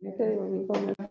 Gracias.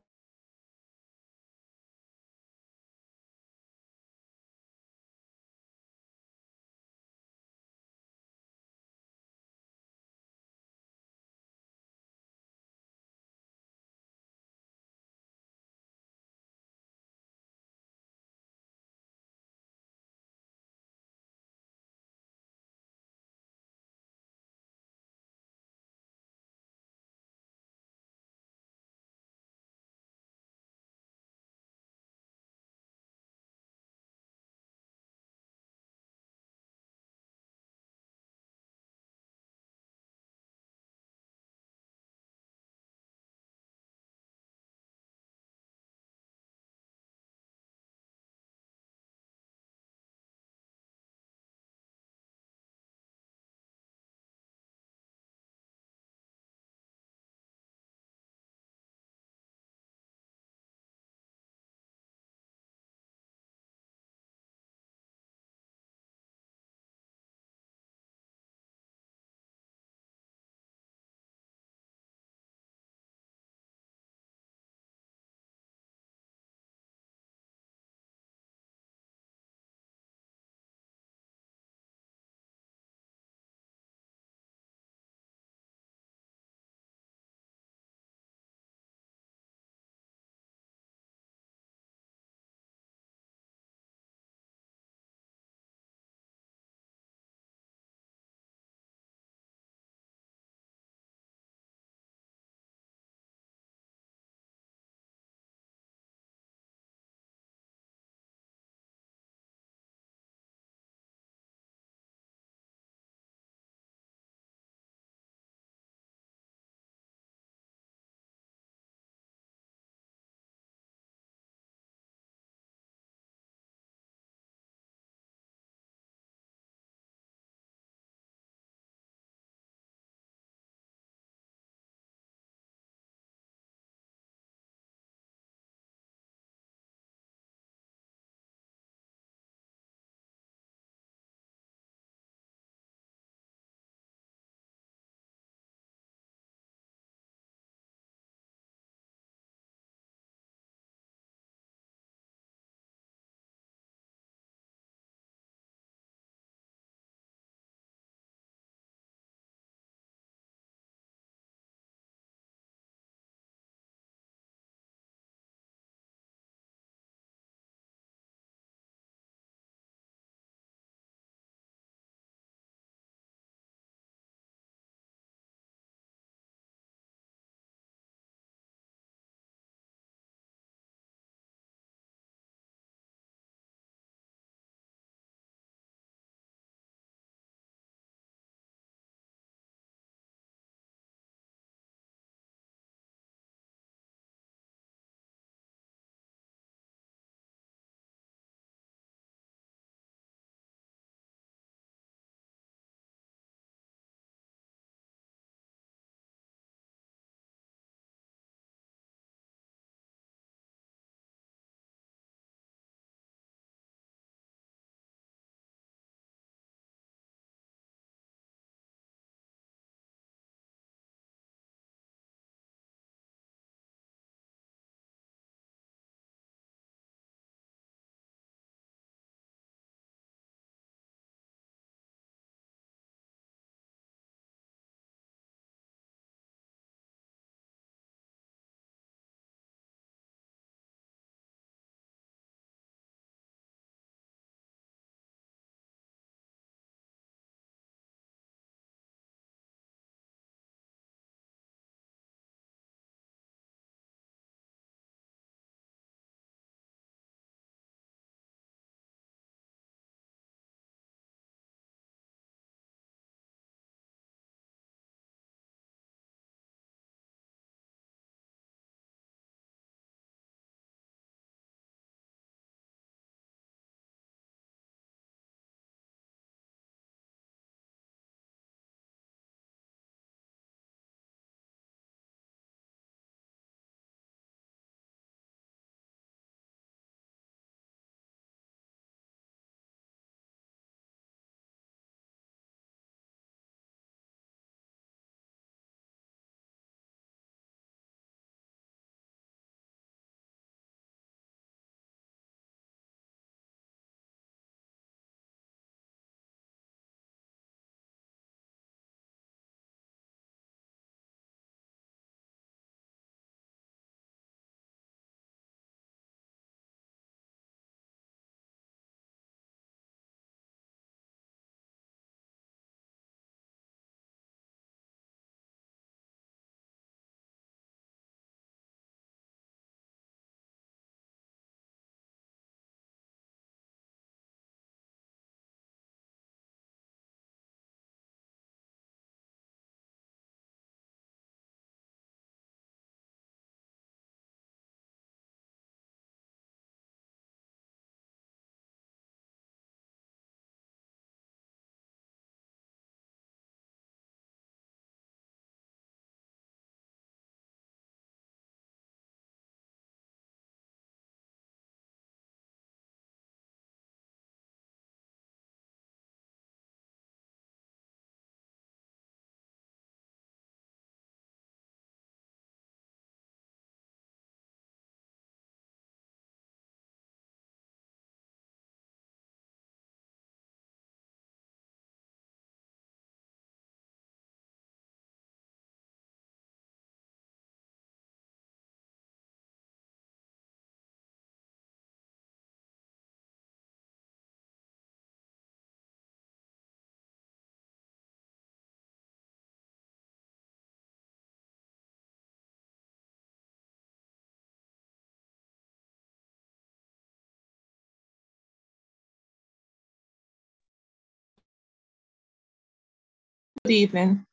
Good evening.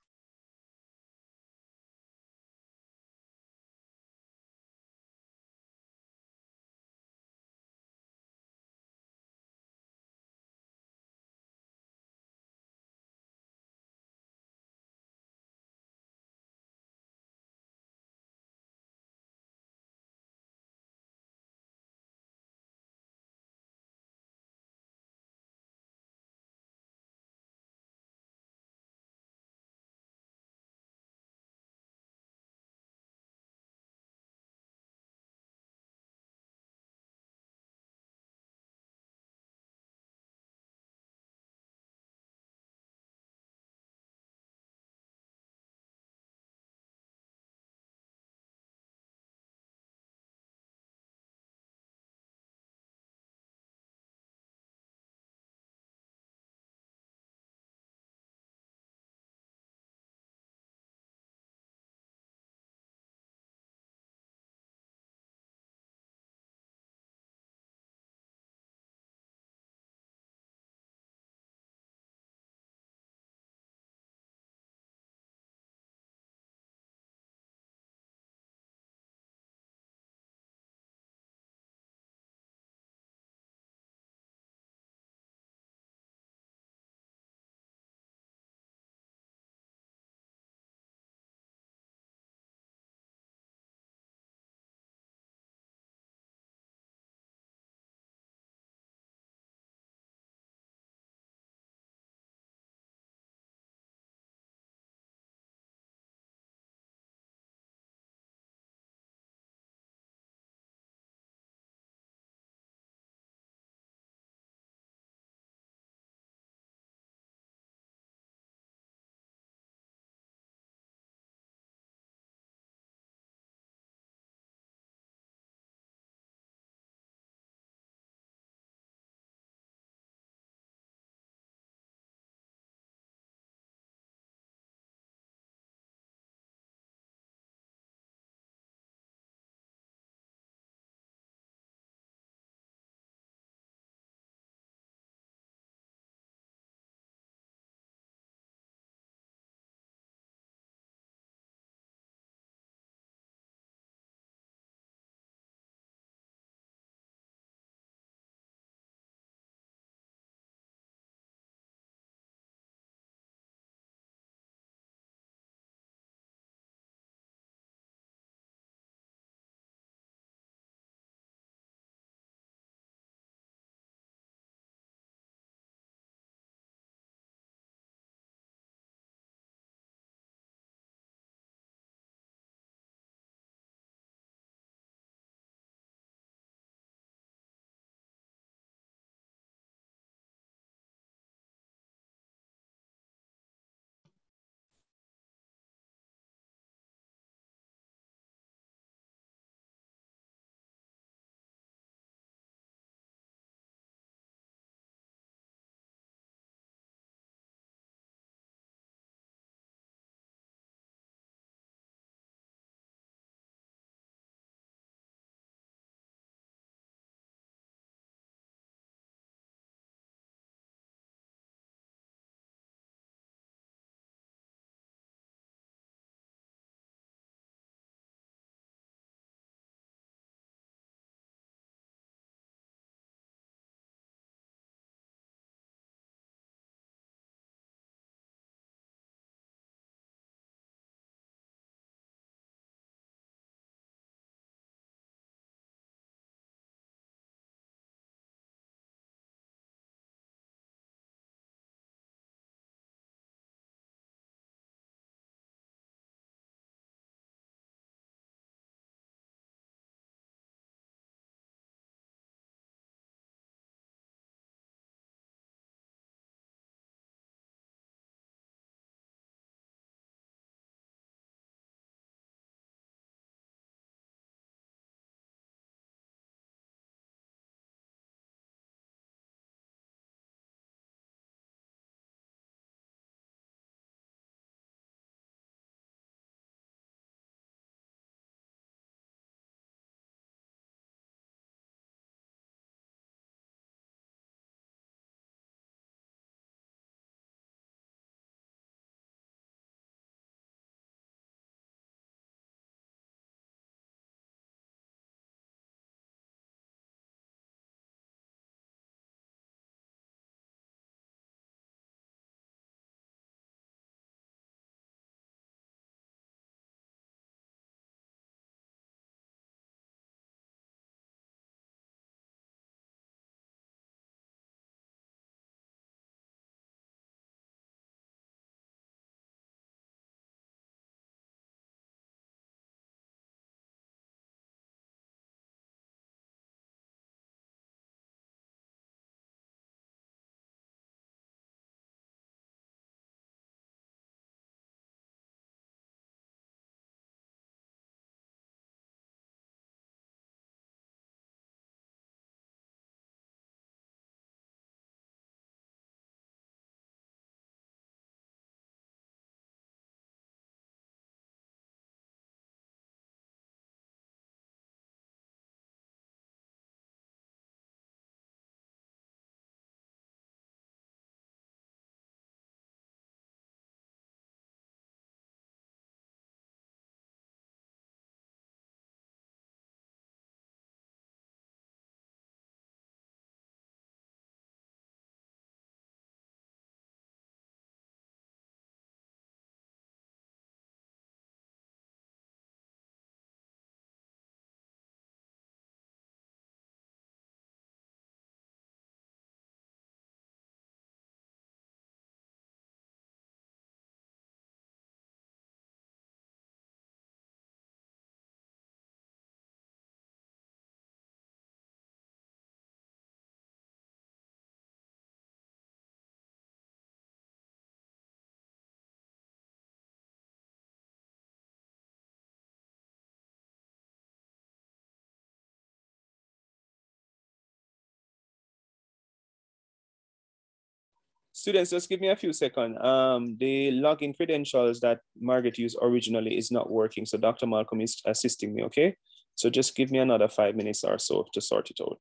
Students, just give me a few seconds. Um, the login credentials that Margaret used originally is not working. So Dr. Malcolm is assisting me, okay? So just give me another five minutes or so to sort it out.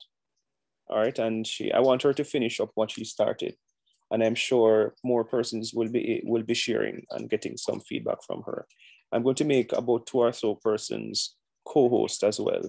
All right, and she, I want her to finish up what she started. And I'm sure more persons will be, will be sharing and getting some feedback from her. I'm going to make about two or so persons co-host as well.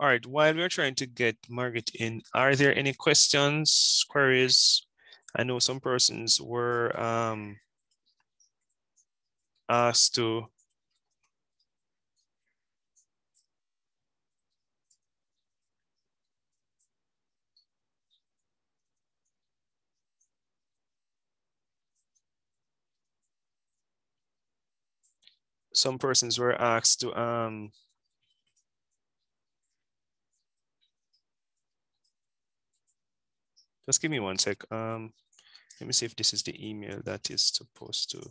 All right, while we're trying to get Margaret in, are there any questions, queries? I know some persons were um, asked to some persons were asked to um, Just give me one sec. Um, Let me see if this is the email that is supposed to.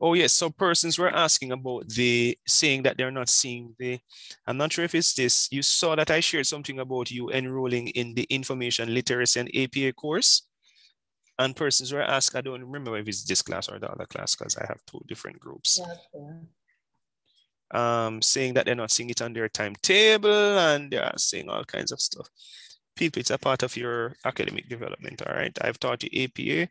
Oh yes, so persons were asking about the saying that they're not seeing the, I'm not sure if it's this, you saw that I shared something about you enrolling in the information literacy and APA course. And persons were asked, I don't remember if it's this class or the other class because I have two different groups. Um, saying that they're not seeing it on their timetable and they're saying all kinds of stuff. People, it's a part of your academic development, all right? I've taught you APA.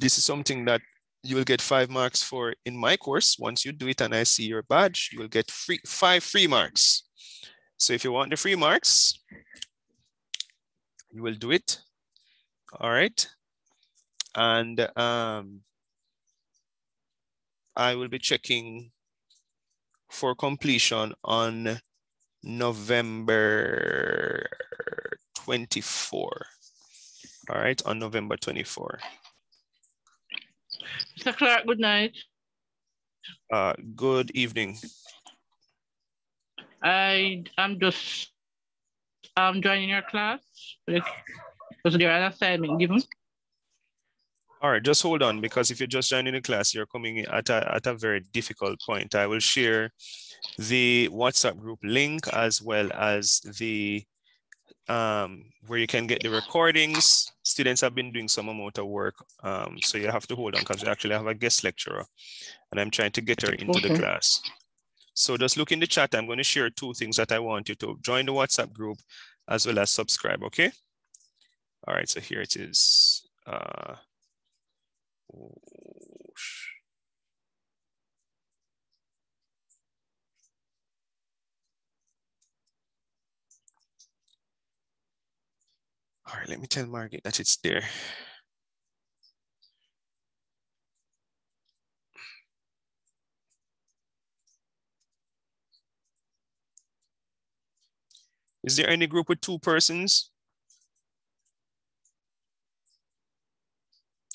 This is something that you will get five marks for in my course. Once you do it and I see your badge, you will get free five free marks. So if you want the free marks, you will do it. All right. And um, I will be checking for completion on November 24. All right, on November 24. Mr. Clarke, good night. Uh, good evening. I am just um joining your class. Was there an assignment given? All right, just hold on because if you're just joining the class, you're coming at a, at a very difficult point. I will share the WhatsApp group link as well as the um, where you can get the recordings. Students have been doing some amount of work, um, so you have to hold on because we actually have a guest lecturer and I'm trying to get her into Okay. the class. So just look in the chat. I'm going to share two things that I want you to join the WhatsApp group as well as subscribe, okay? All right, so here it is. Uh, All right, let me tell Margaret that it's there. Is there any group with two persons?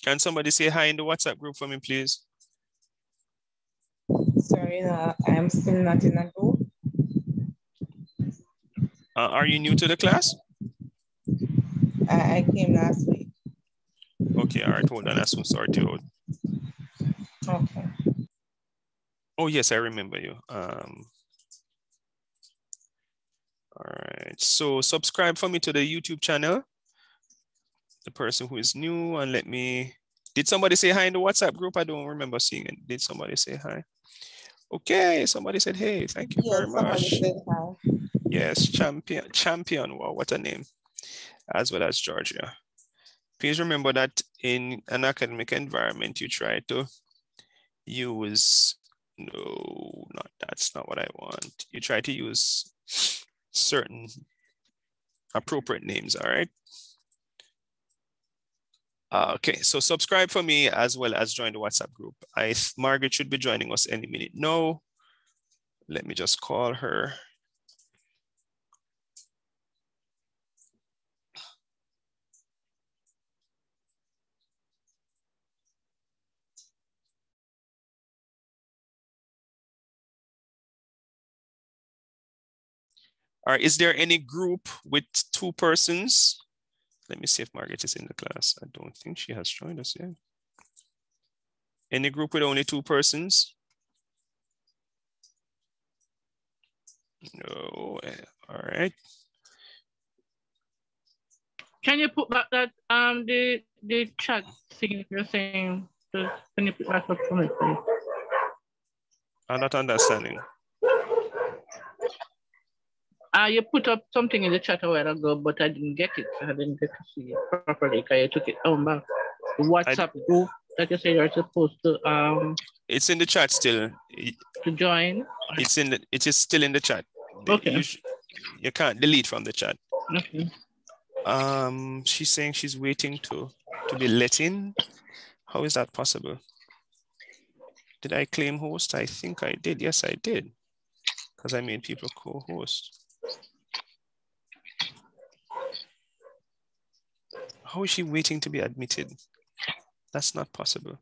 Can somebody say hi in the WhatsApp group for me, please? Sorry, no, I am still not in a group. Uh, are you new to the class? I, I came last week. Okay, all right, hold on, I will sorry you out. Okay. Oh, yes, I remember you. Um, all right, so subscribe for me to the YouTube channel. The person who is new and let me, did somebody say hi in the WhatsApp group? I don't remember seeing it. Did somebody say hi? Okay, somebody said, hey, thank you Yes, very much. Yes, champion, champion, wow, what a name, as well as Georgia. Please remember that in an academic environment, you try to use, no, not that's not what I want. You try to use certain appropriate names, all right? Uh, okay, so subscribe for me as well as join the WhatsApp group. I Margaret should be joining us any minute. No, let me just call her. All right, is there any group with two persons? Let me see if Margaret is in the class. I don't think she has joined us yet. Any group with only two persons? No, all right. Can you put back that um the the chat thing you're saying? Can you put that up for me, please? I'm not understanding. Uh, you put up something in the chat a while ago, but I didn't get it. I didn't get to see it properly because you took it on back. WhatsApp group that you said, you're supposed to um It's in the chat still. To join. It's in the, it is still in the chat. Okay. You, you can't delete from the chat. Okay. Um, she's saying she's waiting to to be let in. How is that possible? Did I claim host? I think I did. Yes, I did. Because I made people co-host. How is she waiting to be admitted? That's not possible.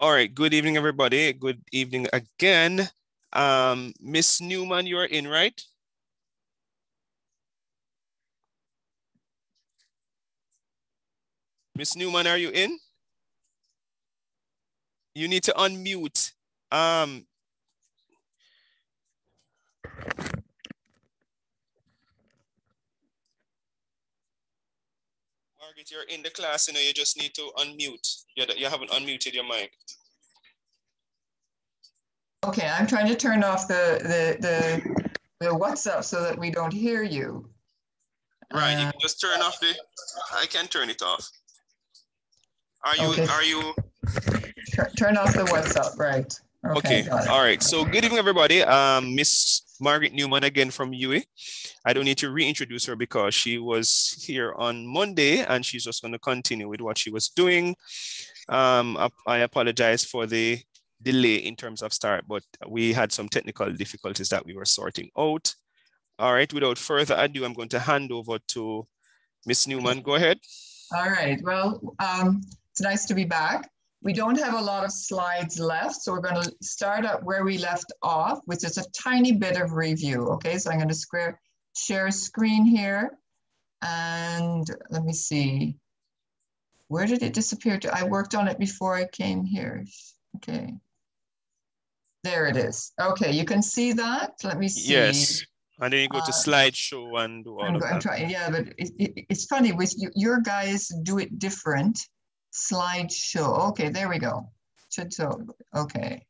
All right, good evening, everybody. Good evening again. Um, Miss Newman, you're in, right? Miss Newman, are you in? You need to unmute. Um, Margaret, you're in the class, you know, you just need to unmute. You, you haven't unmuted your mic. Okay, I'm trying to turn off the, the, the, the WhatsApp so that we don't hear you. Right, you Uh, can just turn off the, I can turn it off. Are you, Okay. are you, Turn off the WhatsApp, right? Okay, it. all right. So good evening, everybody. Um, Miss Margaret Newman again from UE. I don't need to reintroduce her because she was here on Monday and she's just going to continue with what she was doing. Um, I, I apologize for the delay in terms of start, but we had some technical difficulties that we were sorting out. All right, without further ado, I'm going to hand over to Miss Newman. Go ahead. All right, well, um, it's nice to be back. We don't have a lot of slides left, so we're going to start up where we left off, which is a tiny bit of review. Okay, so I'm going to square, share screen here. And let me see. Where did it disappear to? I worked on it before I came here. Okay. There it is. Okay, you can see that. Let me see. Yes. And then you go to Uh, slideshow and do all I'm, of I'm that. trying, yeah, but it, it, it's funny with you, your guys do it different. Slideshow. Okay, there we go. Should so okay.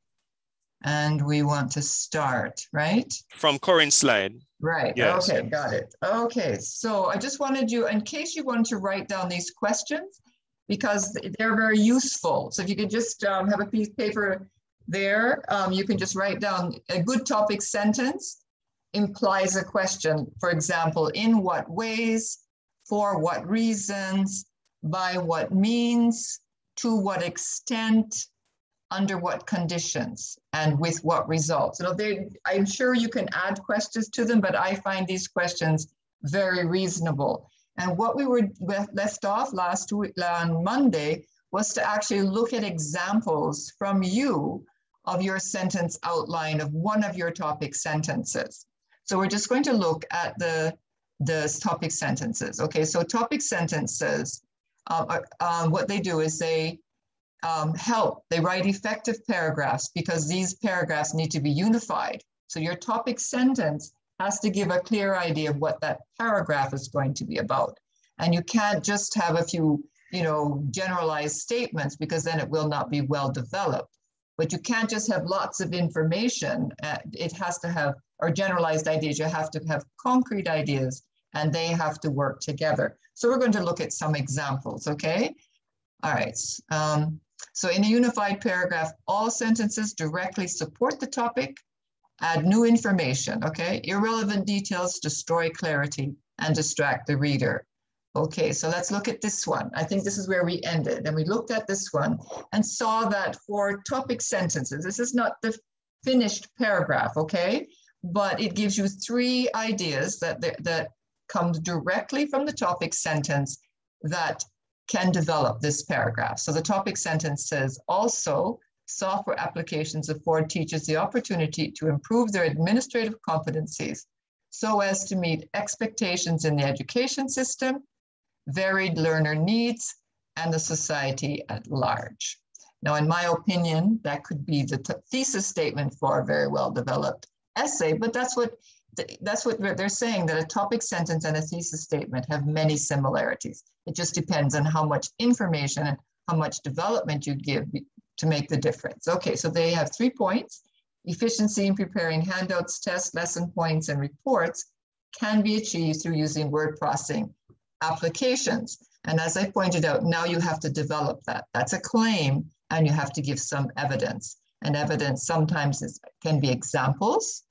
And we want to start, right? From current slide. Right. Yes. Okay, got it. Okay, so I just wanted you, in case you want to write down these questions, because they're very useful. So if you could just um, have a piece of paper there, um, you can just write down a good topic sentence implies a question. For example, in what ways, for what reasons, by what means, to what extent, under what conditions, and with what results. You I'm sure you can add questions to them, but I find these questions very reasonable. And what we were left off last week on Monday was to actually look at examples from you of your sentence outline of one of your topic sentences. So we're just going to look at the, the topic sentences. Okay, so topic sentences, uh, uh, uh, what they do is they um, help, they write effective paragraphs because these paragraphs need to be unified. So your topic sentence has to give a clear idea of what that paragraph is going to be about. And you can't just have a few, you know, generalized statements because then it will not be well developed. But you can't just have lots of information. Uh, it has to have, or generalized ideas, you have to have concrete ideas and they have to work together. So we're going to look at some examples, okay? All right. Um, so in a unified paragraph, all sentences directly support the topic, add new information, okay? Irrelevant details destroy clarity and distract the reader. Okay, so let's look at this one. I think this is where we ended. And we looked at this one and saw that for topic sentences, this is not the finished paragraph, okay? But it gives you three ideas that, that, that comes directly from the topic sentence that can develop this paragraph. So the topic sentence says also software applications afford teachers the opportunity to improve their administrative competencies so as to meet expectations in the education system, varied learner needs, and the society at large. Now, in my opinion, that could be the thesis statement for a very well developed essay, but that's what that's what they're saying that a topic sentence and a thesis statement have many similarities. It just depends on how much information and how much development you give to make the difference. Okay, so they have three points. Efficiency in preparing handouts, tests, lesson points, and reports can be achieved through using word processing applications. And as I pointed out, now you have to develop that. That's a claim, and you have to give some evidence. And evidence sometimes is, can be examples,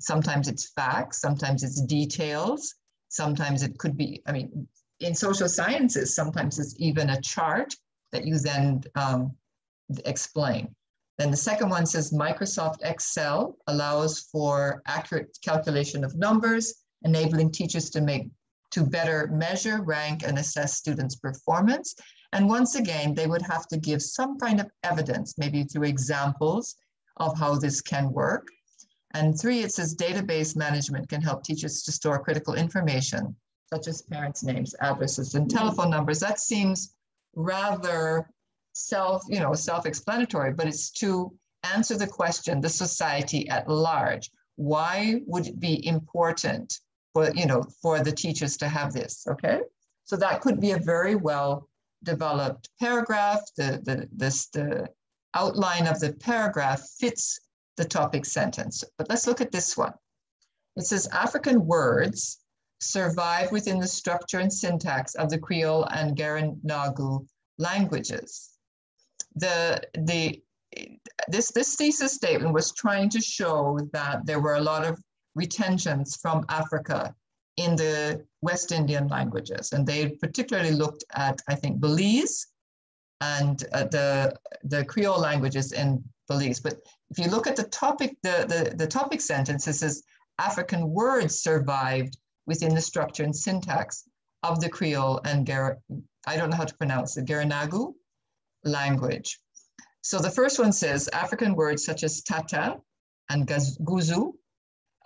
sometimes it's facts, sometimes it's details, sometimes it could be, I mean, in social sciences, sometimes it's even a chart that you then um, explain. Then the second one says Microsoft Excel allows for accurate calculation of numbers, enabling teachers to make to better measure, rank, and assess students' performance. And once again, they would have to give some kind of evidence, maybe through examples of how this can work. And three, it says database management can help teachers to store critical information, such as parents' names, addresses, and telephone numbers. That seems rather self, you know, self-explanatory, but it's to answer the question, the society at large, why would it be important for, you know, for the teachers to have this, okay? So that could be a very well developed paragraph. The, the, this, the outline of the paragraph fits the topic sentence. But let's look at this one. It says African words survive within the structure and syntax of the Creole and Garinagu languages. The, the, this, this thesis statement was trying to show that there were a lot of retentions from Africa in the West Indian languages. And they particularly looked at, I think, Belize and uh, the, the Creole languages in Belize. But if you look at the topic, the, the, the topic sentence, it says African words survived within the structure and syntax of the Creole and Gar I don't know how to pronounce it, Garinagu language. So the first one says African words such as tata and guzu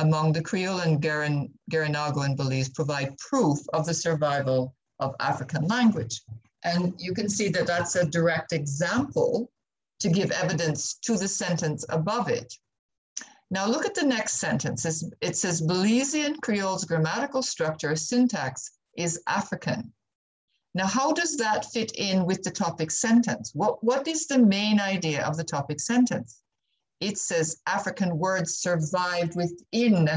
among the Creole and Garin, Garinagu and Belize provide proof of the survival of African language. And you can see that that's a direct example to give evidence to the sentence above it. Now look at the next sentence. It says Belizean Creole's grammatical structure syntax is African. Now, how does that fit in with the topic sentence? What, what is the main idea of the topic sentence? It says African words survived within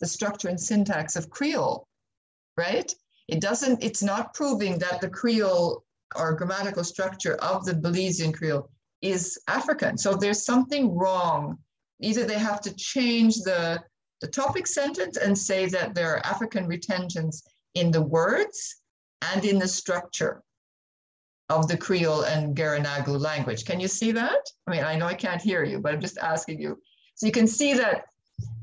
the structure and syntax of Creole, right? It doesn't, it's not proving that the Creole or grammatical structure of the Belizean Creole is African. So there's something wrong. Either they have to change the, the topic sentence and say that there are African retentions in the words and in the structure of the Creole and Garinagu language. Can you see that? I mean, I know I can't hear you, but I'm just asking you. So you can see that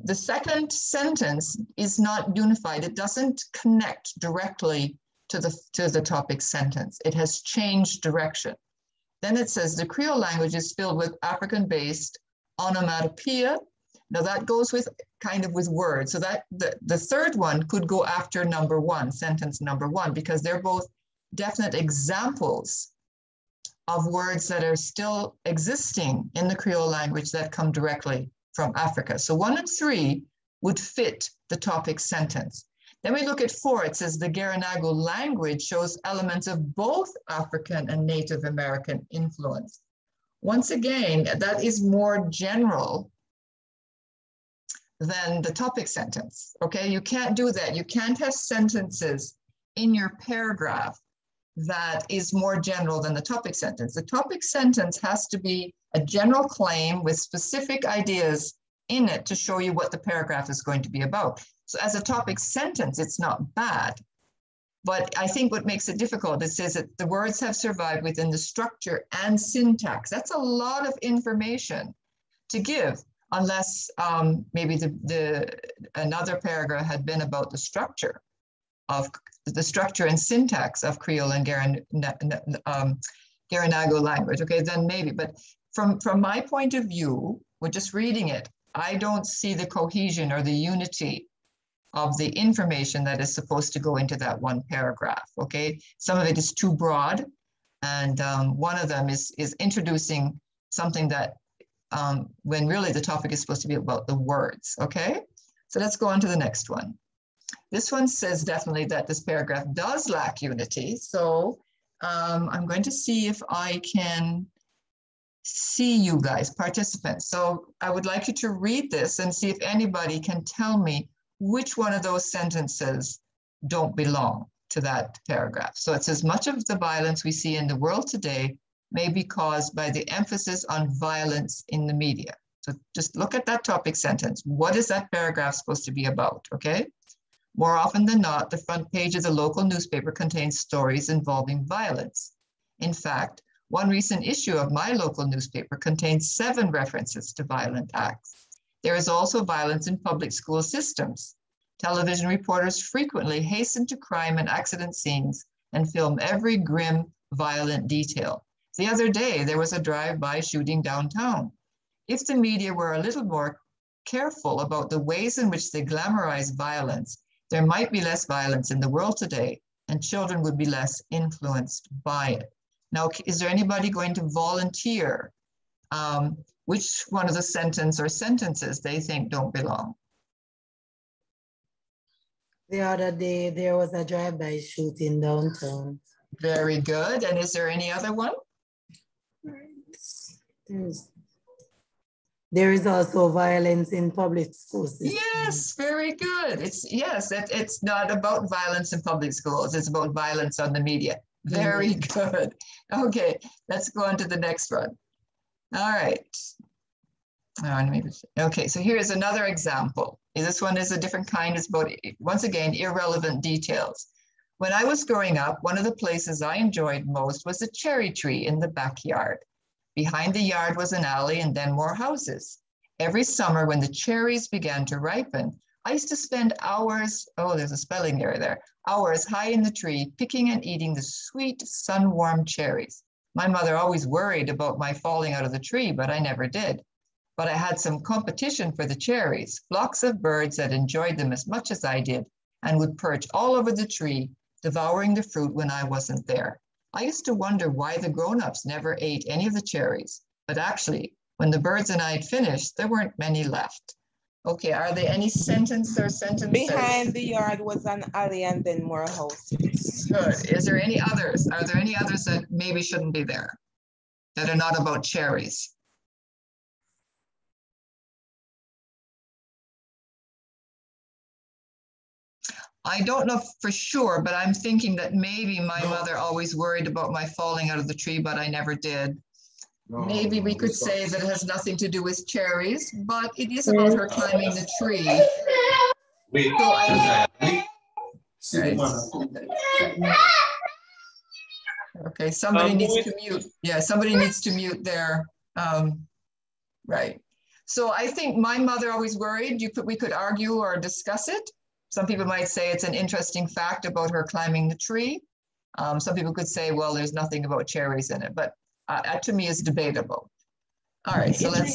the second sentence is not unified. It doesn't connect directly to the, to the topic sentence. It has changed direction. Then it says the Creole language is filled with African-based onomatopoeia. Now that goes with kind of with words. So that the, the third one could go after number one, sentence number one, because they're both definite examples of words that are still existing in the Creole language that come directly from Africa. So one and three would fit the topic sentence. Then we look at four, it says the Garinagu language shows elements of both African and Native American influence. Once again, that is more general than the topic sentence, okay? You can't do that. You can't have sentences in your paragraph that is more general than the topic sentence. The topic sentence has to be a general claim with specific ideas in it to show you what the paragraph is going to be about. So as a topic sentence, it's not bad. But I think what makes it difficult, says that the words have survived within the structure and syntax. That's a lot of information to give, unless um, maybe the, the another paragraph had been about the structure of the structure and syntax of Creole and Garin, um, language. Okay, then maybe. But from, from my point of view, with just reading it, I don't see the cohesion or the unity of the information that is supposed to go into that one paragraph. Okay, some of it is too broad, and um, one of them is is introducing something that um, when really the topic is supposed to be about the words. Okay, so let's go on to the next one. This one says definitely that this paragraph does lack unity. So um, I'm going to see if I can see you guys, participants. So I would like you to read this and see if anybody can tell me which one of those sentences don't belong to that paragraph. So it says, much of the violence we see in the world today may be caused by the emphasis on violence in the media. So just look at that topic sentence. What is that paragraph supposed to be about, okay? More often than not, the front page of the local newspaper contains stories involving violence. In fact, one recent issue of my local newspaper contains seven references to violent acts. There is also violence in public school systems. Television reporters frequently hasten to crime and accident scenes and film every grim violent detail. The other day, there was a drive-by shooting downtown. If the media were a little more careful about the ways in which they glamorize violence, there might be less violence in the world today and children would be less influenced by it. Now, is there anybody going to volunteer um, which one of the sentence or sentences they think don't belong? The other day, there was a drive-by shooting downtown. Very good. And is there any other one? There's, there is also violence in public schools. Yes, very good. It's yes, it, it's not about violence in public schools. It's about violence on the media. Very mm -hmm. good. Okay, let's go on to the next one. All right. Okay, so here's another example. This one is a different kind. It's about, once again, irrelevant details. When I was growing up, one of the places I enjoyed most was a cherry tree in the backyard. Behind the yard was an alley and then more houses. Every summer when the cherries began to ripen, I used to spend hours, oh, there's a spelling error there, hours high in the tree, picking and eating the sweet sun-warmed cherries. My mother always worried about my falling out of the tree, but I never did. But I had some competition for the cherries, flocks of birds that enjoyed them as much as I did and would perch all over the tree, devouring the fruit when I wasn't there. I used to wonder why the grown-ups never ate any of the cherries, but actually, when the birds and I had finished, there weren't many left. Okay, are there any sentences or sentences? Behind the yard was an alley and then more houses. Good. Is there any others? Are there any others that maybe shouldn't be there? That are not about cherries? I don't know for sure, but I'm thinking that maybe my mother always worried about my falling out of the tree, but I never did. Maybe we could say that it has nothing to do with cherries, but it is about her climbing the tree. Wait, so I, right. Okay, somebody um, needs to mute. Yeah, somebody needs to mute there. um, right. So I think my mother always worried you could, we could argue or discuss it. Some people might say it's an interesting fact about her climbing the tree. Um, some people could say, well, there's nothing about cherries in it, but uh, to me is debatable. All right, so let's.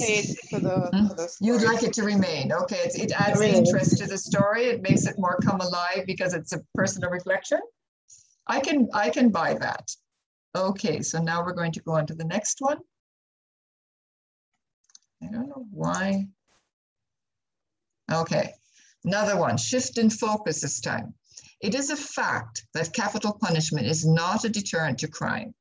For the, hmm? for the You'd like it to remain. Okay, it's, it adds interest to the story. It makes it more come alive because it's a personal reflection. I can I can buy that. Okay, so now we're going to go on to the next one. I don't know why. Okay, another one, shift in focus this time. It is a fact that capital punishment is not a deterrent to crime.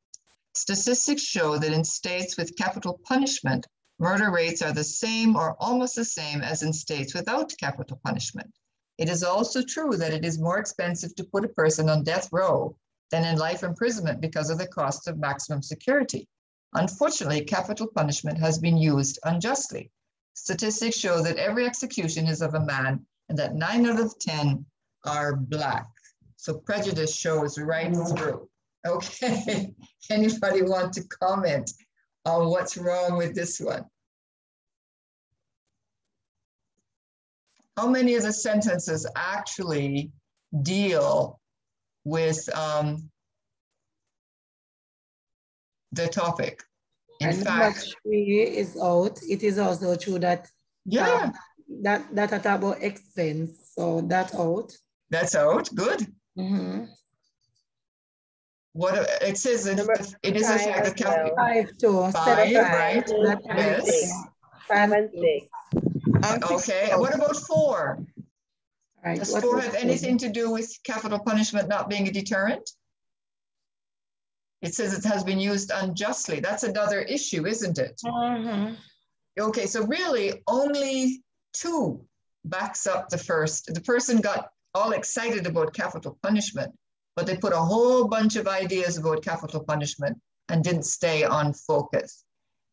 Statistics show that in states with capital punishment, murder rates are the same or almost the same as in states without capital punishment. It is also true that it is more expensive to put a person on death row than in life imprisonment because of the cost of maximum security. Unfortunately, capital punishment has been used unjustly. Statistics show that every execution is of a man and that nine out of 10 are Black. So prejudice shows right through. Okay, anybody want to comment on what's wrong with this one? How many of the sentences actually deal with um, the topic? In and fact, three is out. It is also true that yeah, um, that that at about expense, so that's out. That's out. Good. Mm -hmm. What it says it, it is a fact that well. five to five. Yes. Five and six. Okay, and what about four? Right. Does four have anything to do with capital punishment not being a deterrent? It says it has been used unjustly. That's another issue, isn't it? Mm -hmm. Okay, so really only two backs up the first. The person got all excited about capital punishment but they put a whole bunch of ideas about capital punishment and didn't stay on focus.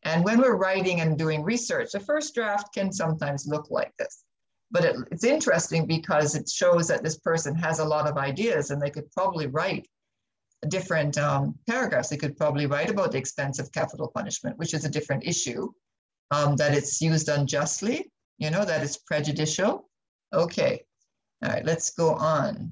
And when we're writing and doing research, the first draft can sometimes look like this. But it, it's interesting because it shows that this person has a lot of ideas and they could probably write different um, paragraphs. They could probably write about the expense of capital punishment, which is a different issue, um, that it's used unjustly, you know, that it's prejudicial. Okay, all right, let's go on.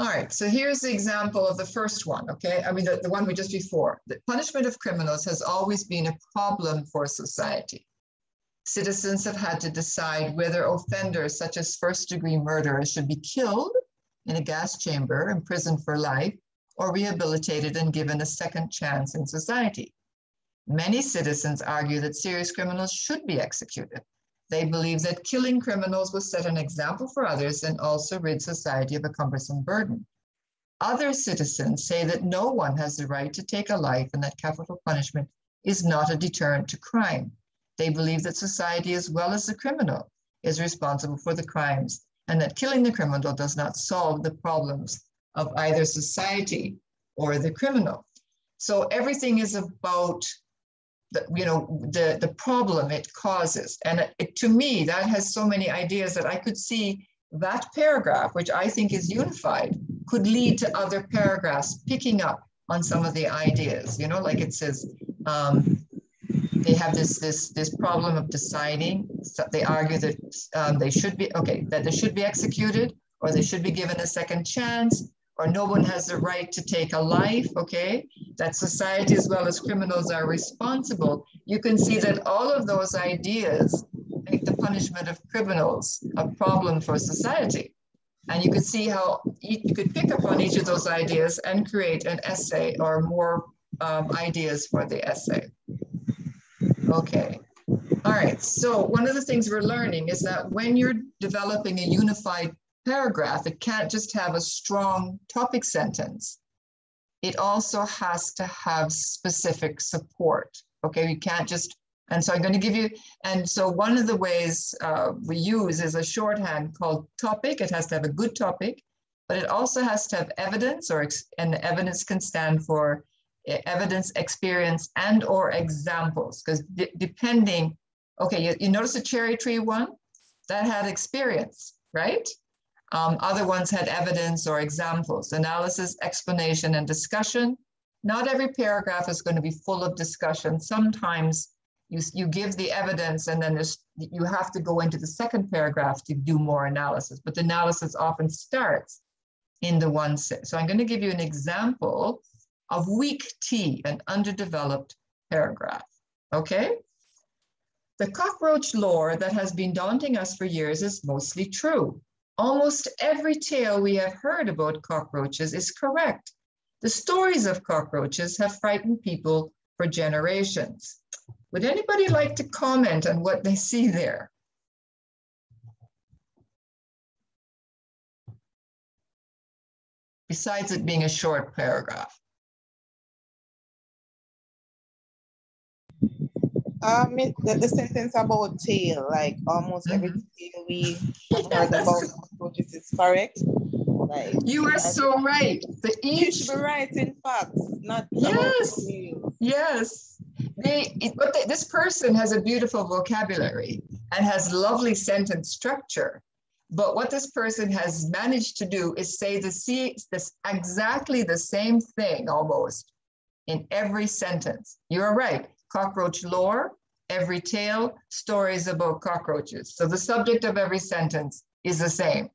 All right, so here's the example of the first one, okay? I mean, the, the one we just before. The punishment of criminals has always been a problem for society. Citizens have had to decide whether offenders such as first degree murderers should be killed in a gas chamber, imprisoned for life, or rehabilitated and given a second chance in society. Many citizens argue that serious criminals should be executed. They believe that killing criminals will set an example for others and also rid society of a cumbersome burden. Other citizens say that no one has the right to take a life and that capital punishment is not a deterrent to crime. They believe that society, as well as the criminal, is responsible for the crimes and that killing the criminal does not solve the problems of either society or the criminal. So everything is about the, you know the the problem it causes. And it, to me that has so many ideas that i could see that paragraph which i think is unified could lead to other paragraphs picking up on some of the ideas. You know like it says um, they have this this this problem of deciding. So they argue that um, they should be okay that they should be executed or they should be given a second chance or no one has the right to take a life, okay? That society as well as criminals are responsible. You can see that all of those ideas make the punishment of criminals a problem for society. And you could see how you could pick up on each of those ideas and create an essay or more um, ideas for the essay. Okay. All right. So one of the things we're learning is that when you're developing a unified paragraph, it can't just have a strong topic sentence. It also has to have specific support. Okay, you can't just, and so I'm going to give you, and so one of the ways uh, we use is a shorthand called topic. It has to have a good topic, but it also has to have evidence or, and the evidence can stand for evidence, experience, and or examples, because depending, okay, you, you notice the cherry tree one? That had experience, right? Um, other ones had evidence or examples, analysis, explanation, and discussion. Not every paragraph is going to be full of discussion. Sometimes you, you give the evidence and then you have to go into the second paragraph to do more analysis, but the analysis often starts in the one set. So I'm going to give you an example of weak T, an underdeveloped paragraph, okay? The cockroach lore that has been daunting us for years is mostly true. Almost every tale we have heard about cockroaches is correct. The stories of cockroaches have frightened people for generations. Would anybody like to comment on what they see there? Besides it being a short paragraph. Um, the, the sentence about tail, like almost every mm-hmm. tail we heard about cockroaches is correct. Like you are so right. The each you should be right in fact, not yes, yes. They, it, but they, this person has a beautiful vocabulary and has lovely sentence structure. But what this person has managed to do is say the see this exactly the same thing almost in every sentence. You're right cockroach lore, every tale, stories about cockroaches. So the subject of every sentence is the same,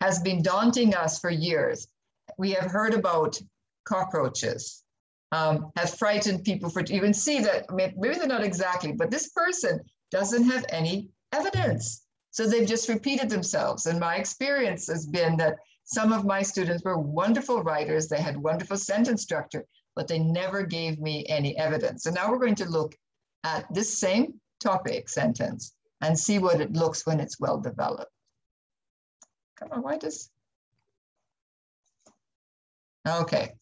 has been daunting us for years. We have heard about cockroaches, um, have frightened people for, you can see that, maybe they're not exactly, but this person doesn't have any evidence. So they've just repeated themselves. And my experience has been that some of my students were wonderful writers. They had wonderful sentence structure, but they never gave me any evidence. So now we're going to look at this same topic sentence and see what it looks when it's well developed. Come on, why does? Okay.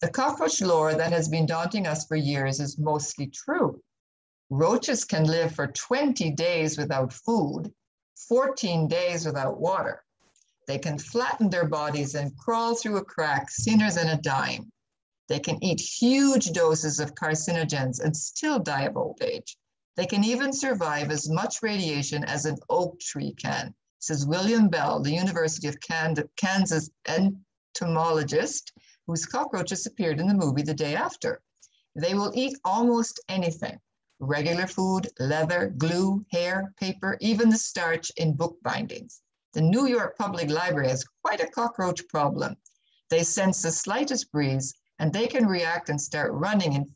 The cockroach lore that has been daunting us for years is mostly true. Roaches can live for 20 days without food, 14 days without water. They can flatten their bodies and crawl through a crack sooner than a dime. They can eat huge doses of carcinogens and still die of old age. They can even survive as much radiation as an oak tree can, says William Bell, the University of Kansas entomologist, whose cockroaches appeared in the movie the day after. They will eat almost anything regular food, leather, glue, hair, paper, even the starch in book bindings. The New York Public Library has quite a cockroach problem. They sense the slightest breeze and they can react and start running in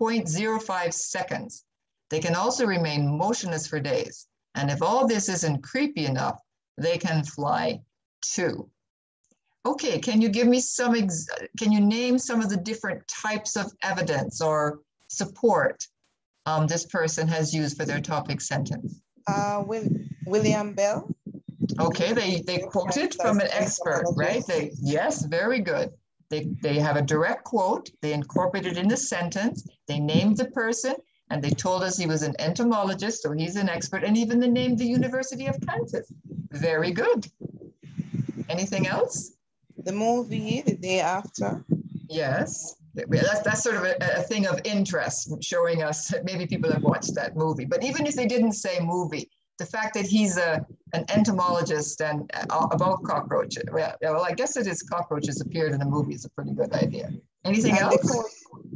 0.05 seconds. They can also remain motionless for days. And if all this isn't creepy enough, they can fly too. Okay, can you give me some, can you name some of the different types of evidence or support um, this person has used for their topic sentence? Uh, Will, William Bell. Okay, they, they quoted from an expert, right? They, yes, very good. They, they have a direct quote, they incorporated in the sentence, they named the person, and they told us he was an entomologist, so he's an expert, and even the name the University of Kansas. Very good. Anything else? The movie, The Day After. Yes. That's, that's sort of a, a thing of interest, showing us maybe people have watched that movie. But even if they didn't say movie, the fact that he's a an entomologist and uh, about cockroaches, well, well, I guess it is cockroaches appeared in the movie is a pretty good idea. Anything and else?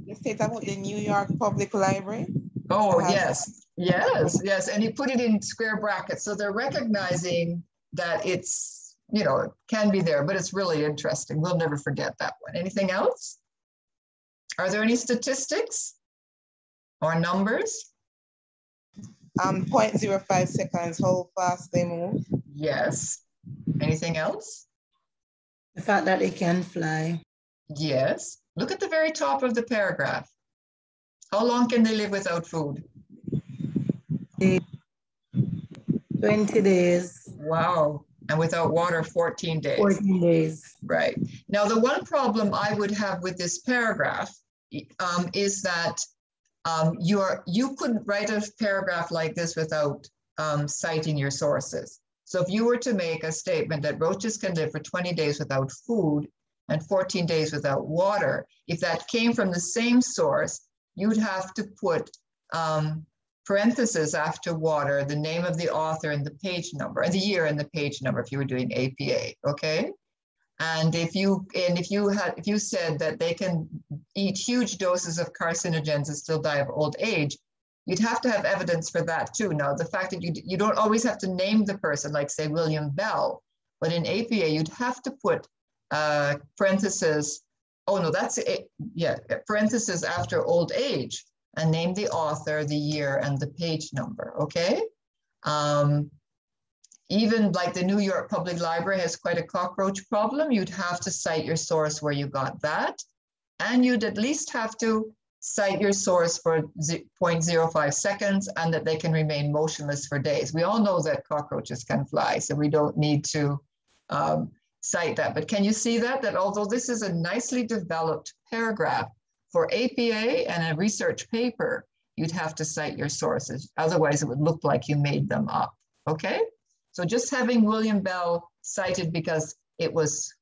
The state about the New York Public Library. Oh, yes, yes, yes. And he put it in square brackets. So they're recognizing that it's, you know, it can be there, but it's really interesting. We'll never forget that one. Anything else? Are there any statistics or numbers? Um, 0.05 seconds, how fast they move. Yes. Anything else? The fact that they can fly. Yes. Look at the very top of the paragraph. How long can they live without food? 20 days. Wow. And without water, 14 days. 14 days. Right. Now, the one problem I would have with this paragraph um, is that um, you are you couldn't write a paragraph like this without um, citing your sources. So if you were to make a statement that roaches can live for 20 days without food and 14 days without water, if that came from the same source, you'd have to put um, parentheses after water, the name of the author and the page number, and the year and the page number if you were doing APA, okay? And if you and if you had if you said that they can eat huge doses of carcinogens and still die of old age, you'd have to have evidence for that too. Now, the fact that you you don't always have to name the person, like say William Bell, but in APA you'd have to put uh, parentheses. Oh no, that's it. Yeah, parentheses after old age and name the author, the year, and the page number. Okay. Um, even like the New York Public Library has quite a cockroach problem, you'd have to cite your source where you got that. And you'd at least have to cite your source for 0.05 seconds and that they can remain motionless for days. We all know that cockroaches can fly, so we don't need to um, cite that. But can you see that? That although this is a nicely developed paragraph for APA and a research paper, you'd have to cite your sources. Otherwise, it would look like you made them up. Okay? So just having William Bell cited because it was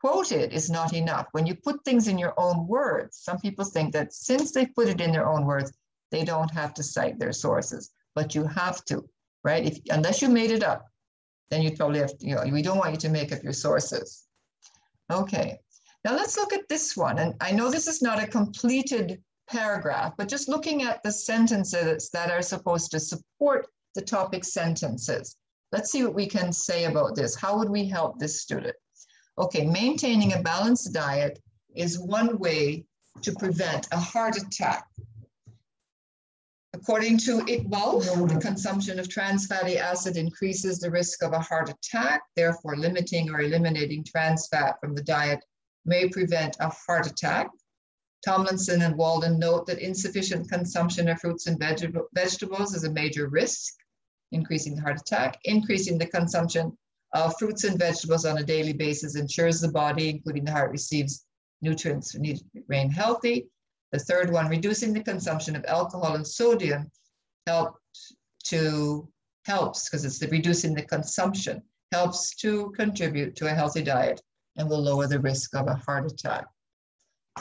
quoted is not enough. When you put things in your own words, some people think that since they put it in their own words, they don't have to cite their sources, but you have to, right? If, unless you made it up, then you'd probably have to, you know, we don't want you to make up your sources. Okay, now let's look at this one. And I know this is not a completed paragraph, but just looking at the sentences that are supposed to support the topic sentences. Let's see what we can say about this. How would we help this student? Okay, maintaining a balanced diet is one way to prevent a heart attack. According to Iqbal, the consumption of trans fatty acid increases the risk of a heart attack. Therefore, limiting or eliminating trans fat from the diet may prevent a heart attack. Tomlinson and Walden note that insufficient consumption of fruits and veg vegetables is a major risk increasing heart attack, increasing the consumption of fruits and vegetables on a daily basis ensures the body, including the heart, receives nutrients needed to remain healthy. The third one, reducing the consumption of alcohol and sodium helped to helps because it's the reducing the consumption helps to contribute to a healthy diet and will lower the risk of a heart attack.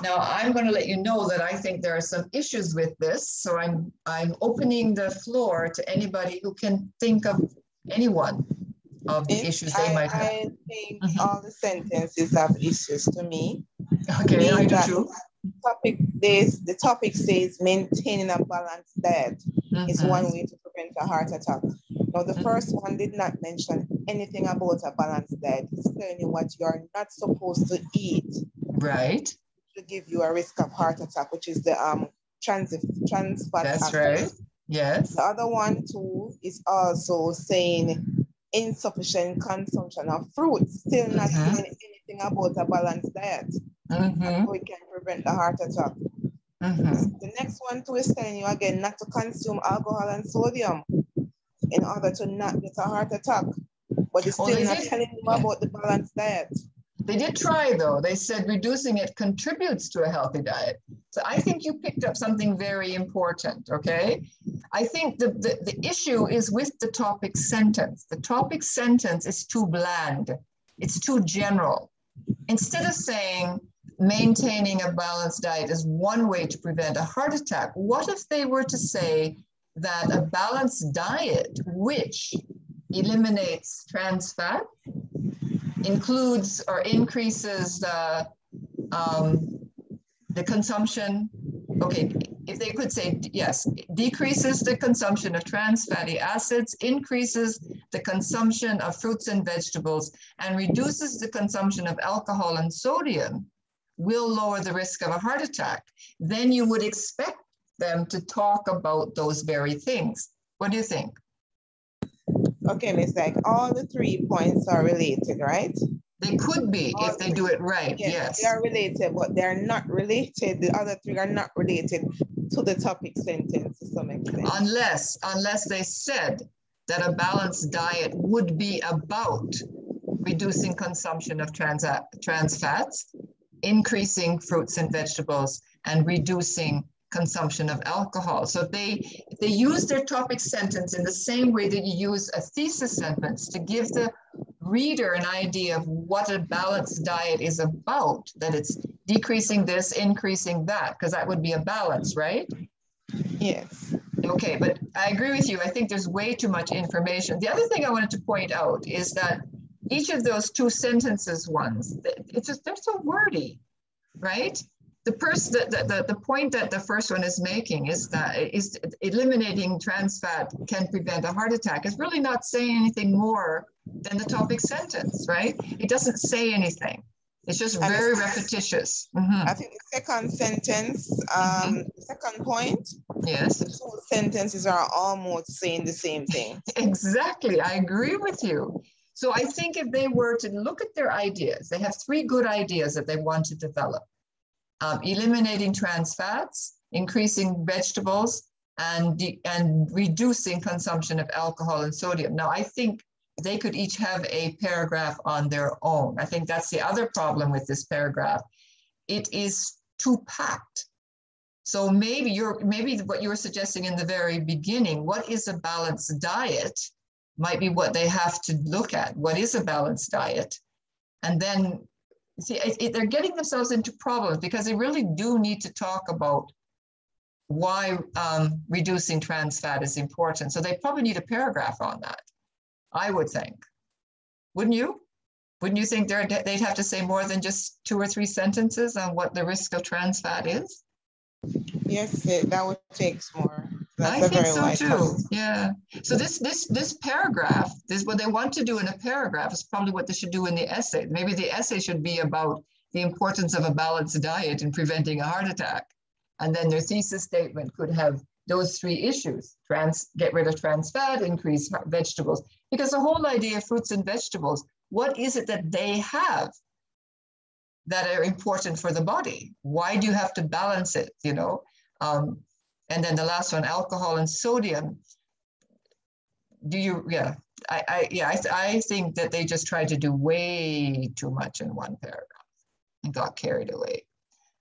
Now, I'm going to let you know that I think there are some issues with this. So I'm, I'm opening the floor to anybody who can think of anyone of the issues they I, might have. I think mm-hmm. all the sentences have issues to me. Okay, I do too. Topic this the topic says maintaining a balanced diet mm-hmm. is one way to prevent a heart attack. Now the mm-hmm. first one did not mention anything about a balanced diet. It's telling you what you're not supposed to eat. Right. To give you a risk of heart attack, which is the um trans trans fat. That's right. Yes. The other one too is also saying insufficient consumption of fruits, still not mm-hmm. saying anything about a balanced diet. Mm-hmm. We can prevent the heart attack. Mm-hmm. The next one too is telling you again not to consume alcohol and sodium in order to not get a heart attack. But it's still not telling you about the balanced diet. They did try though. They said reducing it contributes to a healthy diet. So I think you picked up something very important, okay? I think the, the, the issue is with the topic sentence. The topic sentence is too bland. It's too general. Instead of saying maintaining a balanced diet is one way to prevent a heart attack, what if they were to say that a balanced diet, which eliminates trans fat, includes or increases the, um, the consumption, okay, if they could say, yes, decreases the consumption of trans fatty acids, increases the consumption of fruits and vegetables, and reduces the consumption of alcohol and sodium, will lower the risk of a heart attack, then you would expect them to talk about those very things. What do you think? Okay, Miss Dyke, all the three points are related, right? They could be all if they do it right, yes, yes. They are related, but they're not related. The other three are not related to the topic sentence to some extent. Unless, unless they said that a balanced diet would be about reducing consumption of trans, trans fats, increasing fruits and vegetables, and reducing consumption of alcohol. So they they use their topic sentence in the same way that you use a thesis sentence to give the reader an idea of what a balanced diet is about, that it's decreasing this, increasing that, because that would be a balance, right? Yes. Okay, but I agree with you. I think there's way too much information. The other thing I wanted to point out is that each of those two sentences ones, it's just they're so wordy, right? The person the, the, the point that the first one is making is that is eliminating trans fat can prevent a heart attack. Is really not saying anything more than the topic sentence right? It doesn't say anything. It's just very repetitious. Mm-hmm. i think the second sentence um mm-hmm. second point yes. the two sentences are almost saying the same thing. Exactly. I agree with you. So i think if they were to look at their ideas they have three good ideas that they want to develop um, eliminating trans fats, increasing vegetables, and, and reducing consumption of alcohol and sodium. Now, I think they could each have a paragraph on their own. I think that's the other problem with this paragraph. It is too packed. So maybe you're maybe what you were suggesting in the very beginning, what is a balanced diet, might be what they have to look at. What is a balanced diet? And then see, it, it, they're getting themselves into problems because they really do need to talk about why um, reducing trans fat is important. So they probably need a paragraph on that, I would think. Wouldn't you? Wouldn't you think they'd have to say more than just two or three sentences on what the risk of trans fat is? Yes, that would take more. That's I think so too. Yeah. So this this this paragraph, this what they want to do in a paragraph is probably what they should do in the essay. Maybe the essay should be about the importance of a balanced diet in preventing a heart attack. And then their thesis statement could have those three issues. Trans, get rid of trans fat, increase vegetables. Because the whole idea of fruits and vegetables, what is it that they have that are important for the body? Why do you have to balance it? You know, um, and then the last one, alcohol and sodium. Do you, yeah, I, I yeah, I, I think that they just tried to do way too much in one paragraph and got carried away.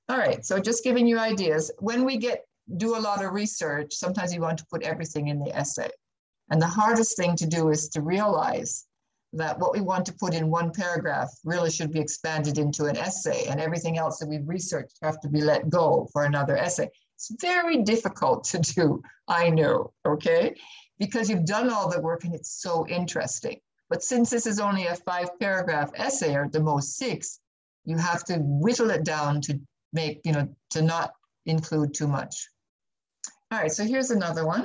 All right, so just giving you ideas. When we get do a lot of research, sometimes you want to put everything in the essay. And the hardest thing to do is to realize that what we want to put in one paragraph really should be expanded into an essay and everything else that we've researched have to be let go for another essay. It's very difficult to do, I know, okay? Because you've done all the work and it's so interesting. But since this is only a five paragraph essay or the most six, you have to whittle it down to make, you know, to not include too much. All right, so here's another one.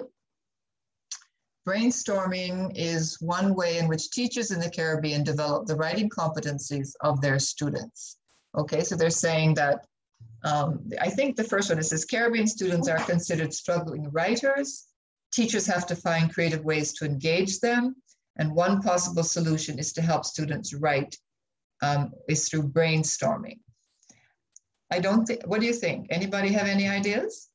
brainstorming is one way in which teachers in the Caribbean develop the writing competencies of their students. Okay, so they're saying that, um, I think the first one, is says Caribbean students are considered struggling writers. Teachers have to find creative ways to engage them. And one possible solution is to help students write um, is through brainstorming. I don't think, what do you think? Anybody have any ideas?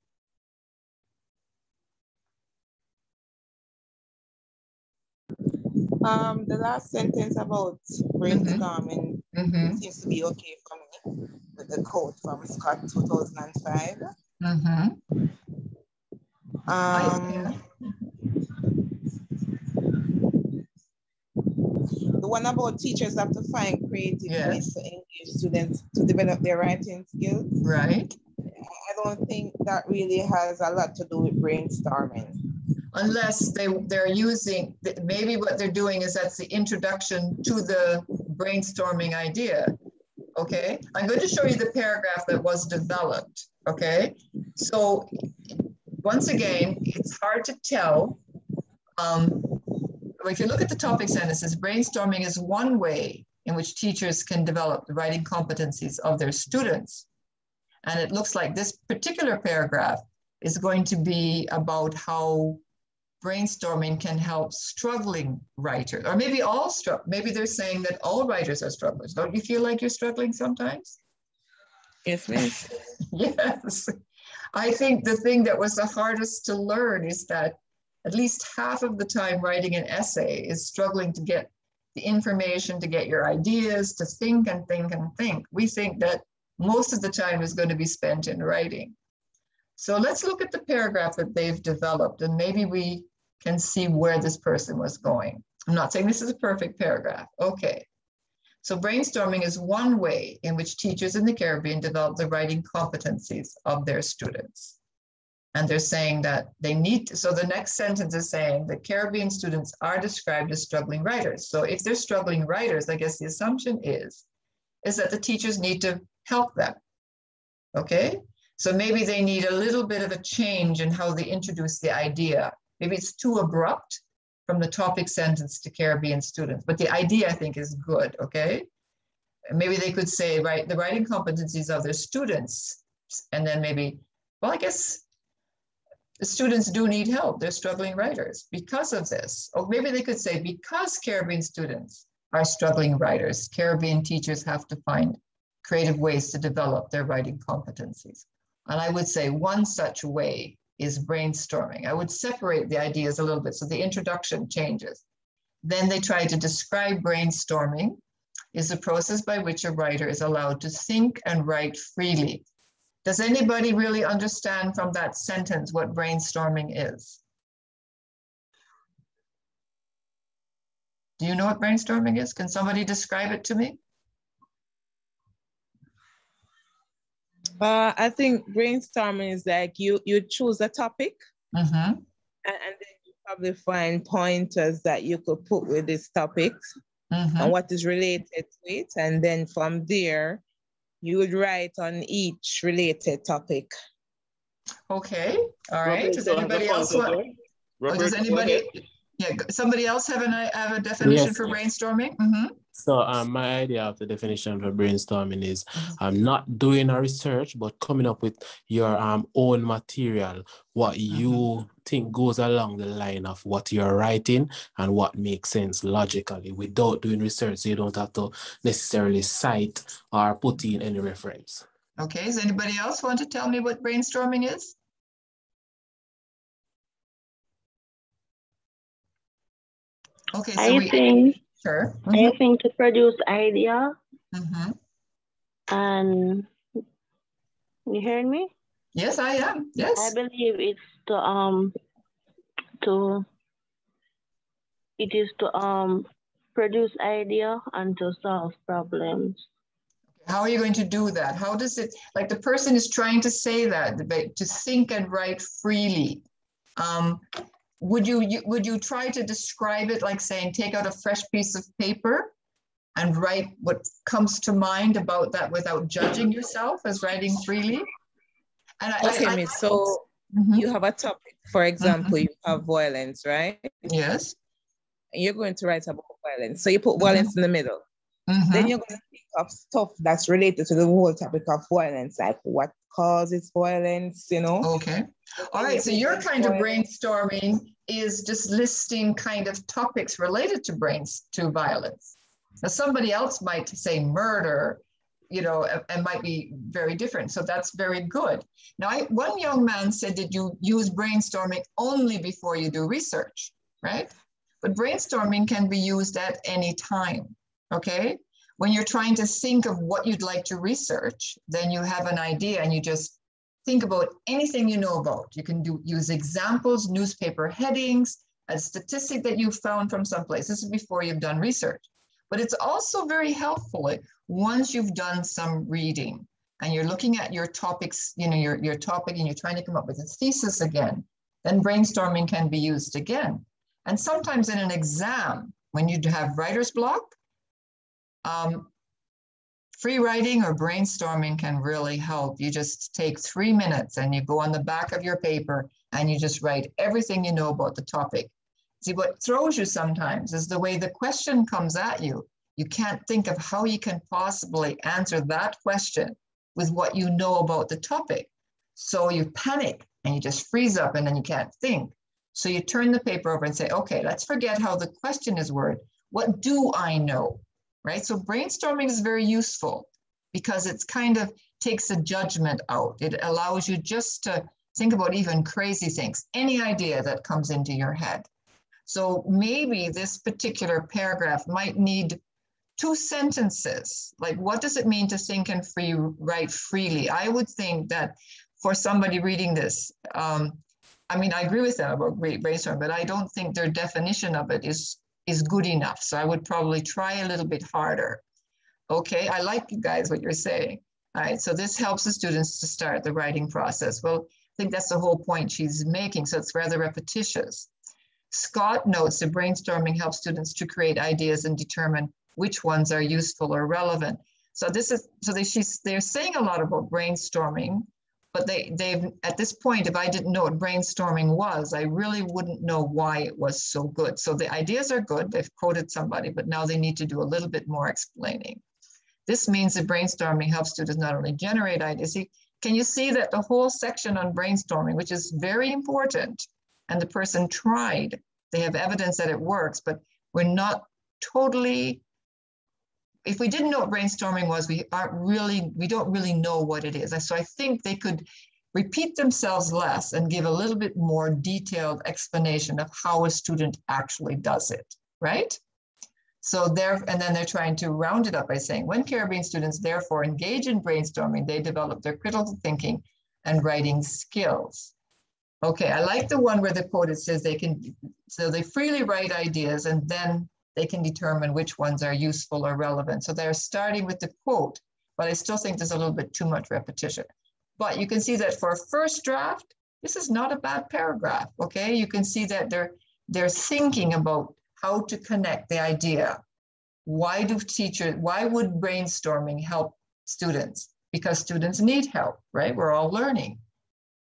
Um, the last sentence about brainstorming mm -hmm. Seems to be okay for me with the quote from Scott 2005. Mm -hmm. Um, the one about teachers have to find creative yes. ways to engage students to develop their writing skills. Right. I don't think that really has a lot to do with brainstorming. Unless they, they're using, maybe what they're doing is that's the introduction to the brainstorming idea. Okay, I'm going to show you the paragraph that was developed. Okay, so once again, it's hard to tell um, if you look at the topic sentences, brainstorming is one way in which teachers can develop the writing competencies of their students. And it looks like this particular paragraph is going to be about how brainstorming can help struggling writers, or maybe all struggle. Maybe they're saying that all writers are strugglers. Don't you feel like you're struggling sometimes? Yes, miss. yes. I think the thing that was the hardest to learn is that at least half of the time writing an essay is struggling to get the information, to get your ideas, to think and think and think. We think that most of the time is going to be spent in writing. So let's look at the paragraph that they've developed and maybe we can see where this person was going. I'm not saying this is a perfect paragraph. Okay. So brainstorming is one way in which teachers in the Caribbean develop the writing competencies of their students. And they're saying that they need to, so the next sentence is saying that Caribbean students are described as struggling writers. So if they're struggling writers, I guess the assumption is, is that the teachers need to help them. Okay? So maybe they need a little bit of a change in how they introduce the idea. Maybe it's too abrupt from the topic sentence to Caribbean students, but the idea I think is good, okay? Maybe they could say, right, the writing competencies of their students, and then maybe, well, I guess the students do need help. They're struggling writers because of this. Or maybe they could say, because Caribbean students are struggling writers, Caribbean teachers have to find creative ways to develop their writing competencies. And I would say one such way is brainstorming. I would separate the ideas a little bit so the introduction changes. Then they try to describe brainstorming is a process by which a writer is allowed to think and write freely does anybody really understand from that sentence what brainstorming is? Do you know what brainstorming is? Can somebody describe it to me? Uh, I think brainstorming is like you you choose a topic, mm -hmm. and, and, then you probably find pointers that you could put with this topic mm -hmm. and what is related to it, and then from there you would write on each related topic. Okay, all right. Does anybody else want? Does anybody? Yeah, somebody else have an have a definition yes, for yes. brainstorming? Mm -hmm. So um, my idea of the definition for brainstorming is I'm um, not doing a research, but coming up with your um, own material, what you mm-hmm. think goes along the line of what you're writing and what makes sense logically without doing research. So you don't have to necessarily cite or put in any reference. Okay, does anybody else want to tell me what brainstorming is? Okay, so I we, think Sure. Mm -hmm. I think to produce idea. Mm -hmm. And you hearing me? Yes, I am. Yes. I believe it's to um to it is to um produce idea and to solve problems. How are you going to do that? How does it like the person is trying to say that to think and write freely? Um, would you, you would you try to describe it like saying take out a fresh piece of paper and write what comes to mind about that without judging yourself as writing freely and I, okay I, I, so mm-hmm. you have a topic. For example, mm-hmm. you have violence, right? Yes. And you're going to write about violence. So you put violence mm-hmm. in the middle. Mm-hmm. Then you're going to think of stuff that's related to the whole topic of violence, like what causes violence, you know? Okay. All right. So your kind of brainstorming is just listing kind of topics related to brains to violence. Now somebody else might say murder, you know, and might be very different. So that's very good. Now, I, one young man said that you use brainstorming only before you do research, right? But brainstorming can be used at any time, okay? When you're trying to think of what you'd like to research, then you have an idea and you just think about anything you know about. You can do use examples, newspaper headings, a statistic that you found from someplace. This is before you've done research. But it's also very helpful once you've done some reading and you're looking at your topics, you know, your, your topic and you're trying to come up with a thesis again, then brainstorming can be used again. And sometimes in an exam, when you have writer's block, um, free writing or brainstorming can really help. You just take three minutes and you go on the back of your paper and you just write everything you know about the topic. See, what throws you sometimes is the way the question comes at you. You can't think of how you can possibly answer that question with what you know about the topic. So you panic and you just freeze up and then you can't think. So you turn the paper over and say, okay, let's forget how the question is worded. What do I know? Right? So brainstorming is very useful because it's kind of takes a judgment out. It allows you just to think about even crazy things, any idea that comes into your head. So maybe this particular paragraph might need two sentences. Like, what does it mean to think and free write freely? I would think that for somebody reading this, um, I mean, I agree with them about brainstorm, but I don't think their definition of it is is good enough. So I would probably try a little bit harder. Okay, I like you guys what you're saying. All right, so this helps the students to start the writing process. Well, I think that's the whole point she's making. So it's rather repetitious. Scott notes that brainstorming helps students to create ideas and determine which ones are useful or relevant. So this is so they she's they're saying a lot about brainstorming, but they they've at this point, if I didn't know what brainstorming was, I really wouldn't know why it was so good. So the ideas are good, they've quoted somebody, but now they need to do a little bit more explaining. This means that brainstorming helps students not only generate ideas. See, can you see that the whole section on brainstorming, which is very important, and the person tried. They have evidence that it works, but we're not totally, if we didn't know what brainstorming was, we aren't really, we don't really know what it is. So I think they could repeat themselves less and give a little bit more detailed explanation of how a student actually does it, right? So there, and then they're trying to round it up by saying, when Caribbean students therefore engage in brainstorming, they develop their critical thinking and writing skills. Okay, I like the one where the quote it says they can, so they freely write ideas and then they can determine which ones are useful or relevant. So they're starting with the quote, but I still think there's a little bit too much repetition. But you can see that for a first draft, this is not a bad paragraph, okay? You can see that they're, they're thinking about how to connect the idea. Why do teachers, why would brainstorming help students? Because students need help, right? We're all learning.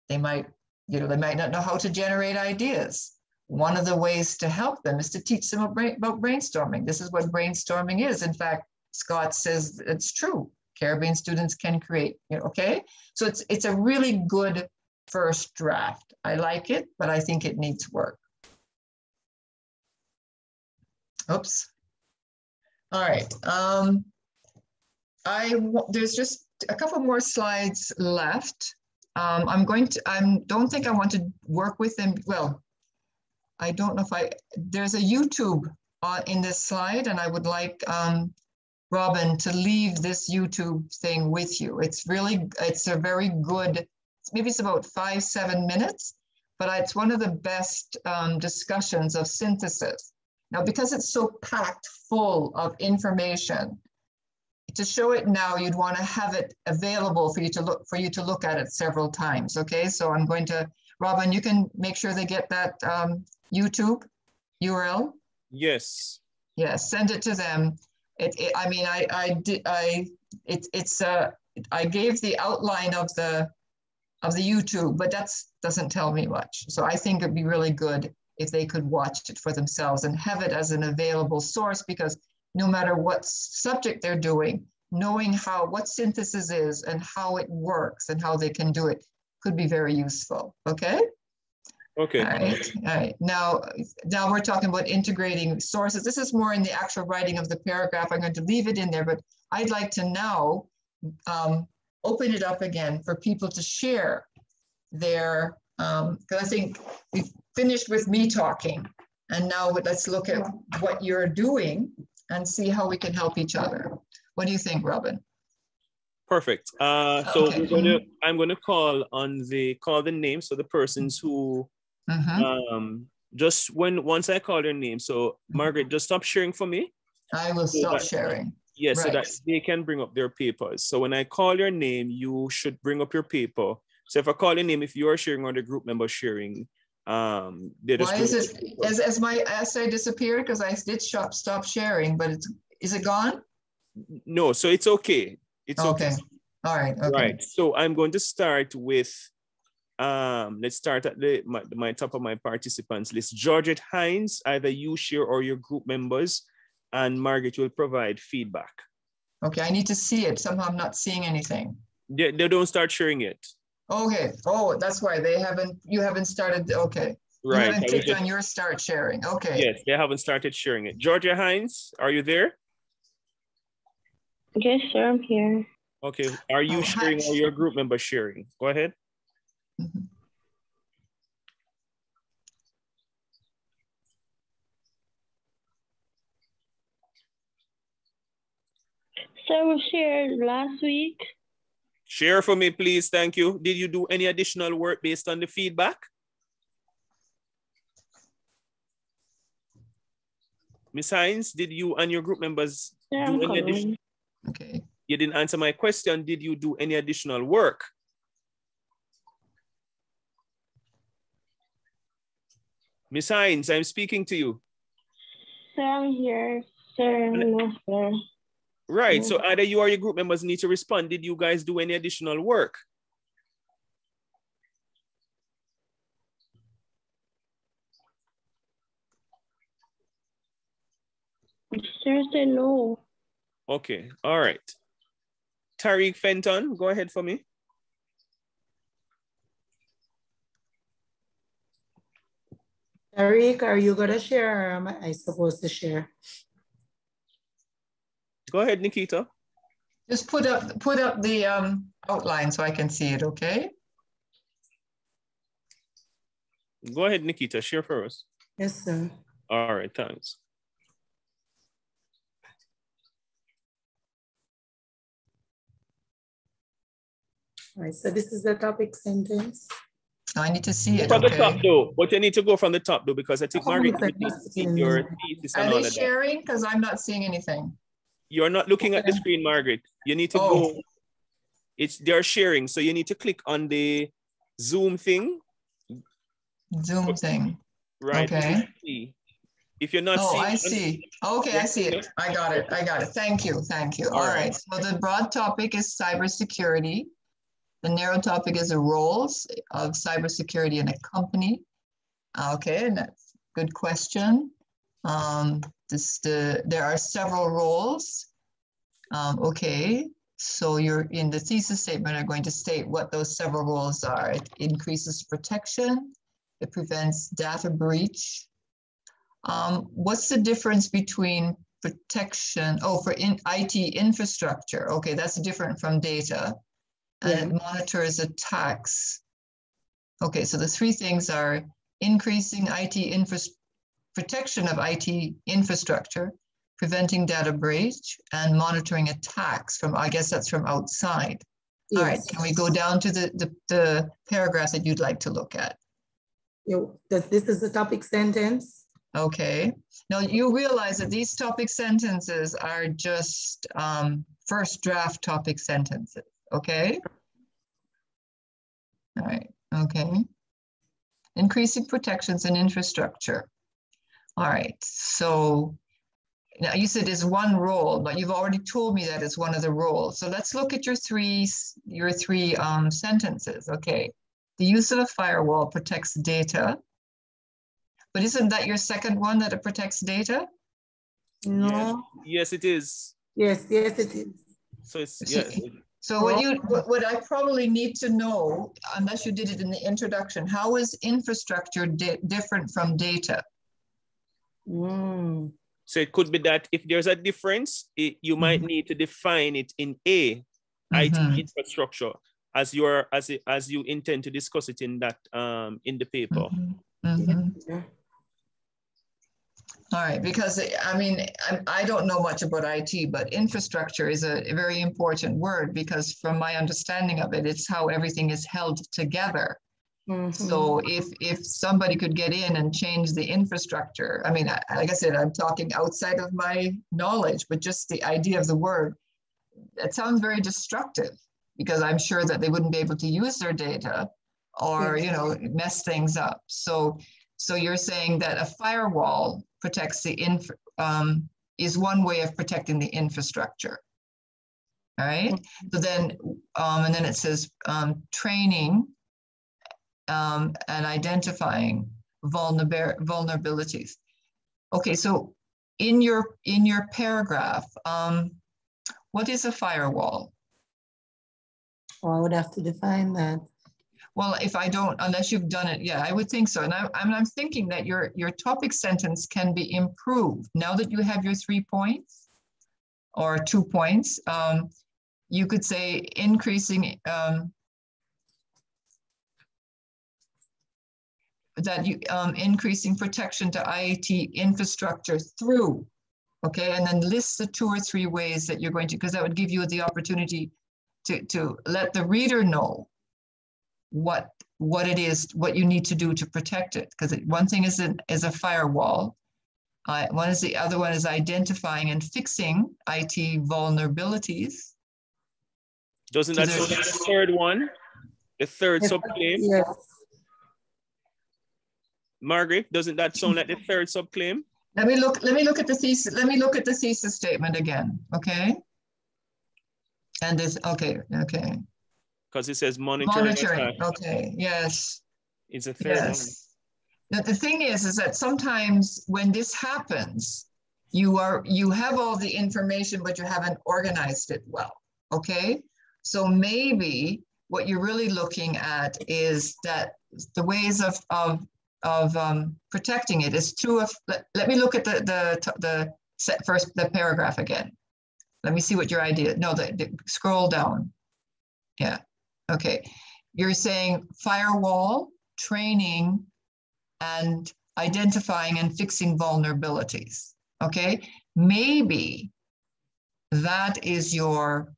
They might you know, they might not know how to generate ideas. One of the ways to help them is to teach them about brainstorming. This is what brainstorming is. In fact, Scott says it's true. Caribbean students can create, you know, okay? So it's, it's a really good first draft. I like it, but I think it needs work. Oops. All right. Um, I there's just a couple more slides left. Um, I'm going to, I don't think I want to work with them. Well, I don't know if I, there's a YouTube uh, in this slide and I would like um, Robin to leave this YouTube thing with you. It's really, it's a very good, maybe it's about five, seven minutes, but it's one of the best um, discussions of synthesis. Now, because it's so packed full of information, to show it now, you'd want to have it available for you to look for you to look at it several times. Okay, so I'm going to, Robin, you can make sure they get that um, YouTube URL. Yes. Yes, send it to them. It, it, I mean, I, I did, I, it, it's, uh, I gave the outline of the, of the YouTube, but that doesn't tell me much. So I think it'd be really good if they could watch it for themselves and have it as an available source because no matter what subject they're doing, knowing how what synthesis is and how it works and how they can do it could be very useful. Okay. Okay. All right. All right. Now, now we're talking about integrating sources. This is more in the actual writing of the paragraph. I'm going to leave it in there, but I'd like to now um, open it up again for people to share their, because um, I think we've finished with me talking. And now let's look at what you're doing and see how we can help each other. What do you think, Robin? Perfect. Uh, so okay. we're gonna, I'm going to call on the call the names of the persons who mm-hmm. um, just when once I call your name. So Margaret, just stop sharing for me. I will so stop that, sharing. Yes, right. so that they can bring up their papers. So when I call your name, you should bring up your paper. So if I call your name, if you are sharing or the group member sharing, um, why is it as, as my essay disappeared because I did stop stop sharing, but it's is it gone? No, so it's okay. It's okay. okay. All right. Okay. Right. So I'm going to start with um, let's start at the my, my top of my participants list. Georgette Hines, either you share or your group members, and Margaret will provide feedback. Okay, I need to see it. Somehow I'm not seeing anything. They, they don't start sharing it. Okay. Oh, that's why they haven't. You haven't started. Okay. Right. You haven't clicked just, on your start sharing. Okay. Yes, they haven't started sharing it. Georgia Hines, are you there? Yes, sir. I'm here. Okay. Are you oh, sharing or your group member sharing? Go ahead. Mm -hmm. So we shared last week. Share for me, please. Thank you. Did you do any additional work based on the feedback? Miss Hines, did you and your group members yeah, do any additional? Okay. You didn't answer my question. Did you do any additional work? Miss Hines, I'm speaking to you. Sir, I'm here. Sir, no, sir. Right. So mm-hmm. either you or your group members need to respond. Did you guys do any additional work? Sir said no. Okay. All right. Tariq Fenton, go ahead for me. Tariq, are you going to share or am I supposed to share? Go ahead, Nikita. Just put up put up the um, outline so I can see it, okay? Go ahead, Nikita, share for us. Yes, sir. All right, thanks. All right, so this is the topic sentence. I need to see it. From okay. the top though, but you need to go from the top though, because I think oh, Margaret needs to see your thesis Are they sharing? Because I'm not seeing anything. You're not looking okay. at the screen, Margaret. You need to oh. go. It's they're sharing, so you need to click on the Zoom thing. Zoom thing. Right. Okay. If you're not oh, seeing, I see. Okay, I see it. I got it. I got it. Thank you. Thank you. All, All right. right. So the broad topic is cybersecurity. The narrow topic is the roles of cybersecurity in a company. Okay, and that's a good question. Um, this, the, there are several roles. Um, okay, so you're in the thesis statement are going to state what those several roles are. It increases protection, it prevents data breach. Um, what's the difference between protection, oh, for in IT infrastructure, okay, that's different from data and it monitors attacks. Okay, so the three things are increasing IT infra protection of IT infrastructure, preventing data breach, and monitoring attacks from, I guess that's from outside. Yes. All right, can we go down to the, the, the paragraph that you'd like to look at? Yeah, this is the topic sentence. Okay. Now you realize that these topic sentences are just um, first draft topic sentences. Okay. All right. Okay. Increasing protections and infrastructure. All right. So now you said is one role, but you've already told me that it's one of the roles. So let's look at your three your three um, sentences. Okay, the use of a firewall protects data. But isn't that your second one that it protects data? No. Yes, yes it is. Yes, yes, it is. So it's yeah. So what you what I probably need to know, unless you did it in the introduction, how is infrastructure di different from data? Mm. So it could be that if there's a difference, it, you might mm -hmm. need to define it in A, mm -hmm. IT infrastructure, as your as it, as you intend to discuss it in that um in the paper. Mm -hmm. yeah. All right, because I mean, I, I, don't know much about IT, but infrastructure is a, a, very important word because, from my understanding of it, it's how everything is held together. Mm-hmm. So, if if somebody could get in and change the infrastructure, I mean, like I said, I'm talking outside of my knowledge, but just the idea of the word, it sounds very destructive because I'm sure that they wouldn't be able to use their data or you know mess things up. So, so you're saying that a firewall protects the inf um, is one way of protecting the infrastructure. All right. So then, um, and then it says um, training um, and identifying vulner vulnerabilities. Okay, so in your in your paragraph, um, what is a firewall? Well, I would have to define that. Well, if I don't, unless you've done it, yeah, I would think so. And I, I'm, I'm thinking that your, your topic sentence can be improved. Now that you have your three points or two points, um, you could say increasing um, that you um, increasing protection to IAT infrastructure through, okay, and then list the two or three ways that you're going to, because that would give you the opportunity to, to let the reader know what what it is, what you need to do to protect it. Because one thing is an, is a firewall. Uh, one is the other one is identifying and fixing IT vulnerabilities. Doesn't that so the third one? The third yes. subclaim? Yes. Margaret, doesn't that sound like the third subclaim? Let me look, let me look at the thesis, let me look at the thesis statement again, okay? And this, okay, okay because it says monitoring. Monitoring. Okay. Yes. It's a third yes. one. The, the thing is, is that sometimes when this happens, you are you have all the information, but you haven't organized it well. Okay. So maybe what you're really looking at is that the ways of of of um, protecting it is through a. Let, let me look at the the the set first the paragraph again. Let me see what your idea. No, the, the scroll down. Yeah. Okay, you're saying firewall, training, and identifying and fixing vulnerabilities. Okay, maybe that is your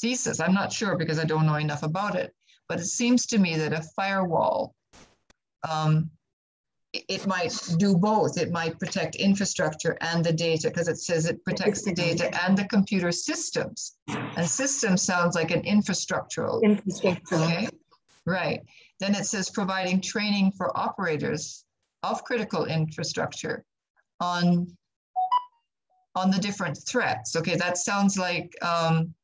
thesis. I'm not sure because I don't know enough about it, but it seems to me that a firewall, um, it might do both. It might protect infrastructure and the data because it says it protects the data and the computer systems. And system sounds like an infrastructural. Infrastructure. Okay. Right. Then it says providing training for operators of critical infrastructure on on the different threats. Okay, that sounds like um,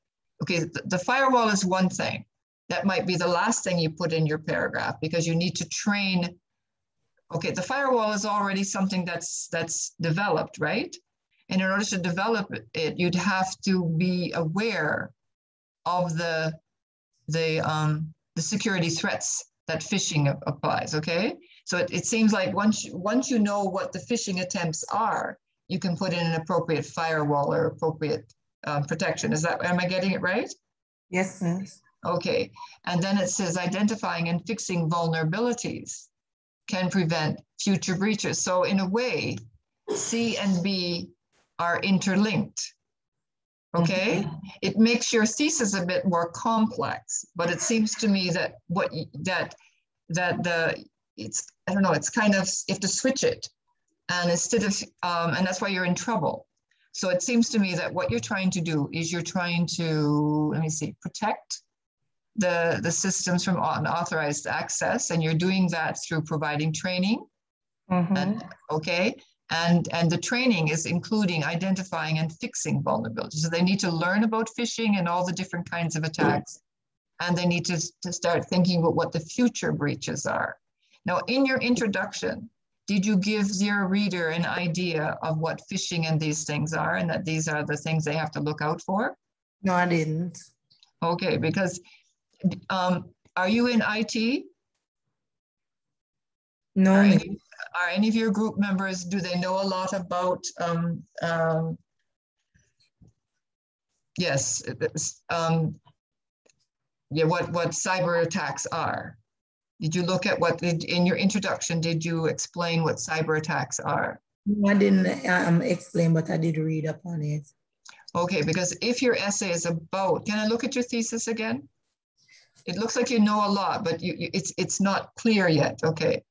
okay. The, the firewall is one thing. That might be the last thing you put in your paragraph because you need to train Okay, the firewall is already something that's that's developed, right? And in order to develop it, you'd have to be aware of the the um, the security threats that phishing applies. Okay, so it, it seems like once you, once you know what the phishing attempts are, you can put in an appropriate firewall or appropriate um, protection. Is that am I getting it right? Yes, miss. Okay, and then it says identifying and fixing vulnerabilities can prevent future breaches. So in a way, C and B are interlinked. Okay, mm-hmm. it makes your thesis a bit more complex, but it seems to me that what that that the it's I don't know it's kind of you have to switch it, and instead of um, and that's why you're in trouble. So it seems to me that what you're trying to do is you're trying to let me see protect the, the systems from unauthorized access, and you're doing that through providing training. Mm-hmm. And, okay. And, and the training is including identifying and fixing vulnerabilities. So they need to learn about phishing and all the different kinds of attacks. And they need to, to start thinking about what the future breaches are. Now, in your introduction, did you give your reader an idea of what phishing and these things are and that these are the things they have to look out for? No, I didn't. Okay, because um, are you in IT? No. Are any, are any, of your group members, do they know a lot about, um, um, yes, um, yeah, what, what cyber attacks are? Did you look at what, did, in your introduction, did you explain what cyber attacks are? I didn't um, explain, but I did read up on it. Okay, because if your essay is about, can I look at your thesis again? It looks like you know a lot, but you, you, it's it's not clear yet. Okay,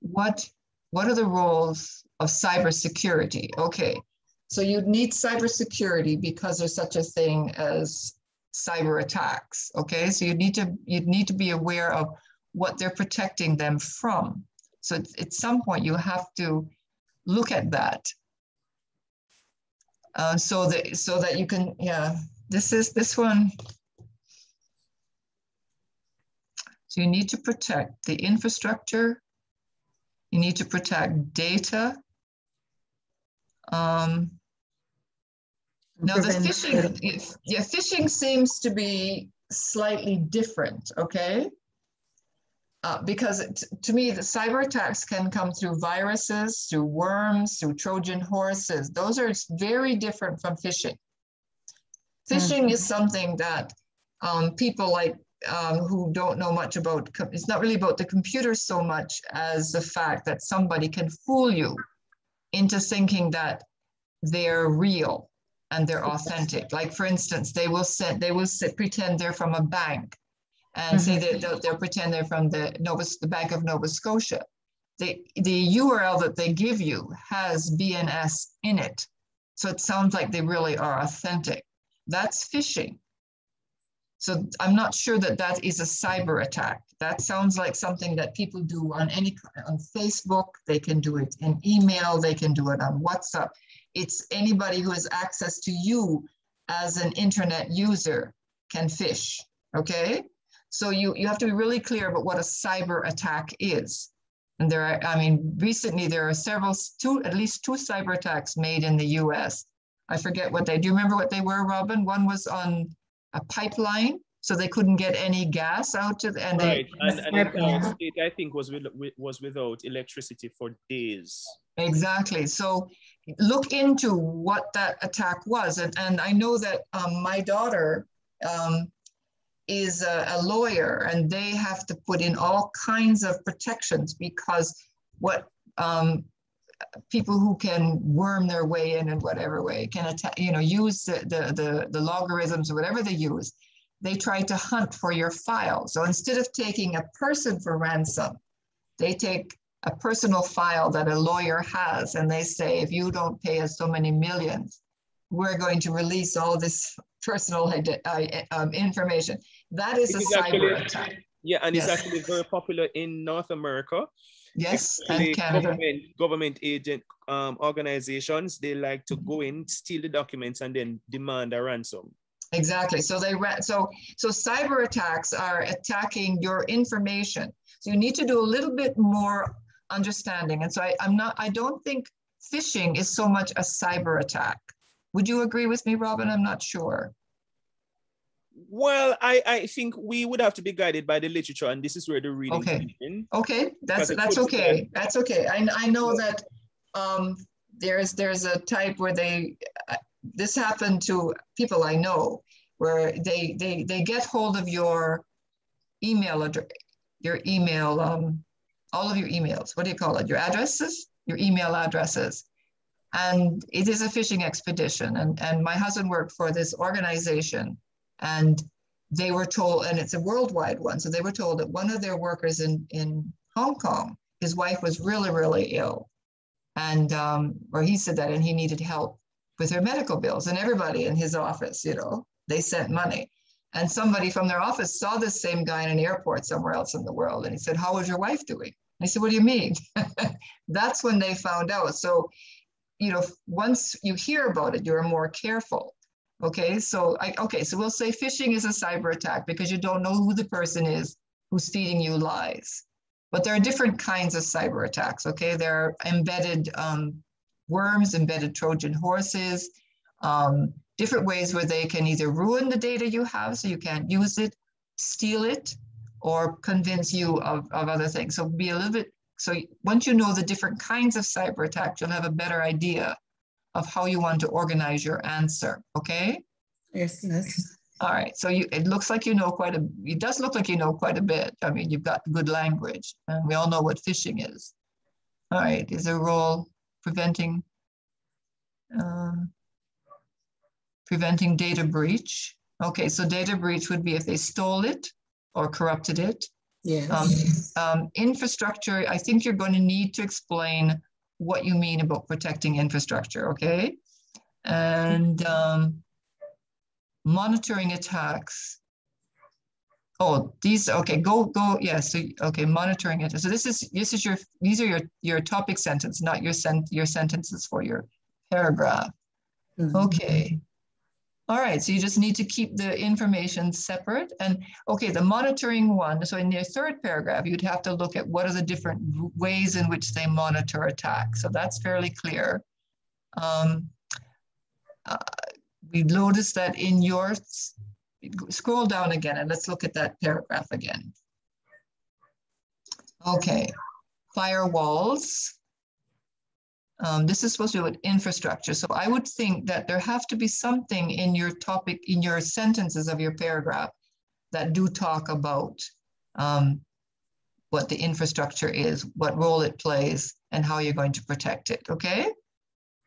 what what are the roles of cybersecurity? Okay, so you'd need cybersecurity because there's such a thing as cyber attacks. Okay, so you need to you'd need to be aware of what they're protecting them from. So at some point you have to look at that uh, so that so that you can yeah this is this one so you need to protect the infrastructure you need to protect data um, now the phishing yeah phishing seems to be slightly different okay uh, because it, to me, the cyber attacks can come through viruses, through worms, through Trojan horses. Those are very different from phishing. Phishing mm-hmm. is something that um, people like um, who don't know much about, it's not really about the computer so much as the fact that somebody can fool you into thinking that they're real and they're authentic. Like for instance, they will send, they will sit, pretend they're from a bank and mm-hmm. say that they'll, they'll, pretend they're from the Nova, the Bank of Nova Scotia. The, the URL that they give you has BNS in it. So it sounds like they really are authentic. That's phishing. So I'm not sure that that is a cyber attack. That sounds like something that people do on any on Facebook. They can do it in email. They can do it on WhatsApp. It's anybody who has access to you as an internet user can phish. Okay. So you, you have to be really clear about what a cyber attack is. And there are, I mean, recently there are several, two, at least two cyber attacks made in the US. I forget what they, do you remember what they were, Robin? One was on a pipeline, so they couldn't get any gas out to the, and right. they, and, and state, I think was with, was without electricity for days. Exactly. So look into what that attack was. And, and I know that um, my daughter um, is a, a, lawyer and they have to put in all kinds of protections because what um, people who can worm their way in in whatever way can attack, you know, use the, the, the, the logarithms or whatever they use, they try to hunt for your file. So instead of taking a person for ransom, they take a personal file that a lawyer has and they say, if you don't pay us so many millions, we're going to release all this personal uh, um, information. That is it a cyber actually, attack. Yeah, and yes. it's actually very popular in North America. Yes, and Canada. Government, government agent um, organizations, they like to go in, steal the documents, and then demand a ransom. Exactly. So they so so cyber attacks are attacking your information. So you need to do a little bit more understanding. And so I, I'm not. I don't think phishing is so much a cyber attack. Would you agree with me, Robin? I'm not sure. Well, I, I think we would have to be guided by the literature, and this is where the reading okay. in. Okay, that's that's okay. That's okay. I, I know that um, there's there's a type where they uh, this happened to people I know where they they they get hold of your email address, your email, um, all of your emails. What do you call it? Your addresses, your email addresses, and it is a phishing expedition. And, and my husband worked for this organization and they were told, and it's a worldwide one. So they were told that one of their workers in, in Hong Kong, his wife was really, really ill. And, um, or he said that, and he needed help with her medical bills. And everybody in his office, you know, they sent money. And somebody from their office saw this same guy in an airport somewhere else in the world. And he said, How is your wife doing? And he said, What do you mean? That's when they found out. So you know, once you hear about it, you're more careful. Okay, so I, okay, so we'll say phishing is a cyber attack because you don't know who the person is who's feeding you lies. But there are different kinds of cyber attacks. Okay, there are embedded um, worms, embedded Trojan horses, um, different ways where they can either ruin the data you have so you can't use it, steal it, or convince you of, of other things. So be a little bit, so once you know the different kinds of cyber attacks, you'll have a better idea of how you want to organize your answer, okay? Yes, yes. All right, so you, it looks like you know quite a, it does look like you know quite a bit. I mean, you've got good language and we all know what phishing is. All right, is a role preventing, um, preventing data breach? Okay, so data breach would be if they stole it or corrupted it. Yes. Um, um, infrastructure, I think you're going to need to explain what you mean about protecting infrastructure, okay? And um, monitoring attacks. Oh, these, okay, go, go, yeah, so, okay, monitoring it. So this is, this is your, these are your, your topic sentence, not your, sent, your sentences for your paragraph. Mm -hmm. Okay. All right, so you just need to keep the information separate. And okay, the monitoring one, so in your third paragraph, you'd have to look at what are the different ways in which they monitor attacks. So that's fairly clear. Um, uh, we noticed that in your, scroll down again and let's look at that paragraph again. Okay, firewalls. Um, this is supposed to be with infrastructure. So I would think that there have to be something in your topic, in your sentences of your paragraph that do talk about um, what the infrastructure is, what role it plays, and how you're going to protect it, okay?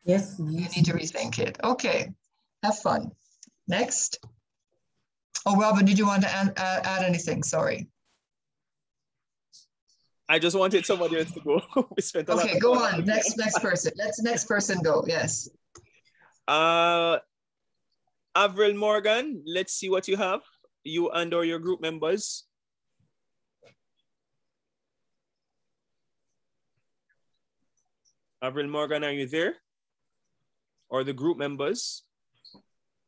Yes. You need to rethink it. Okay, have fun. Next. Oh, Robin, did you want to add, add anything? Sorry. I just wanted somebody else to go. we spent a okay, lot. go on. Next, next person. Let's next person go. Yes. Uh, Avril Morgan. Let's see what you have. You and or your group members. Avril Morgan, are you there? Or the group members?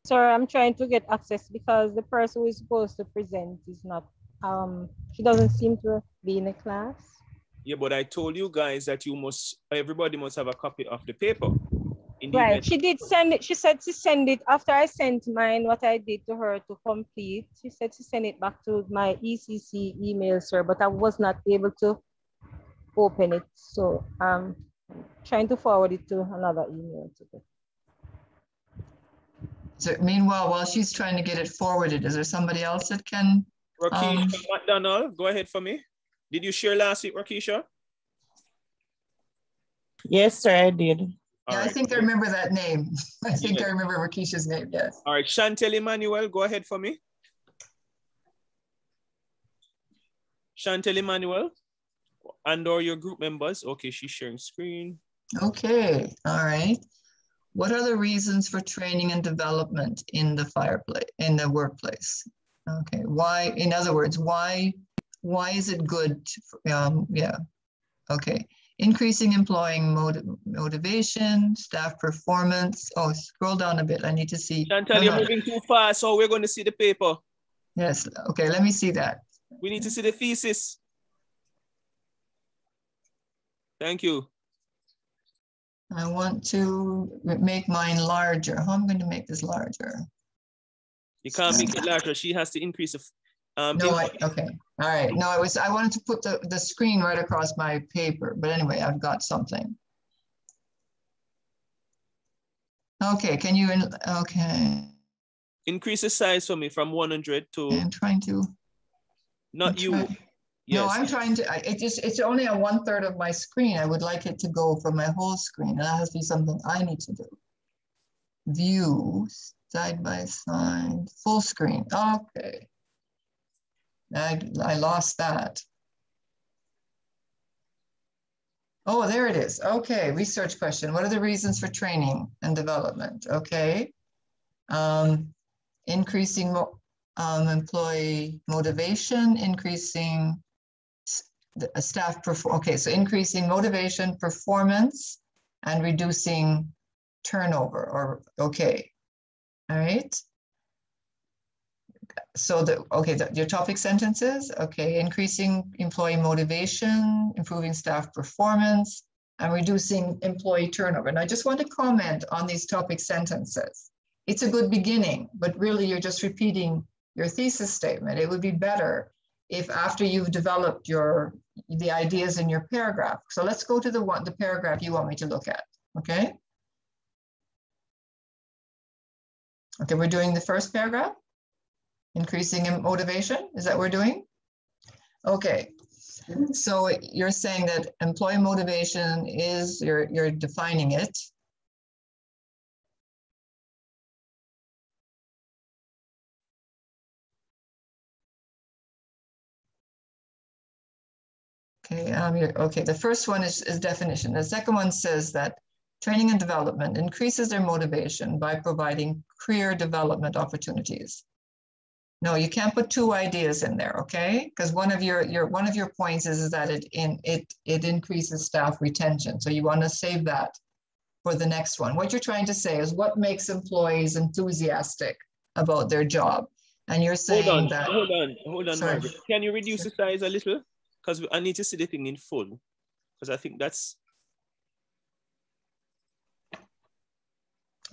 Sorry, I'm trying to get access because the person who is supposed to present is not um, she doesn't seem to be in a class. Yeah, but I told you guys that you must, everybody must have a copy of the paper. right, she did send it. She said to send it after I sent mine, what I did to her to complete. She said to send it back to my ECC email, sir, but I was not able to open it. So I'm trying to forward it to another email. To so meanwhile, while she's trying to get it forwarded, is there somebody else that can Rakisha um, McDonald, go ahead for me. Did you share last week, Rakisha? Yes, sir, I did. yeah, right. I think I remember that name. I think yeah. I remember Rakisha's name, yes. All right, Chantel Emmanuel, go ahead for me. Chantel Emmanuel, and or your group members. Okay, she's sharing screen. Okay, all right. What are the reasons for training and development in the fireplace, in the workplace? Okay, why, in other words, why, why is it good? To, um, yeah, okay. Increasing employing motiv motivation, staff performance. Oh, scroll down a bit. I need to see. Chantal, you're moving too fast, so we're going to see the paper. Yes, okay, let me see that. We need to see the thesis. Thank you. I want to make mine larger. How am I going to make this larger? You can't make it larger. She has to increase the. Um, no, I, okay. All right. No, I was I wanted to put the, the screen right across my paper, but anyway, I've got something. Okay, can you, okay. Increase the size for me from 100 to. I'm trying to. Not I'm you. Yes. No, I'm trying to, I, it just, it's only on one third of my screen. I would like it to go for my whole screen. And that has to be something I need to do. Views side by side, full screen. Okay. I, I lost that. Oh, there it is. Okay, research question. What are the reasons for training and development? Okay. Um, increasing um, employee motivation, increasing the staff perform. Okay, so increasing motivation, performance, and reducing turnover or okay. All right. So the okay, the, your topic sentences, okay, increasing employee motivation, improving staff performance, and reducing employee turnover. And I just want to comment on these topic sentences. It's a good beginning, but really you're just repeating your thesis statement. It would be better if after you've developed your the ideas in your paragraph. So let's go to the one the paragraph you want me to look at. Okay. Okay, we're doing the first paragraph. Increasing in motivation. Is that what we're doing? Okay. So you're saying that employee motivation is you're you're defining it. Okay, um, okay. The first one is, is definition. The second one says that training and development increases their motivation by providing career development opportunities. No, you can't put two ideas in there, okay? Because one of your your one of your points is, is that it in it it increases staff retention. So you want to save that for the next one. What you're trying to say is what makes employees enthusiastic about their job. And you're saying hold on, that hold on, hold on, Margaret. Can you reduce the size a little? because I need to see the thing in full because I think that's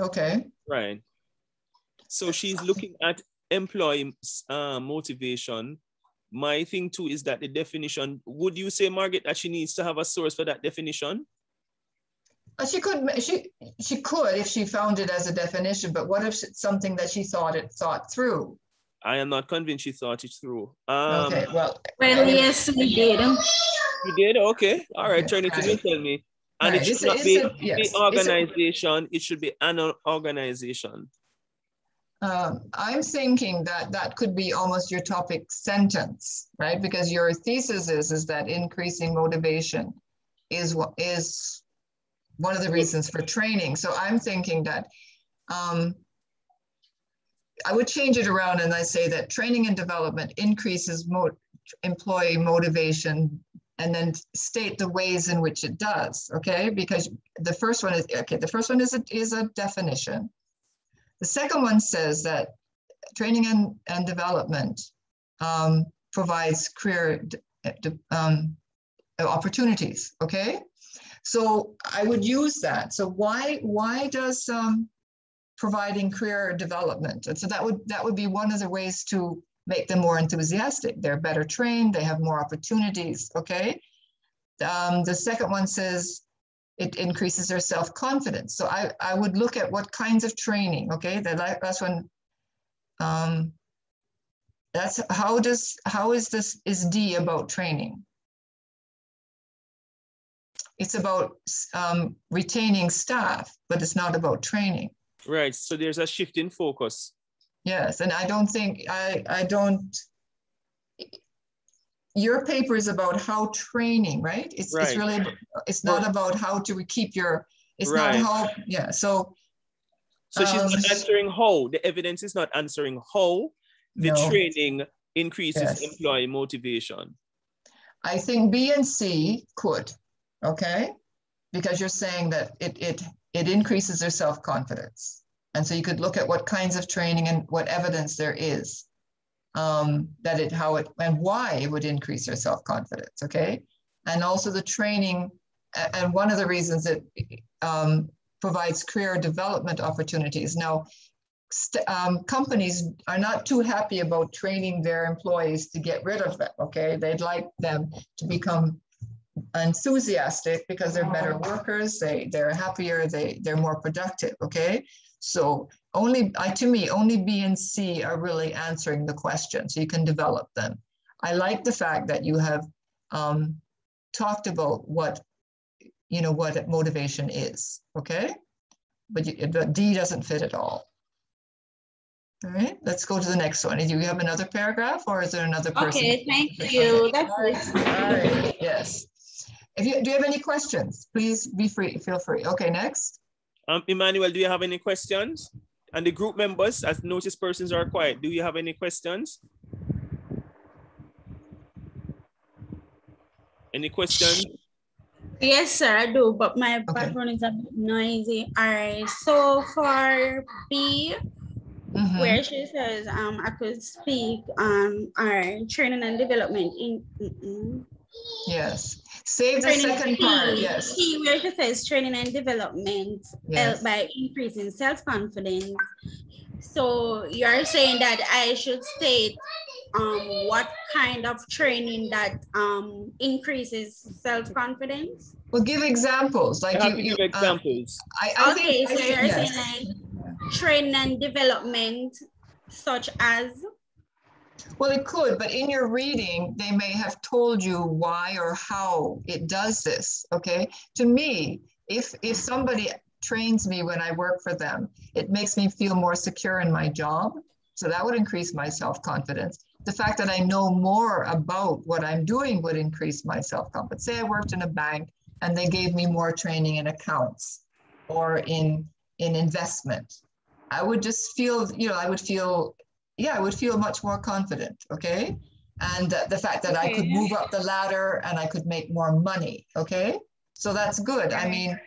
okay. Right. So she's looking at employee uh, motivation. My thing too is that the definition. Would you say, Margaret, that she needs to have a source for that definition? Uh, she could. She she could if she found it as a definition. But what if it's something that she thought it thought through? I am not convinced she thought it through. Um, okay, well. Well, yes, we did. You did? Okay. All right, okay. Trinity, right. tell me. And right. it should it's not a, be, a, yes. organization, it should be an organization. Um, I'm thinking that that could be almost your topic sentence, right? Because your thesis is, is that increasing motivation is, is one of the reasons for training. So I'm thinking that um, I would change it around and I say that training and development increases mo employee motivation and then state the ways in which it does, okay? Because the first one is, okay, the first one is a, is a definition. The second one says that training and, and development um, provides career um, opportunities, okay? So I would use that. So why, why does um, providing career development. And so that would that would be one of the ways to make them more enthusiastic. They're better trained, they have more opportunities, okay? Um, the second one says it increases their self-confidence. So I, I would look at what kinds of training, okay? The last one, um, that's how does, how is this, is D about training? It's about um, retaining staff, but it's not about training. Right. So there's a shift in focus. Yes. And I don't think, I, I don't, your paper is about how training, right? It's, right. it's really, it's not right. about how to keep your, it's right. not how, yeah. So, so um, she's not um, answering how. The evidence is not answering how the no. training increases yes. employee motivation. I think B and C could, okay? Because you're saying that it, it it increases their self-confidence. And so you could look at what kinds of training and what evidence there is um, that it, how it, and why it would increase their self-confidence, okay? And also the training, and one of the reasons it um, provides career development opportunities. Now, um, companies are not too happy about training their employees to get rid of them, okay? They'd like them to become enthusiastic because they're better workers, they, they're happier, they, they're more productive, okay? So only, I, to me, only B and C are really answering the question, so you can develop them. I like the fact that you have um, talked about what, you know, what motivation is, okay? But, you, but D doesn't fit at all. All right, let's go to the next one. Do you have another paragraph or is there another person? Okay, thank you. That's. All right, yes. If you do you have any questions, please be free, feel free. Okay, next. Um, Emmanuel, do you have any questions? And the group members, as notice persons are quiet, do you have any questions? Any questions? Yes, sir, I do, but my okay. background is a bit noisy. All right, so for B, mm -hmm. where she says um, I could speak um, our training and development in. Mm -mm. Yes, save the training second part. Yes. P, where she says training and development yes. by increasing self confidence. So you're saying that I should state um, what kind of training that um, increases self-confidence? Well, give examples. Like you, you, give examples. Uh, I, I okay, think, so I you're yes. saying like training and development, such as? Well, it could, but in your reading, they may have told you why or how it does this. Okay, to me, if if somebody trains me when I work for them, it makes me feel more secure in my job. So that would increase my self confidence the fact that I know more about what I'm doing would increase my self-confidence. Say I worked in a bank and they gave me more training in accounts or in in investment. I would just feel, you know, I would feel, yeah, I would feel much more confident. Okay. And uh, the fact that okay. I could move up the ladder and I could make more money. Okay. So that's good. I mean,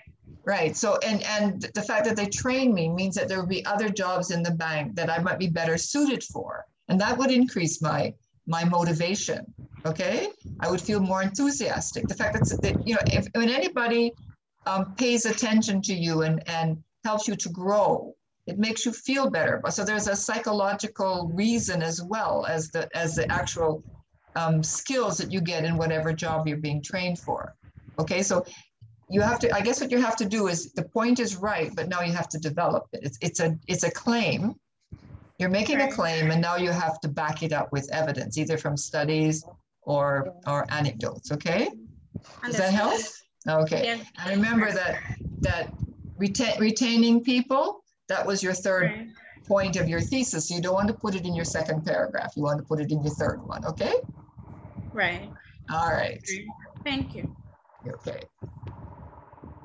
right. So, and, and the fact that they train me means that there will be other jobs in the bank that I might be better suited for and that would increase my my motivation okay i would feel more enthusiastic the fact that, that you know if when anybody um, pays attention to you and and helps you to grow it makes you feel better so there's a psychological reason as well as the as the actual um, skills that you get in whatever job you're being trained for okay so you have to i guess what you have to do is the point is right but now you have to develop it it's, it's a it's a claim you're making a claim and now you have to back it up with evidence, either from studies or, or anecdotes, okay? Does that help? Okay. Yeah. And remember that, that retain, retaining people, that was your third right. point of your thesis. You don't want to put it in your second paragraph. You want to put it in your third one, okay? Right. All right. Thank you. Okay.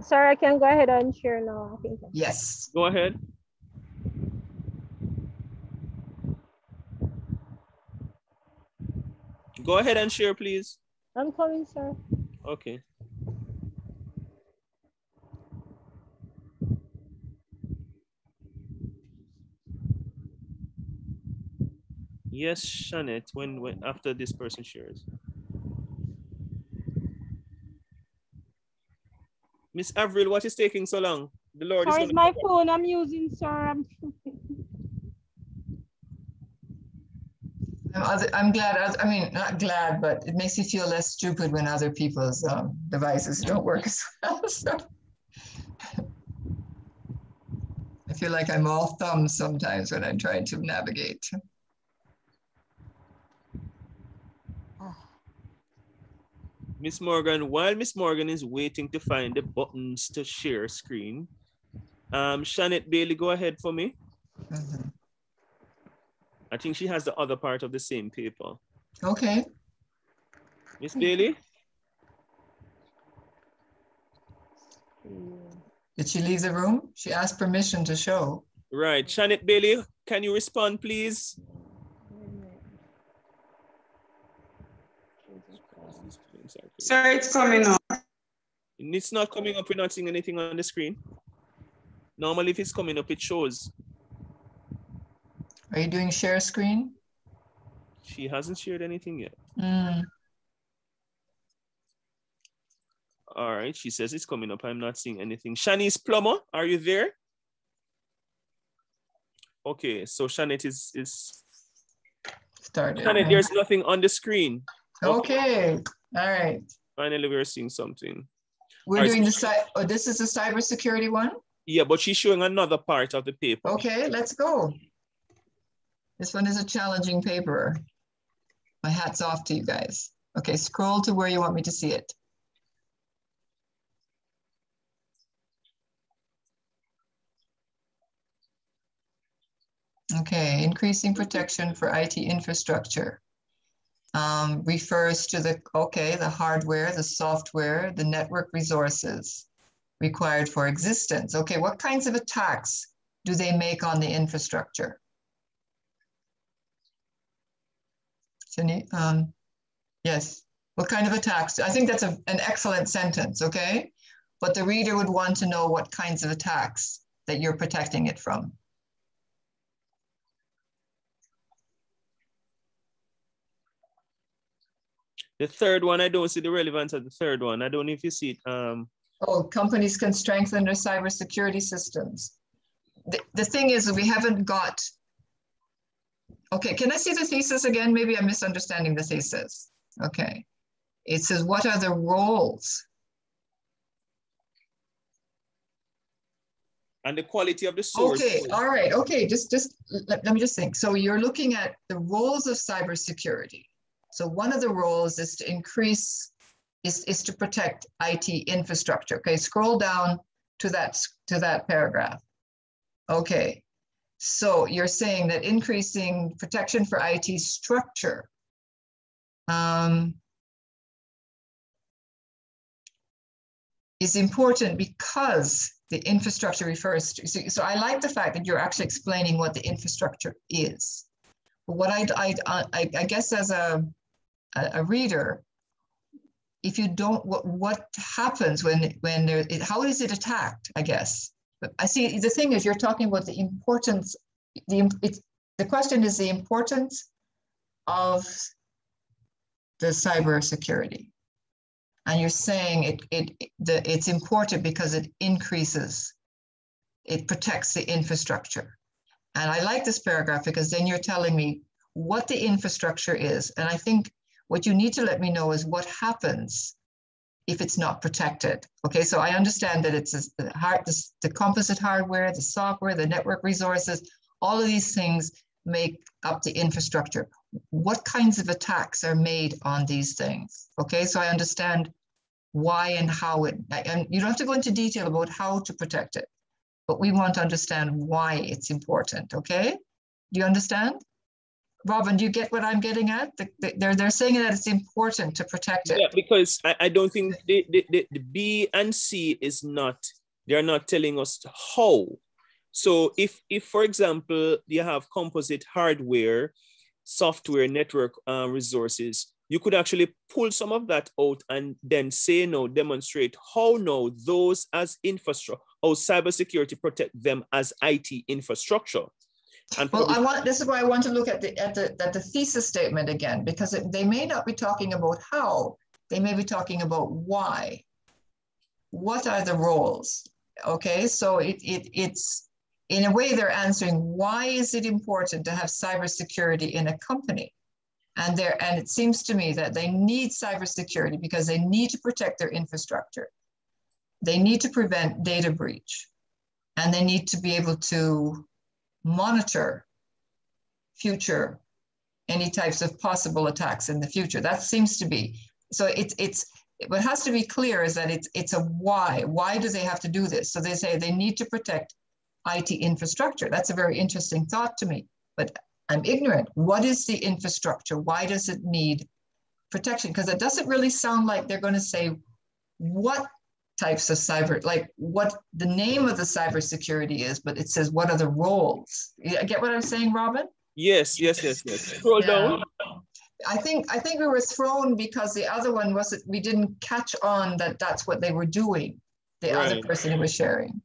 Sorry, I can go ahead and share now. Yes. Go ahead. Go ahead and share, please. I'm coming, sir. Okay. Yes, Shanette, when, when after this person shares. Miss Avril, what is taking so long? The Lord Sorry, is my phone I'm using, sir. I'm I'm, I'm glad, I mean, not glad, but it makes you feel less stupid when other people's um, devices don't work as well. So I feel like I'm all thumbs sometimes when I'm trying to navigate. Miss Morgan, while Miss Morgan is waiting to find the buttons to share screen, um, Shanette Bailey, go ahead for me. Mm -hmm. I think she has the other part of the same paper. Okay. Miss Bailey? Did she leave the room? She asked permission to show. Right. Shanette Bailey, can you respond, please? Sorry, it's coming up. It's not coming up. We're not seeing anything on the screen. Normally, if it's coming up, it shows. Are you doing share screen? She hasn't shared anything yet. Mm. All right, she says it's coming up. I'm not seeing anything. Shanice Plummer, are you there? Okay, so Shanette is is started. Shanette, there's nothing on the screen. Okay. okay. All right. Finally, we're seeing something. We're All doing right. the site. Oh, this is the cybersecurity one. Yeah, but she's showing another part of the paper. Okay, let's go. This one is a challenging paper. My hat's off to you guys. Okay, scroll to where you want me to see it. Okay, increasing protection for IT infrastructure. Um, refers to the, okay, the hardware, the software, the network resources required for existence. Okay, what kinds of attacks do they make on the infrastructure? Um, yes. What kind of attacks? I think that's a, an excellent sentence, okay? But the reader would want to know what kinds of attacks that you're protecting it from. The third one, I don't see the relevance of the third one. I don't know if you see it. Um, oh, companies can strengthen their cybersecurity systems. The, the thing is, we haven't got. Okay, can I see the thesis again? Maybe I'm misunderstanding the thesis. Okay. It says, what are the roles? And the quality of the source. Okay, all right, okay, just, just let, let me just think. So you're looking at the roles of cybersecurity. So one of the roles is to increase, is, is to protect IT infrastructure. Okay, scroll down to that, to that paragraph. Okay, so you're saying that increasing protection for IT structure um, is important because the infrastructure refers to, so, so, I like the fact that you're actually explaining what the infrastructure is. But what I, I, I, I guess as a, a reader, if you don't, what, what happens when, when there, how is it attacked, I guess? But I see, the thing is you're talking about the importance, the, it's, the question is the importance of the cybersecurity and you're saying it, it the, it's important because it increases, it protects the infrastructure. And I like this paragraph because then you're telling me what the infrastructure is. And I think what you need to let me know is what happens if it's not protected. Okay, so I understand that it's the, hard, the, the composite hardware, the software, the network resources, all of these things make up the infrastructure what kinds of attacks are made on these things. Okay, so I understand why and how it, and you don't have to go into detail about how to protect it, but we want to understand why it's important. Okay, do you understand? Robin, do you get what I'm getting at? The, the, they're, they're saying that it's important to protect it. Yeah, because I, I don't think the, the, the, B and C is not, they're not telling us how. So if, if for example, you have composite hardware software network uh, resources, you could actually pull some of that out and then say no, demonstrate how no those as infrastructure, how cybersecurity protect them as IT infrastructure. And well, I want this is why I want to look at the at the at the thesis statement again because it, they may not be talking about how, they may be talking about why. What are the roles? Okay, so it, it it's in a way, they're answering why is it important to have cybersecurity in a company? And there, and it seems to me that they need cybersecurity because they need to protect their infrastructure. They need to prevent data breach, and they need to be able to monitor future any types of possible attacks in the future. That seems to be so. It's it's what has to be clear is that it's it's a why. Why do they have to do this? So they say they need to protect IT infrastructure. That's a very interesting thought to me, but I'm ignorant. What is the infrastructure? Why does it need protection? Because it doesn't really sound like they're going to say what types of cyber, like what the name of the cybersecurity is, but it says what are the roles. You get what I'm saying, Robin? Yes, yes, yes, yes. Scroll yeah. down. I think I think we were thrown because the other one was we didn't catch on that that's what they were doing. The right. other person who was sharing.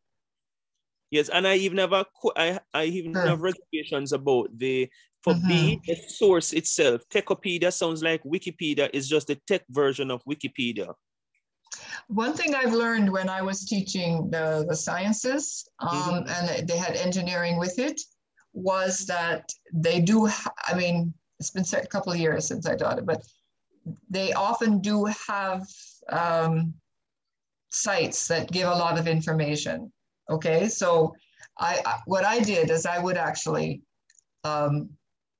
Yes, and I even have a, I, I even sure. have reservations about the for mm-hmm. B the source itself. Techopedia sounds like Wikipedia is just the tech version of Wikipedia. One thing I've learned when I was teaching the, the sciences um, mm-hmm. and they had engineering with it was that they do, I mean, it's been a couple of years since I taught it, but they often do have um, sites that give a lot of information. Okay, so I, I what I did is I would actually um,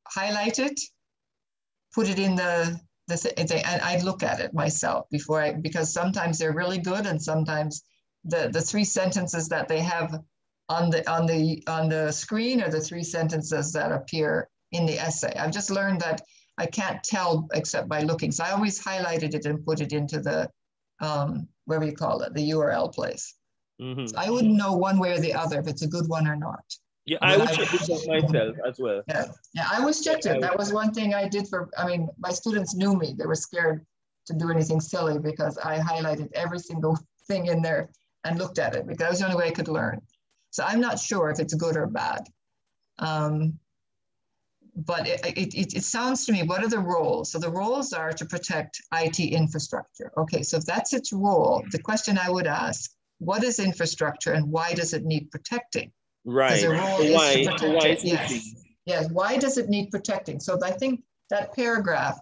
highlight it, put it in the the and I'd look at it myself before I because sometimes they're really good and sometimes the the three sentences that they have on the on the on the screen are the three sentences that appear in the essay. I've just learned that I can't tell except by looking. So I always highlighted it and put it into the um, where we call it the URL place. Mm-hmm. So I wouldn't know one way or the other if it's a good one or not. Yeah, I would check it myself as well. Yeah, yeah, I always checked it. That was one thing I did for. I mean, my students knew me; they were scared to do anything silly because I highlighted every single thing in there and looked at it because that was the only way I could learn. So I'm not sure if it's good or bad. Um, but it, it, it, sounds to me, what are the roles? So the roles are to protect IT infrastructure. Okay, so if that's its role, the question I would ask, what is infrastructure and why does it need protecting? Right. Why? why yes. yes. Why does it need protecting? So I think that paragraph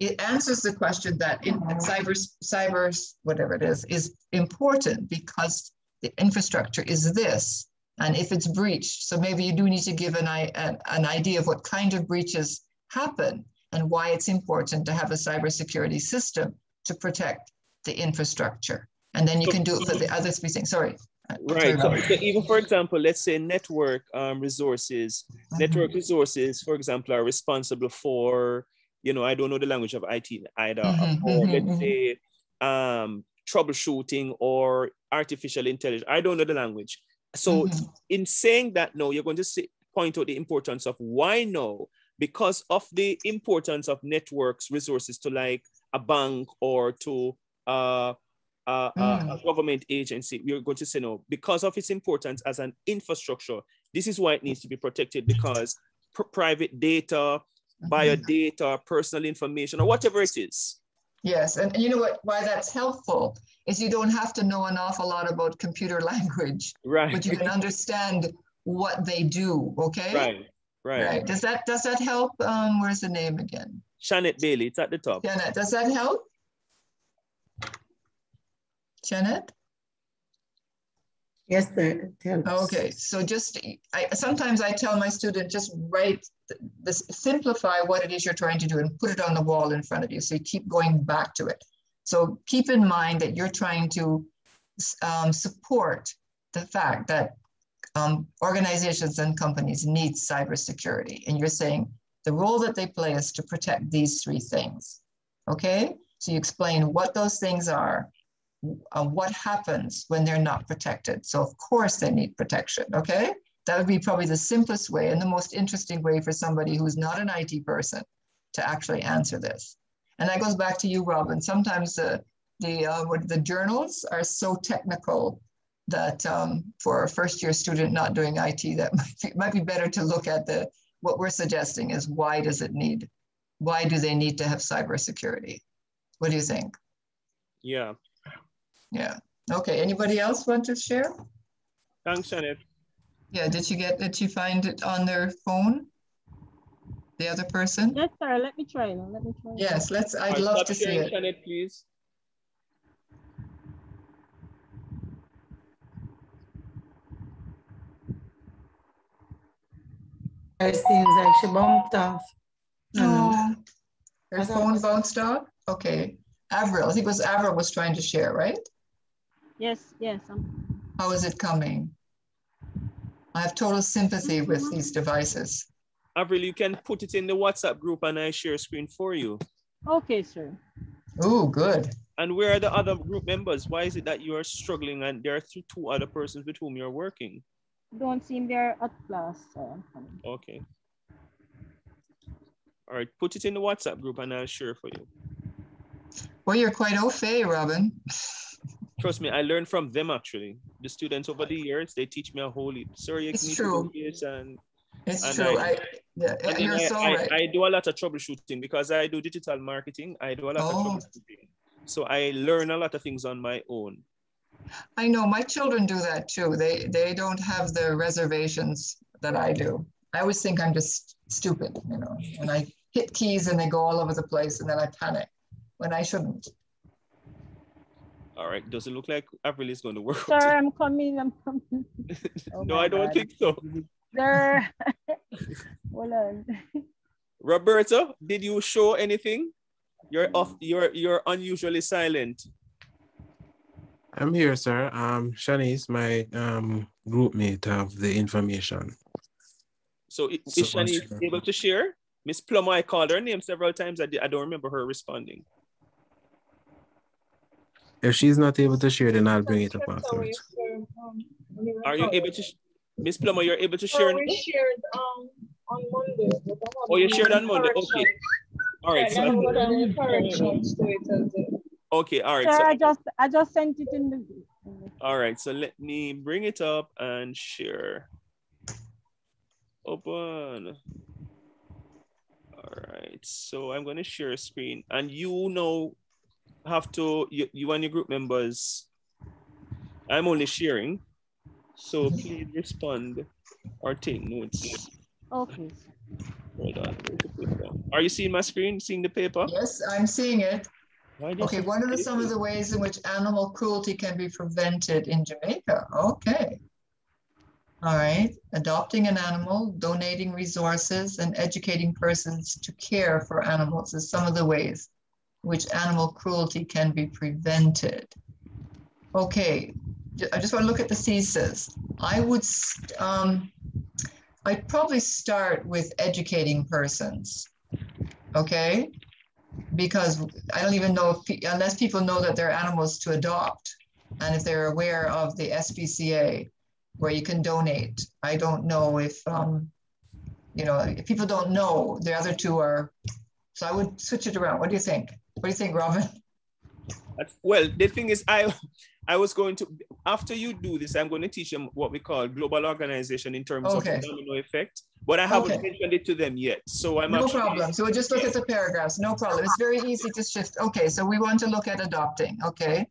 it answers the question that in, cyber cyber whatever it is is important because the infrastructure is this and if it's breached so maybe you do need to give an, an, an idea of what kind of breaches happen and why it's important to have a cybersecurity system to protect the infrastructure and then you can do it for the other three things sorry Right. So, so, even for example, let's say network um, resources, mm-hmm. network resources, for example, are responsible for, you know, I don't know the language of IT either, mm-hmm. or let's mm-hmm. say um, troubleshooting or artificial intelligence. I don't know the language. So mm-hmm. in saying that, no, you're going to say, point out the importance of why no, because of the importance of networks resources to like a bank or to uh, uh, mm. a government agency, we're going to say no because of its importance as an infrastructure. This is why it needs to be protected because pr- private data, mm-hmm. bio data, personal information, or whatever it is. Yes, and you know what? Why that's helpful is you don't have to know an awful lot about computer language, right? But you can understand what they do. Okay. Right. Right. Right. Does that does that help? Um, where's the name again? Shanette Bailey. It's at the top. Janet, does that help? Janet? Yes, sir. Okay, so just I, sometimes I tell my student just write this, simplify what it is you're trying to do and put it on the wall in front of you. So you keep going back to it. So keep in mind that you're trying to um, support the fact that um, organizations and companies need cybersecurity. And you're saying the role that they play is to protect these three things. Okay, so you explain what those things are uh, what happens when they're not protected. So of course they need protection, okay? That would be probably the simplest way and the most interesting way for somebody who's not an IT person to actually answer this. And that goes back to you, Robin. Sometimes the, the, uh, the journals are so technical that um, for a first year student not doing IT, that might be, might be better to look at the, what we're suggesting is why does it need, why do they need to have cybersecurity? What do you think? Yeah, yeah. Okay. Anybody else want to share? Thanks, Janet. Yeah. Did you get? Did you find it on their phone? The other person? Yes, sir. Let me try. Let me try. Yes. Let's. I'd right, love to see it. Janet, please. It seems like she bumped off. No. Ah. Her phone bounced off? Okay. Avril, I think it was Avril was trying to share, right? Yes, yes. I'm... How is it coming? I have total sympathy with mm-hmm. these devices. Avril, you can put it in the WhatsApp group and I share screen for you. Okay, sir. Oh, good. And where are the other group members? Why is it that you are struggling and there are two other persons with whom you're working? Don't seem they're at class. So okay. All right, put it in the WhatsApp group and I'll share for you. Well, you're quite au fait, Robin. Trust me, I learned from them actually. The students over the years, they teach me a whole heap. Sorry, it's true. And, it's and true. I, I yeah, you're I, so I, right. I do a lot of troubleshooting because I do digital marketing. I do a lot oh. of troubleshooting. So I learn a lot of things on my own. I know my children do that too. They they don't have the reservations that I do. I always think I'm just stupid, you know, and I hit keys and they go all over the place and then I panic when I shouldn't. All right. Does it look like Avril is going to work? Sir, I'm coming. I'm coming. Oh no, I don't God. think so. Sir, hold on. Roberta, did you show anything? You're off. You're you're unusually silent. I'm here, sir. Um, Shanice, my um group mate, have the information. So is so Shanice able to share? Miss Plummer, I called her name several times. I, did, I don't remember her responding. If she's not able to share, then I'll bring it up afterwards. Are you able to, Miss Plummer, you're able to share? Oh, we shared um, on Monday. Oh, you shared on Monday, okay. All right. So okay. All right. Sir, so, I just I just sent it in the. All right. So let me bring it up and share. Open. All right. So I'm going to share a screen, and you know, have to you, you and your group members. I'm only sharing, so mm-hmm. please respond or take notes. Okay. Hold on. Are you seeing my screen? Seeing the paper? Yes, I'm seeing it. Okay, what are the, some of the ways in which animal cruelty can be prevented in Jamaica? Okay. All right, adopting an animal, donating resources, and educating persons to care for animals is some of the ways which animal cruelty can be prevented. Okay, I just want to look at the thesis. I would um, I'd probably start with educating persons, okay? Because I don't even know if, unless people know that they're animals to adopt, and if they're aware of the SPCA, where you can donate. I don't know if, um, you know, if people don't know, the other two are, so I would switch it around. What do you think? What do you think, Robin? Well, the thing is, I I was going to, after you do this, I'm going to teach them what we call global organization in terms okay. of domino effect, but I haven't okay. mentioned it to them yet. So I'm No actually, problem. So we'll just look at the paragraphs. No problem. It's very easy to shift. Okay, so we want to look at adopting. Okay.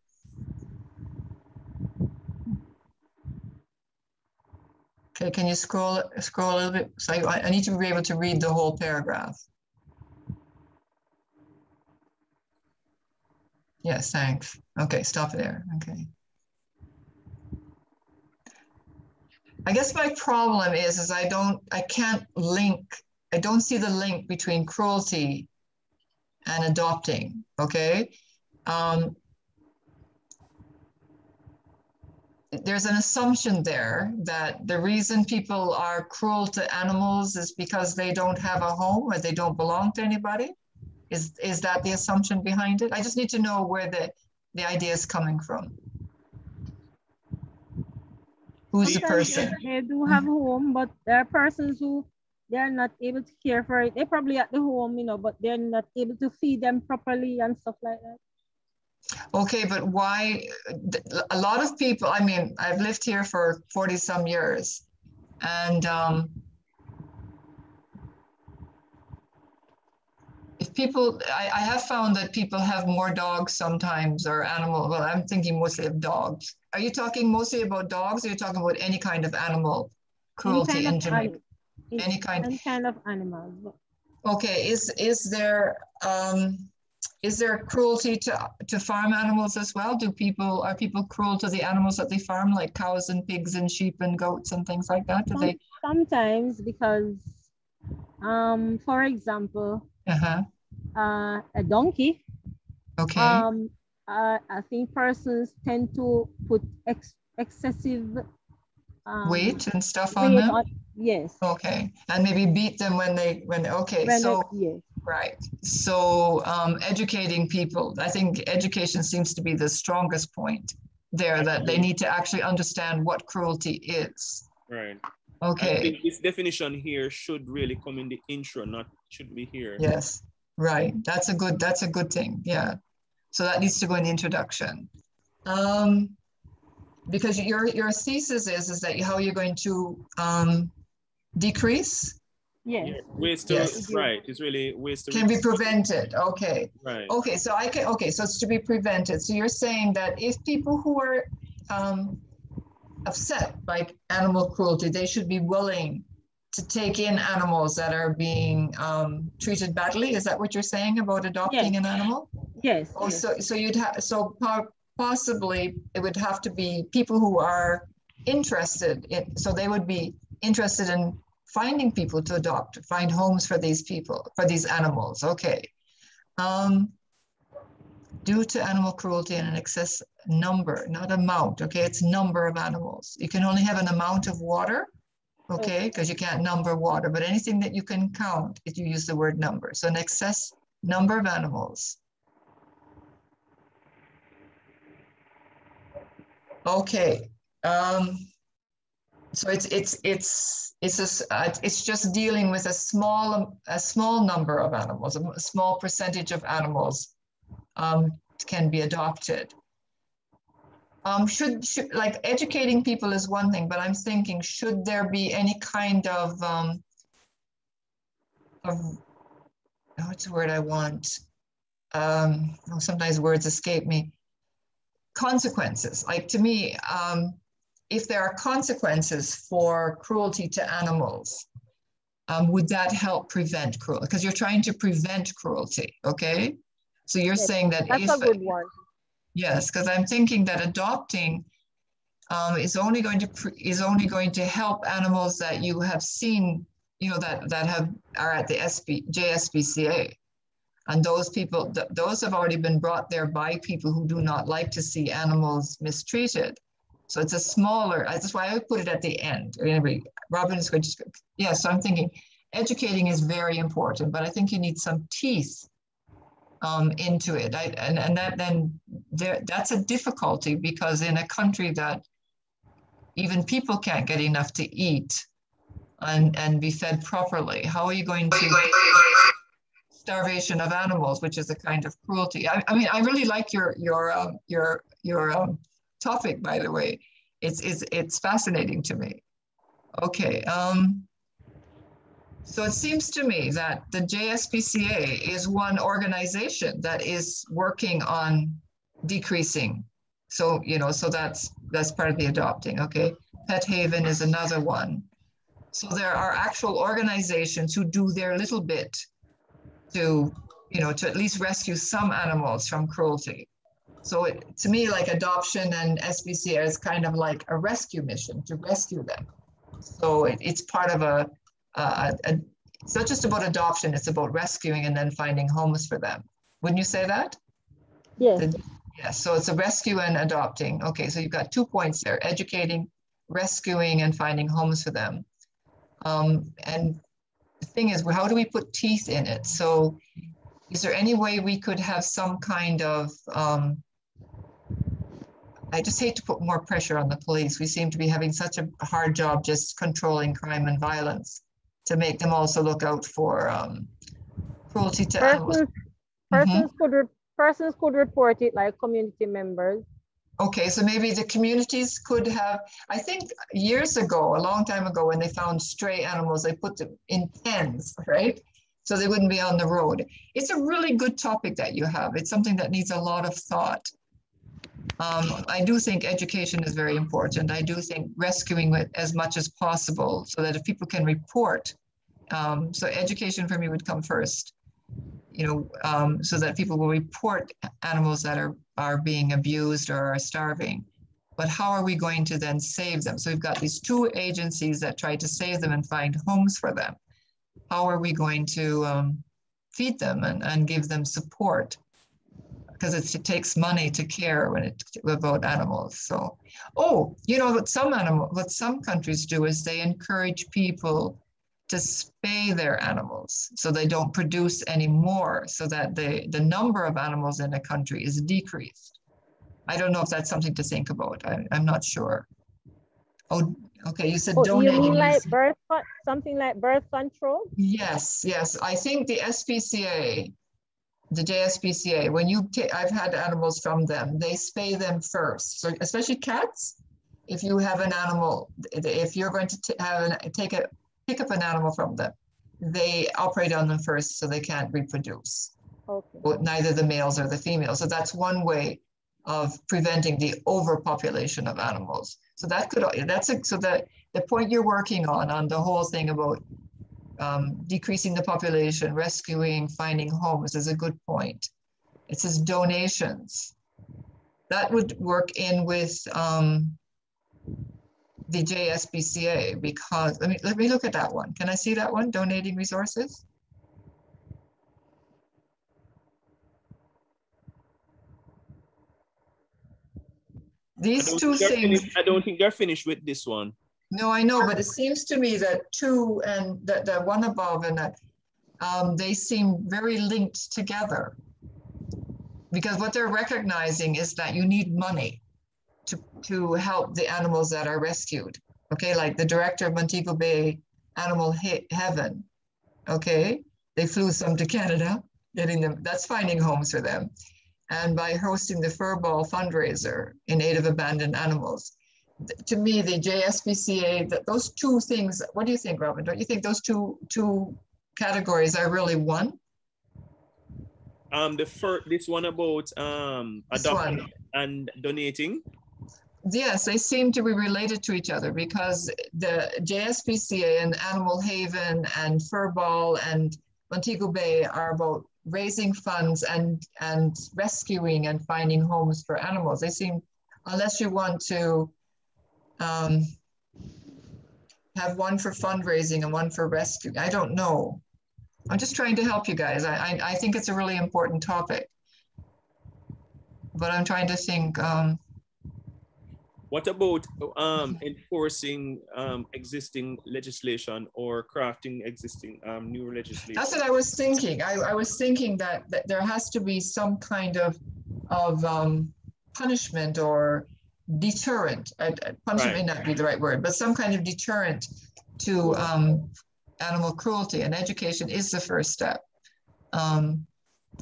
Okay, can you scroll scroll a little bit? So I, I need to be able to read the whole paragraph. Yes, thanks. Okay, stop there. Okay. I guess my problem is, is I don't, I can't link, I don't see the link between cruelty and adopting, okay? Um, there's an assumption there that the reason people are cruel to animals is because they don't have a home or they don't belong to anybody. Is, is that the assumption behind it? I just need to know where the, the idea is coming from. Who's the person? They do have home, but there are persons who they're not able to care for it. They're probably at the home, you know, but they're not able to feed them properly and stuff like that. Okay, but why? A lot of people, I mean, I've lived here for 40 some years, and um, people, I, I, have found that people have more dogs sometimes or animal. Well, I'm thinking mostly of dogs. Are you talking mostly about dogs or are you talking about any kind of animal cruelty in Jamaica? Any kind, any kind of animals. Okay, is, is there, um, is there cruelty to, to farm animals as well? Do people, are people cruel to the animals that they farm like cows and pigs and sheep and goats and things like that? Do they? Sometimes because, um, for example, uh-huh. Uh, a donkey. Okay. Um, uh, I think persons tend to put ex excessive um, weight and stuff on them. On, yes. Okay, and maybe beat them when they when okay. When so yes. right. So um, educating people, I think education seems to be the strongest point there. That they need to actually understand what cruelty is. Right. Okay. this definition here should really come in the intro, not should be here. Yes, right. That's a good, that's a good thing. Yeah. So that needs to go in the introduction. Um, because your, your thesis is, is that how you're going to um, decrease Yes. Yeah, ways to yes. right. It's really ways to can be prevented. Okay. Right. Okay. So I can. Okay. So it's to be prevented. So you're saying that if people who are um, upset by animal cruelty, they should be willing to take in animals that are being um, treated badly. Is that what you're saying about adopting yes. an animal? Yes. Oh, yes. so so you'd have so possibly it would have to be people who are interested in. So they would be interested in finding people to adopt, find homes for these people, for these animals. Okay. Um, due to animal cruelty and an excess number, not amount, okay? It's number of animals. You can only have an amount of water, okay? Because you can't number water, but anything that you can count, if you use the word number. So an excess number of animals. Okay. Um, So it's it's it's it's a, uh, it's just dealing with a small a small number of animals, a small percentage of animals um, can be adopted. Um, should, should like educating people is one thing, but I'm thinking should there be any kind of um, of what's the word I want? Um, oh, sometimes words escape me. Consequences. Like to me, um, if there are consequences for cruelty to animals, um, would that help prevent cruelty? Because you're trying to prevent cruelty, okay? So you're yes, saying that that's if, a good one. Yes, because I'm thinking that adopting um, is only going to is only going to help animals that you have seen, you know, that that have are at the SB, JSPCA, and those people, th those have already been brought there by people who do not like to see animals mistreated. So it's a smaller, that's why I put it at the end. Anyway, Robin is going to, yeah, so I'm thinking educating is very important, but I think you need some teeth um, into it. I, and, and that then there, that's a difficulty because in a country that even people can't get enough to eat and, and be fed properly, how are you going to starvation of animals, which is a kind of cruelty? I, I mean, I really like your your um, your your um, topic, by the way. It's, it's, it's fascinating to me. Okay. Um, so it seems to me that the JSPCA is one organization that is working on decreasing. So, you know, so that's that's part of the adopting, okay? Pet Haven is another one. So there are actual organizations who do their little bit to, you know, to at least rescue some animals from cruelty. So it, to me, like adoption and SPCA is kind of like a rescue mission to rescue them. So it, it's part of a, a, a, it's not just about adoption, it's about rescuing and then finding homes for them. Wouldn't you say that? Yes. The, yes, so it's a rescue and adopting. Okay, so you've got two points there, educating, rescuing and finding homes for them. Um, and the thing is, how do we put teeth in it? So is there any way we could have some kind of um, I just hate to put more pressure on the police. We seem to be having such a hard job just controlling crime and violence to make them also look out for um, cruelty to persons, animals. Persons, mm -hmm. could persons could report it like community members. Okay, so maybe the communities could have, I think years ago, a long time ago, when they found stray animals, they put them in pens, right? So they wouldn't be on the road. It's a really good topic that you have. It's something that needs a lot of thought. Um, I do think education is very important. I do think rescuing it as much as possible so that if people can report, um, so education for me would come first, you know, um, so that people will report animals that are, are being abused or are starving. But how are we going to then save them? So we've got these two agencies that try to save them and find homes for them. How are we going to um, feed them and, and give them support? because it takes money to care when it about animals. So, oh, you know what some animal, what some countries do is they encourage people to spay their animals so they don't produce any more, so that the the number of animals in a country is decreased. I don't know if that's something to think about. I, I'm not sure. Oh, okay. You said oh, donating. You mean like birth, something like birth control? Yes, yes. I think the SPCA the JSPCA, when you take, I've had animals from them, they spay them first. So especially cats, if you have an animal, if you're going to have an, take a pick up an animal from them, they operate on them first so they can't reproduce. Okay. Neither the males or the females. So that's one way of preventing the overpopulation of animals. So that could that's a, so that the point you're working on on the whole thing about um, decreasing the population, rescuing, finding homes is a good point. It says donations. That would work in with um, the JSPCA because, let me, let me look at that one. Can I see that one, donating resources? These two things. Finished, I don't think they're finished with this one. No, I know, but it seems to me that two and that the one above and that um, they seem very linked together. Because what they're recognizing is that you need money to, to help the animals that are rescued. okay, like the director of Montego Bay Animal he Haven, okay? They flew some to Canada, getting them, that's finding homes for them. And by hosting the Furball fundraiser in aid of abandoned animals. To me, the JSPCA, that those two things, what do you think, Robin? Don't you think those two two categories are really one? Um, the first, this one about um adopting and donating. Yes, they seem to be related to each other because the JSPCA and Animal Haven and Furball and Montego Bay are about raising funds and and rescuing and finding homes for animals. They seem, unless you want to um, have one for fundraising and one for rescue. I don't know. I'm just trying to help you guys. I, I, I think it's a really important topic. But I'm trying to think. Um, what about um, enforcing um, existing legislation or crafting existing um, new legislation? That's what I was thinking. I, I was thinking that, that there has to be some kind of, of um, punishment or deterrent. Uh, punishment right. may not be the right word, but some kind of deterrent to um, animal cruelty, and education is the first step. Um,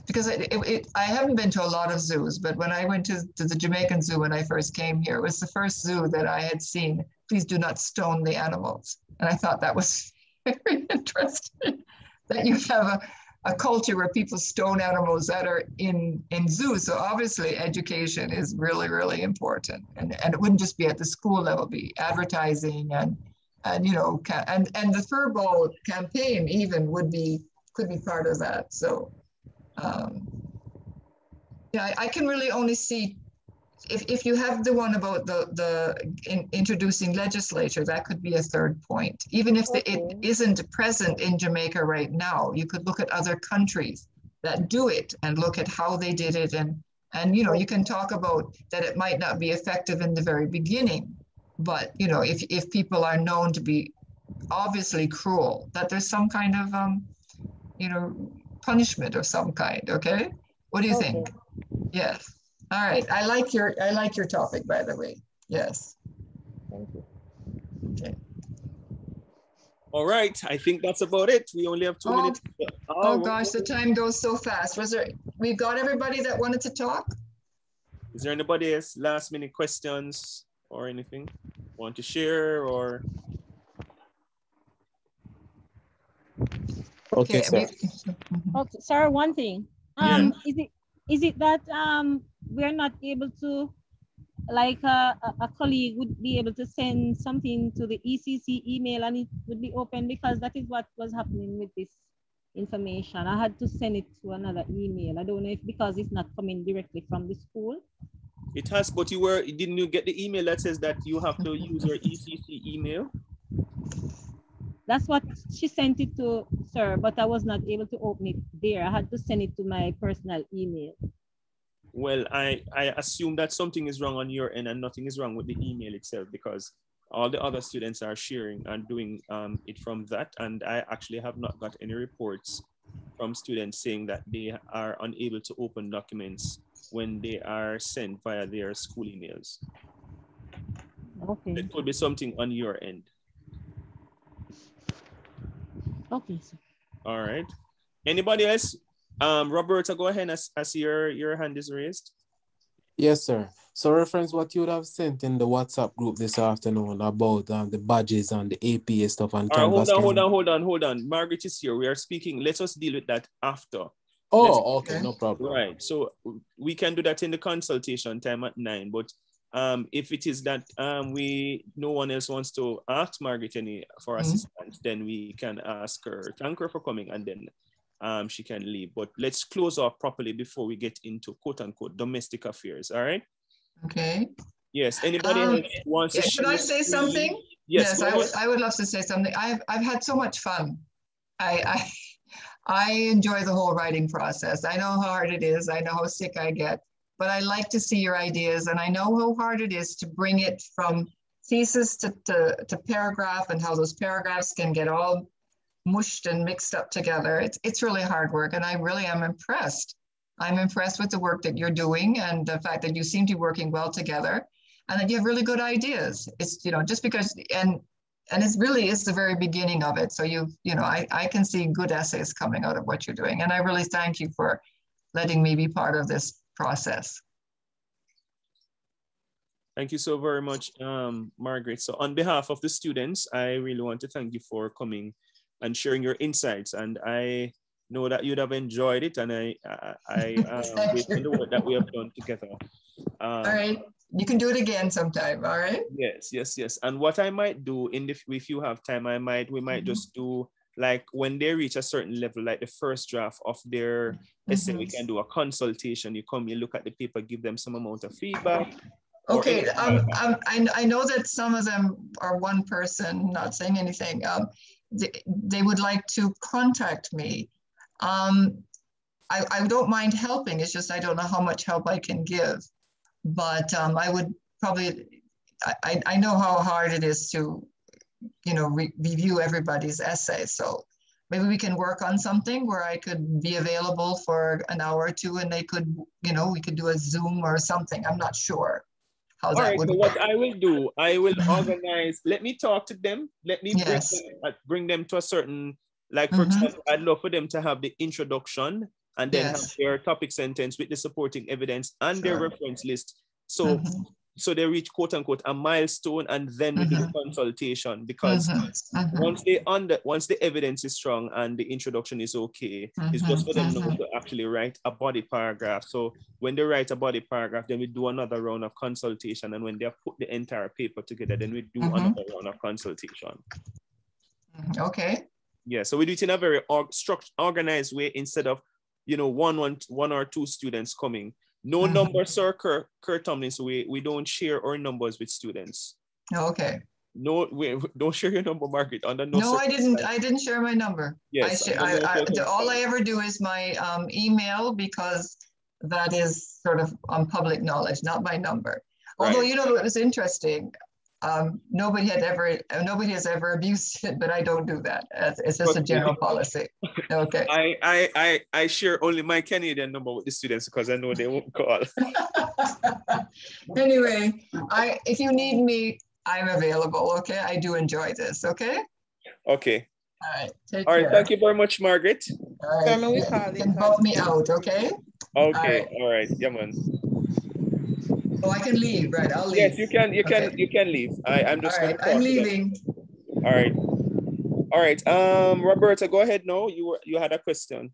because it, it, it, I haven't been to a lot of zoos, but when I went to, to the Jamaican Zoo when I first came here, it was the first zoo that I had seen. Please do not stone the animals, and I thought that was very interesting. that you have a, a culture where people stone animals that are in in zoos. So obviously, education is really really important, and and it wouldn't just be at the school level, be advertising and and you know, and and the furball campaign even would be could be part of that. So, um, yeah, I, I can really only see if, if you have the one about the the in, introducing legislature, that could be a third point. Even if the, it isn't present in Jamaica right now, you could look at other countries that do it and look at how they did it and and you know you can talk about that it might not be effective in the very beginning but you know, if if people are known to be obviously cruel, that there's some kind of um, you know, punishment of some kind. Okay, what do you okay. think? Yes. All right. I like your I like your topic, by the way. Yes. Thank you. Okay. All right, I think that's about it. We only have two oh, minutes. Oh, oh gosh, the time goes so fast. Was there, we got everybody that wanted to talk? Is there anybody else last minute questions? or anything want to share or okay, okay sir okay sir one thing um yeah. is it is it that um we're not able to like uh, a, a colleague would be able to send something to the ECC email and it would be open because that is what was happening with this information. I had to send it to another email. I don't know if because it's not coming directly from the school. It has, but you were didn't you get the email that says that you have to use your ECC email? That's what she sent it to, sir, but I was not able to open it there. I had to send it to my personal email. Well, I, I assume that something is wrong on your end and nothing is wrong with the email itself because all the other students are sharing and doing um, it from that. And I actually have not got any reports from students saying that they are unable to open documents when they are sent via their school emails. Okay. It could be something on your end. Okay, sir. All right. Anybody else? Um, Roberta, go ahead as, as your, your hand is raised. Yes, sir. So reference what you would have sent in the WhatsApp group this afternoon about um, the badges and the APA stuff and All right, hold on, hold on, hold on, hold on. Margaret is here. We are speaking. Let us deal with that after. Oh, Let's, okay, no problem. Right. So we can do that in the consultation time at nine. But um, if it is that um, we no one else wants to ask Margaret any for mm-hmm. assistance, then we can ask her. Thank her for coming, and then um, she can leave. But let's close off properly before we get into quote unquote domestic affairs. All right. Okay. Yes. Anybody um, wants yeah, to Should I say something? Yes, yes I would, I would love to say something. I've, I've had so much fun. I, I, I enjoy the whole writing process. I know how hard it is. I know how sick I get, but I like to see your ideas and I know how hard it is to bring it from thesis to, to, to paragraph and how those paragraphs can get all mushed and mixed up together. It's, it's really hard work and I really am impressed I'm impressed with the work that you're doing and the fact that you seem to be working well together. and that you have really good ideas. It's, you know, just because, and and it really is the very beginning of it. So you, you know, I, I can see good essays coming out of what you're doing. And I really thank you for letting me be part of this process. Thank you so very much, um, Margaret. So on behalf of the students, I really want to thank you for coming and sharing your insights. And I know that you'd have enjoyed it and I, I, I for the work that we have done together. Um, all right, you can do it again sometime, all right? Yes, yes, yes. And what I might do in the, if you have time, I might, we might mm -hmm. just do like when they reach a certain level, like the first draft of their essay, mm -hmm. we can do a consultation. You come, you look at the paper, give them some amount of feedback, Okay, um, um, I, I know that some of them are one person not saying anything. Um, they, they would like to contact me. Um, I, I don't mind helping, it's just I don't know how much help I can give. But um, I would probably, I, I know how hard it is to, you know, re review everybody's essay. So maybe we can work on something where I could be available for an hour or two and they could, you know, we could do a Zoom or something. I'm not sure. How All right, so what I will do, I will organize, let me talk to them. Let me yes. bring, them, uh, bring, them, to a certain, like for mm -hmm. example, I'd love for them to have the introduction and then yes. have their topic sentence with the supporting evidence and sure. their reference list. So mm -hmm so they reach quote unquote a milestone and then we mm-hmm. do the consultation because mm-hmm. Mm-hmm. once they under once the evidence is strong and the introduction is okay it's just for them mm-hmm. to actually write a body paragraph so when they write a body paragraph then we do another round of consultation and when they have put the entire paper together then we do mm-hmm. another round of consultation mm-hmm. okay yeah so we do it in a very org- structured organized way instead of you know one one one or two students coming no mm-hmm. number, sir, Kurt, Kurt Tomlins. We, we don't share our numbers with students. Okay. No, we don't share your number, Margaret. Under no, no I didn't. I didn't share my number. Yes. I, I, I, all I ever do is my um, email because that is sort of on public knowledge, not my number. Although right. you know it was interesting, um, nobody had ever, nobody has ever abused it, but I don't do that. It's just a general policy. Okay. I, I, I, I share only my Canadian number with the students because I know they won't call. anyway, I, if you need me, I'm available. Okay. I do enjoy this. Okay. Okay. All right. Take All right. Care. Thank you very much, Margaret. All right. You can vote me out. Okay. Okay. All right. All right. Yeah, man. Oh, I can leave, right? I'll leave. Yes, you can. You can. Okay. You can leave. I, I'm just. All right, I'm leaving. All right. All right. Um, Roberta, go ahead. No, you were you had a question.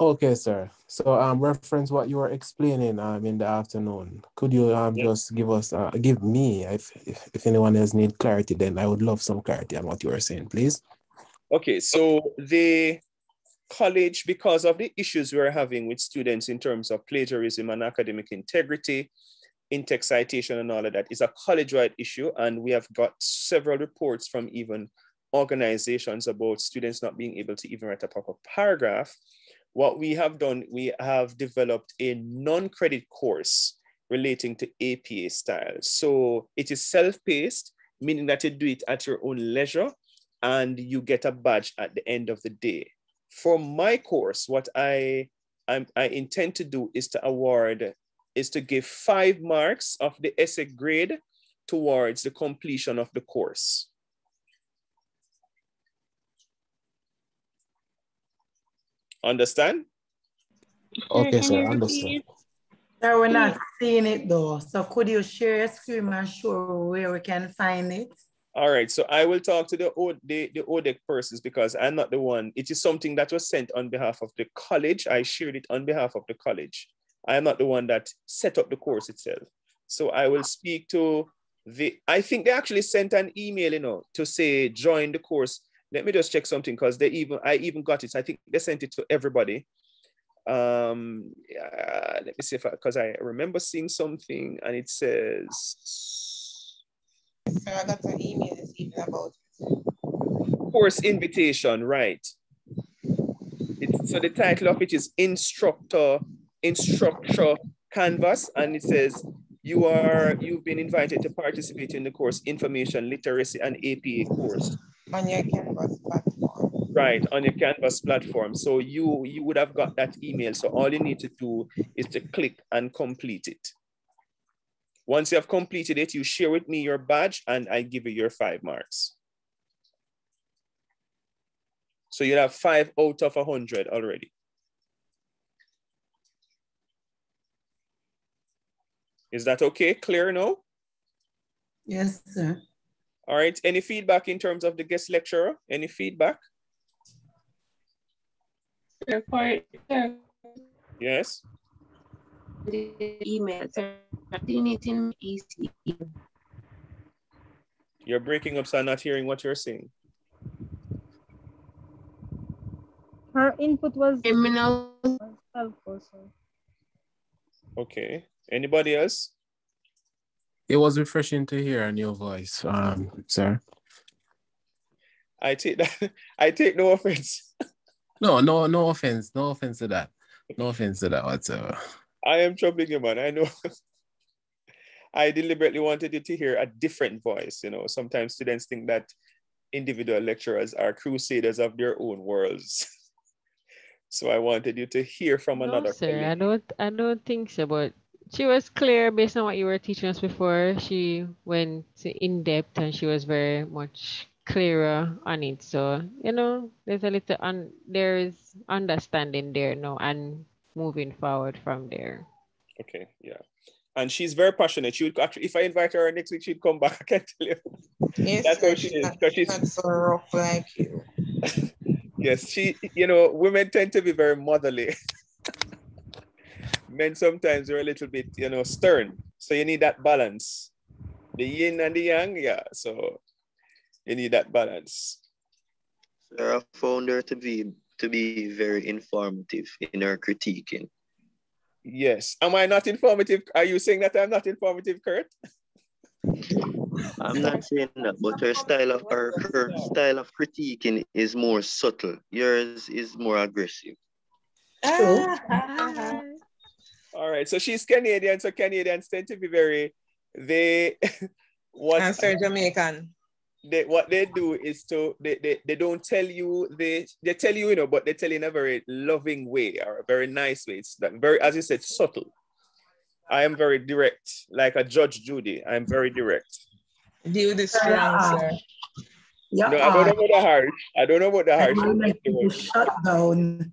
Okay, sir. So, um, reference what you were explaining um in the afternoon. Could you um yes. just give us uh, give me if, if if anyone else need clarity, then I would love some clarity on what you were saying, please. Okay, so the college, because of the issues we're having with students in terms of plagiarism and academic integrity, in-text citation and all of that is a college-wide issue. And we have got several reports from even organizations about students not being able to even write a proper paragraph. What we have done, we have developed a non-credit course relating to APA style. So it is self-paced, meaning that you do it at your own leisure and you get a badge at the end of the day for my course, what I, I, I intend to do is to award, is to give five marks of the essay grade towards the completion of the course. Understand? Okay, sir, understand. Sir, we're not seeing it though. So could you share your screen and show where we can find it? All right, so I will talk to the, the, the ODEC persons because I'm not the one. It is something that was sent on behalf of the college. I shared it on behalf of the college. I am not the one that set up the course itself. So I will speak to the, I think they actually sent an email, you know, to say join the course. Let me just check something because they even, I even got it. I think they sent it to everybody. Um, let me see if I, because I remember seeing something and it says, so I got an email this evening about Course invitation, right. It's, so the title of it is Instructor, Instructor Canvas, and it says, you are, you've been invited to participate in the course Information Literacy and APA course. On your Canvas platform. Right, on your Canvas platform. So you, you would have got that email. So all you need to do is to click and complete it. Once you have completed it, you share with me your badge and I give you your five marks. So you have five out of a 100 already. Is that okay? Clear now? Yes, sir. All right. Any feedback in terms of the guest lecturer? Any feedback? Yes. The email, You're breaking up, so I'm not hearing what you're saying. Her input was criminal. Okay. Anybody else? It was refreshing to hear a new voice, um, sir. I take that. I take no offense. no, no, no offense. No offense to that. No offense to that whatsoever. I am troubling you, man. I know. I deliberately wanted you to hear a different voice. You know, sometimes students think that individual lecturers are crusaders of their own worlds. so I wanted you to hear from no, another. Sir, colleague. I don't. I don't think so. But she was clear based on what you were teaching us before. She went in depth and she was very much clearer on it. So you know, there's a little un there is understanding there now and moving forward from there. Okay, yeah. And she's very passionate. She would actually, if I invite her next week, she'd come back. I can tell you. Yes, That's how she is. Not, she's not so rough like you. yes, she. You know, women tend to be very motherly. Men sometimes are a little bit, you know, stern. So you need that balance. The yin and the yang, yeah. So you need that balance. Sarah found her to be to be very informative in her critiquing. Yes. Am I not informative? Are you saying that I'm not informative, Kurt? I'm not saying that, but her style of her, her style of critiquing is more subtle. Yours is more aggressive. All right. So she's Canadian. So Canadians tend to be very they what answer Jamaican they what they do is to they, they, they don't tell you they they tell you you know but they tell you in a very loving way or a very nice way it's that very as you said subtle i am very direct like a judge judy i'm very direct deal with the strong sir yeah, no, I don't know about the harsh. I don't know about the harsh. Like shut down.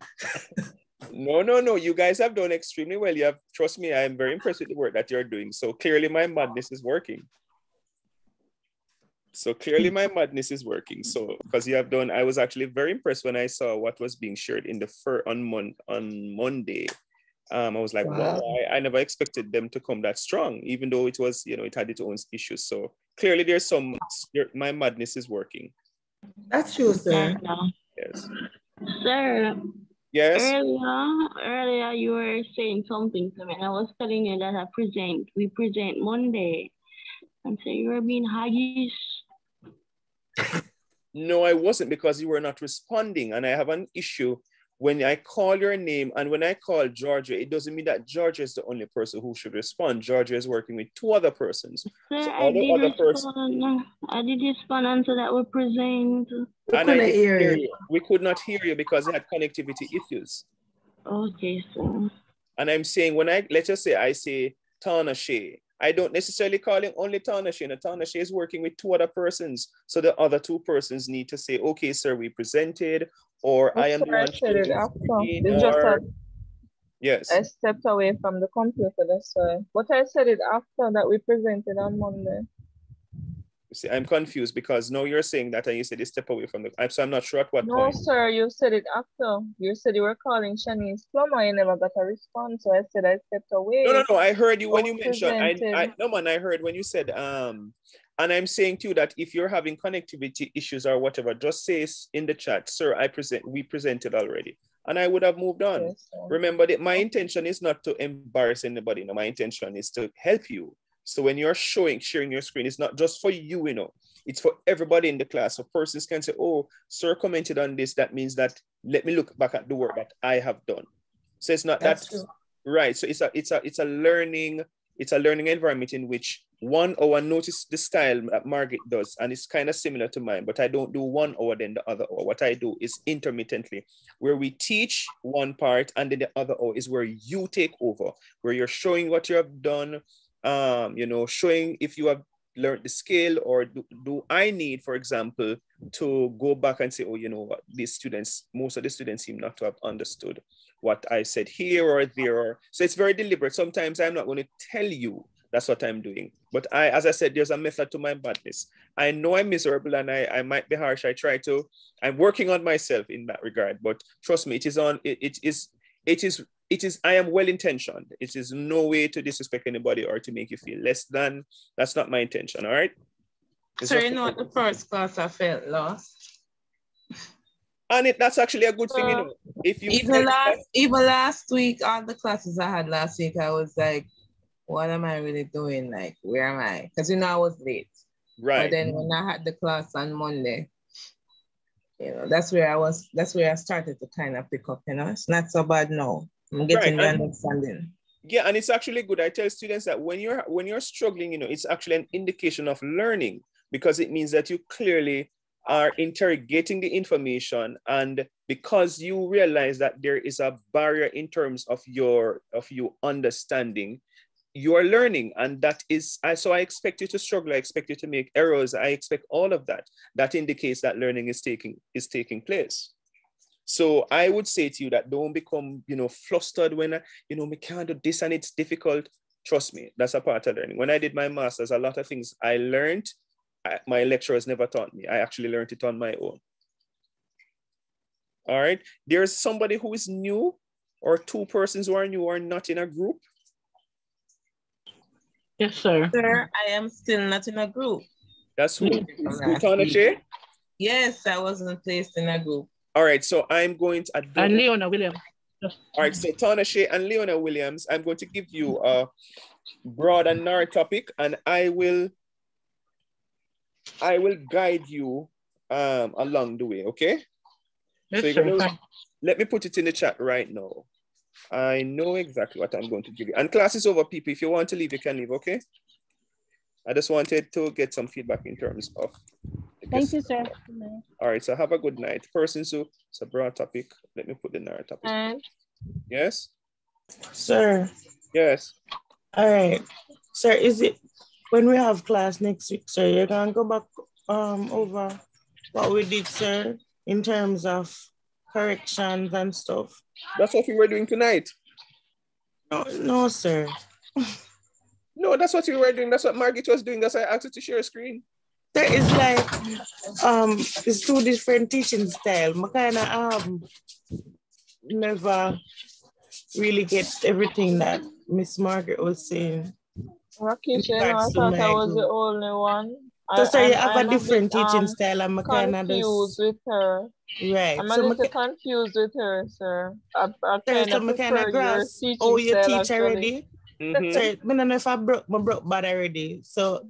no, no, no. You guys have done extremely well. You have trust me. I am very impressed with the work that you're doing. So clearly, my madness is working. So clearly my madness is working. So because you have done, I was actually very impressed when I saw what was being shared in the fur on mon- on Monday. Um, I was like, wow, wow I, I, never expected them to come that strong, even though it was, you know, it had its own issues. So clearly there's some, my madness is working. That's true, sir. Yes. Sir. Yes. Earlier, earlier you were saying something to me. and I was telling you that I present, we present Monday. And so you were being haggish no, I wasn't because you were not responding. And I have an issue when I call your name and when I call Georgia, it doesn't mean that Georgia is the only person who should respond. Georgia is working with two other persons. Sir, so I, did other respond, I did respond answer that were present. We and I didn't hear you. you. We could not hear you because they had connectivity issues. Okay, sir. And I'm saying when I let's just say I say Tana Shea, I don't necessarily call him only Tanashi. And Tanashi is working with two other persons. So the other two persons need to say, okay, sir, we presented, or I am the one. it after. It's just that yes. I stepped away from the computer, that's why. But I said it after that we presented on Monday. See, I'm confused because now you're saying that and you said you step away from the so I'm not sure at what no, point. No, sir, you said it after. You said you were calling Shanice Plummer, you never got a response. So I said I stepped away. No, no, no. I heard you when you mentioned I, I no man, I heard when you said um and I'm saying too that if you're having connectivity issues or whatever, just say in the chat, sir, I present we presented already. And I would have moved on. Yes, Remember that my intention is not to embarrass anybody. No, my intention is to help you so when you're showing, sharing your screen, it's not just for you, you know, it's for everybody in the class. So persons can say, oh, sir commented on this. That means that let me look back at the work that I have done. So it's not that's that right. So it's a it's a it's a learning, it's a learning environment in which one hour notice the style that Margaret does, and it's kind of similar to mine, but I don't do one hour then the other hour. What I do is intermittently, where we teach one part, and then the other hour is where you take over, where you're showing what you have done, um, you know, showing if you have learned the skill or do, do I need, for example, to go back and say, oh, you know what, these students, most of the students seem not to have understood what I said here or there. So it's very deliberate. Sometimes I'm not going to tell you that's what I'm doing. But I, as I said, there's a method to my madness. I know I'm miserable and I, I might be harsh. I try to, I'm working on myself in that regard. But trust me, it is on, it, it is, it is it is i am well intentioned it is no way to disrespect anybody or to make you feel less than. That's not my intention all right? It's so you know the first class i felt lost. And it that's actually a good thing you know. If you even last even last week all the classes i had last week i was like what am i really doing? Like where am i? Because you know i was late. Right. but then when i had the class on monday you know that's where i was that's where i started to kind of pick up you know. It's not so bad now I'm getting right. the understanding. Yeah, and it's actually good. I tell students that when you're when you're struggling, you know, it's actually an indication of learning because it means that you clearly are interrogating the information and because you realize that there is a barrier in terms of your of you understanding you are learning and that is I so I expect you to struggle I expect you to make errors I expect all of that that indicates that learning is taking is taking place so I would say to you that don't become, you know, flustered when, you know, we can't do this and it's difficult. Trust me, that's a part of learning. When I did my master's, a lot of things I learned, I, my lecturers never taught me. I actually learned it on my own. All right. There's somebody who is new or two persons who are new or not in a group. Yes, sir. Sir, I am still not in a group. That's who? Tanache? Yes, I wasn't placed in a group. All right, so I'm going to. And Leona Williams. All right, so Tana Shea and Leona Williams, I'm going to give you a broad and narrow topic, and I will, I will guide you um, along the way. Okay. So you're gonna, let me put it in the chat right now. I know exactly what I'm going to give you. And class is over, people. If you want to leave, you can leave. Okay. I just wanted to get some feedback in terms of. Thank you, sir. All right, so have a good night. Persons who, it's a broad topic. Let me put the narrow topic. Yes? Sir. Yes. All right. Sir, is it when we have class next week, sir, you're going to go back um, over what we did, sir, in terms of corrections and stuff? That's what we were doing tonight. No, no sir. No, that's what you were doing. That's what Margaret was doing. That's why I asked her to share a screen. There is like um it's two different teaching style. I kind of um never really get everything that Miss Margaret was saying. Rakisha, I thought I was the only one. So sorry, you have I'm a different bit, teaching um, style. I'm kind of confused with her. Right. I'm a so little confused with her, sir. I, I kind of prefer your teaching Oh, you teach already? Mm-hmm. Sorry, I don't know if I broke my broke bad already. So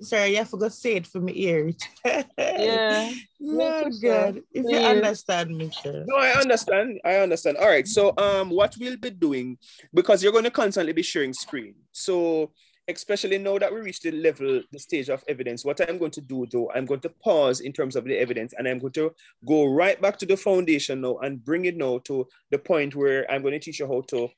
sorry, you have to go say it for me ear. yeah. no good. If you understand me, sir. No, I understand. I understand. All right. So um what we'll be doing, because you're going to constantly be sharing screen. So especially now that we reached the level, the stage of evidence, what I'm going to do though, I'm going to pause in terms of the evidence and I'm going to go right back to the foundation now and bring it now to the point where I'm going to teach you how to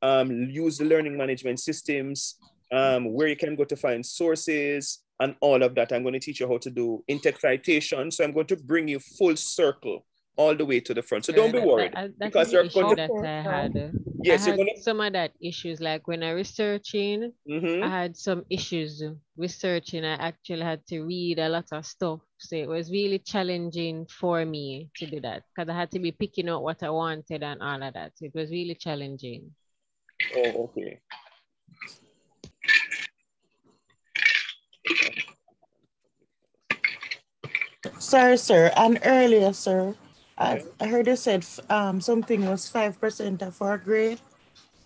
um, use the learning management systems, um, where you can go to find sources and all of that. I'm going to teach you how to do in-text citation. So I'm going to bring you full circle all the way to the front. So don't be worried because you're going to. That I had. Yes, I had gonna... some of that issues. Like when I researching, mm-hmm. I had some issues researching. I actually had to read a lot of stuff. So it was really challenging for me to do that because I had to be picking out what I wanted and all of that. So it was really challenging. Oh, okay. Sorry, sir. And earlier, sir, I, I heard you said um, something was 5% of our grade.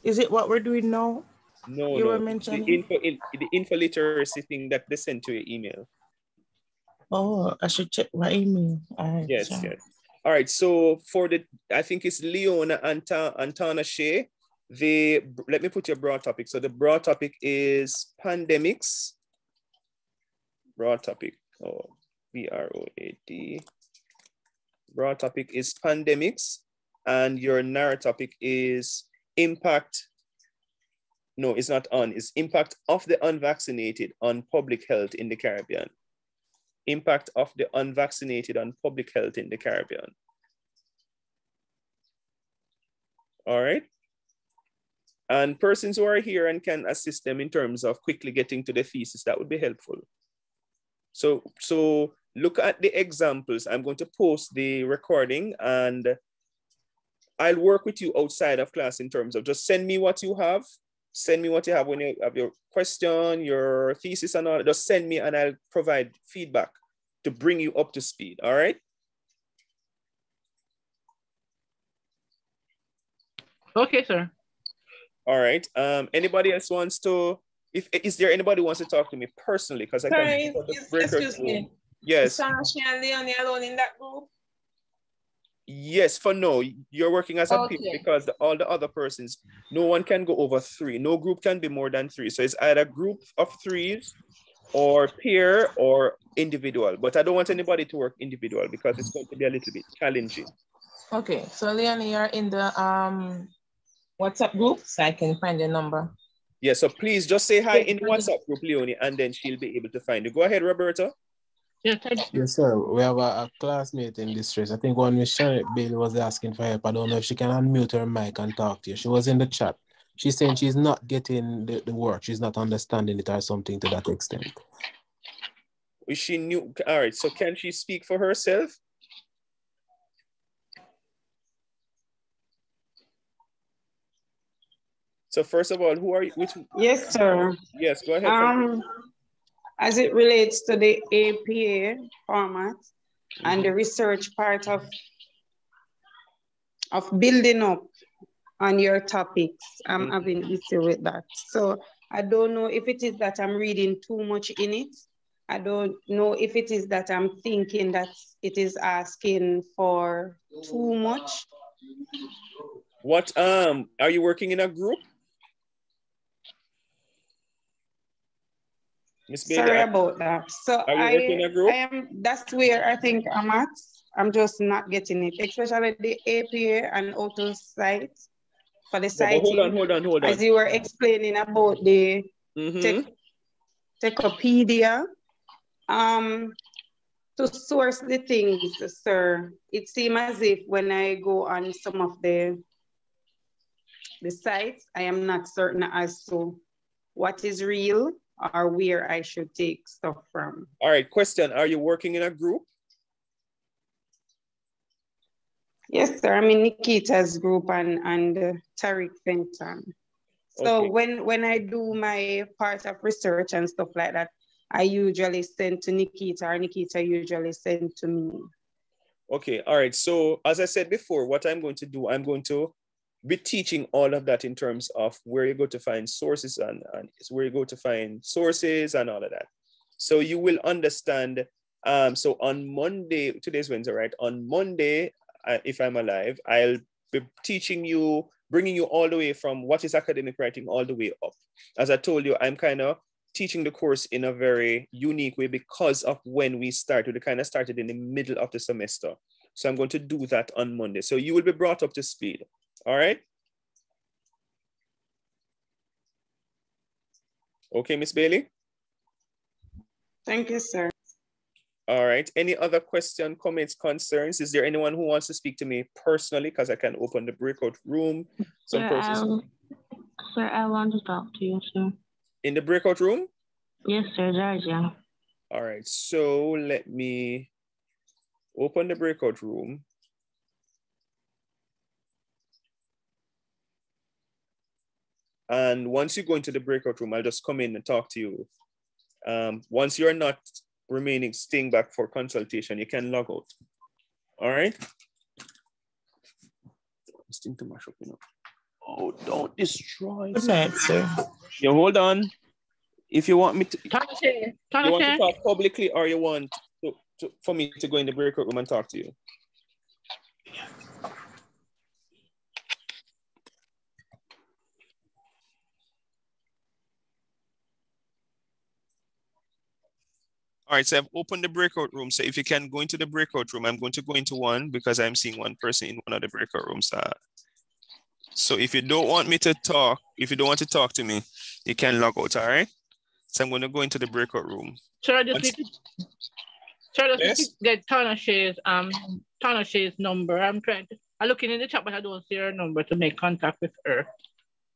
Is it what we're doing now? No, you no. were mentioning the info, in, the info literacy thing that they sent to your email. Oh, I should check my email. All right, yes, sorry. yes. All right. So for the, I think it's Leona and, Ta, Shea. The, let me put your broad topic. So the broad topic is pandemics. Broad topic, oh, B-R-O-A-D. Broad topic is pandemics. And your narrow topic is impact no, it's not on, it's impact of the unvaccinated on public health in the Caribbean. Impact of the unvaccinated on public health in the Caribbean. All right. And persons who are here and can assist them in terms of quickly getting to the thesis, that would be helpful. So, so look at the examples. I'm going to post the recording and I'll work with you outside of class in terms of just send me what you have. Send me what you have when you have your question, your thesis and all, just send me and I'll provide feedback to bring you up to speed, all right? Okay, sir. All right. Um, anybody else wants to, if is there anybody who wants to talk to me personally? Because I Sorry, can excuse me. Yes. Sasha and Leonie alone in that group? Yes, for no, you're working as a okay. because the, all the other persons, no one can go over three. No group can be more than three. So it's either group of threes or peer or individual. But I don't want anybody to work individual because it's going to be a little bit challenging. Okay, so Leonie, you're in the um WhatsApp group, so I can find the number. Yeah, so please just say hi in WhatsApp group, Leonie, and then she'll be able to find you. Go ahead, Roberta. Yes, yes, sir. We have a, a, classmate in distress. I think one Miss Shannon Bailey was asking for help. I don't know if she can unmute her mic and talk to you. She was in the chat. She's saying she's not getting the, the work. She's not understanding it or something to that extent. Is she new? All right. So can she speak for herself? So first of all, who are you? Which? Yes, sir. Yes, go ahead. Um, as it relates to the APA format mm-hmm. and the research part of, of building up on your topics, I'm mm-hmm. having issue with that. So I don't know if it is that I'm reading too much in it. I don't know if it is that I'm thinking that it is asking for too much. What um are you working in a group? Miss Sorry about that. So I, I am that's where I think I'm at. I'm just not getting it, especially the APA and auto site for the site. hold on, hold on, hold on. As you were explaining about the mm -hmm. Techopedia, um, to source the things, sir, it seems as if when I go on some of the the sites, I am not certain as to what is real or where I should take stuff from. All right, question, are you working in a group? Yes, sir, I'm in Nikita's group and, and uh, Tariq Fenton. So okay. when, when I do my part of research and stuff like that, I usually send to Nikita or Nikita usually send to me. Okay, all right. So as I said before, what I'm going to do, I'm going to be teaching all of that in terms of where you go to find sources and, and where you go to find sources and all of that. So you will understand. Um, so on Monday, today's Wednesday, right? On Monday, uh, if I'm alive, I'll be teaching you, bringing you all the way from what is academic writing all the way up. As I told you, I'm kind of teaching the course in a very unique way because of when we started. We kind of started in the middle of the semester. So I'm going to do that on Monday. So you will be brought up to speed. All right. Okay, Miss Bailey. Thank you, sir. All right. Any other question, comments, concerns? Is there anyone who wants to speak to me personally? Because I can open the breakout room. Some sir, persons. Um, sir, I want to talk to you, sir. In the breakout room? Yes, sir, Georgia. All right. So let me open the breakout room. And once you go into the breakout room, I'll just come in and talk to you. Um, once you're not remaining staying back for consultation, you can log out. All right. This thing to mash up, you know. Oh, don't destroy. Good night, sir. You hold on. If you want me to, you want to talk publicly, or you want to, to, for me to go in the breakout room and talk to you. All right, so I've opened the breakout room. So if you can go into the breakout room, I'm going to go into one because I'm seeing one person in one of the breakout rooms. Uh, So if you don't want me to talk, if you don't want to talk to me, you can log out, all right? So I'm going to go into the breakout room. Sir, I just need to, sir, I just yes? get Tanashe's, um, Tanashe's number. I'm trying to, I'm looking in the chat, but I don't see her number to make contact with her.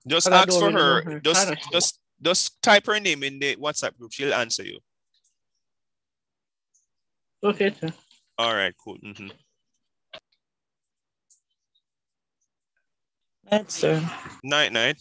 Just ask for her. her. Just, just, just type her name in the WhatsApp group. She'll answer you. Okay, sir. All right, cool. Mm -hmm. That's sir. Night, night.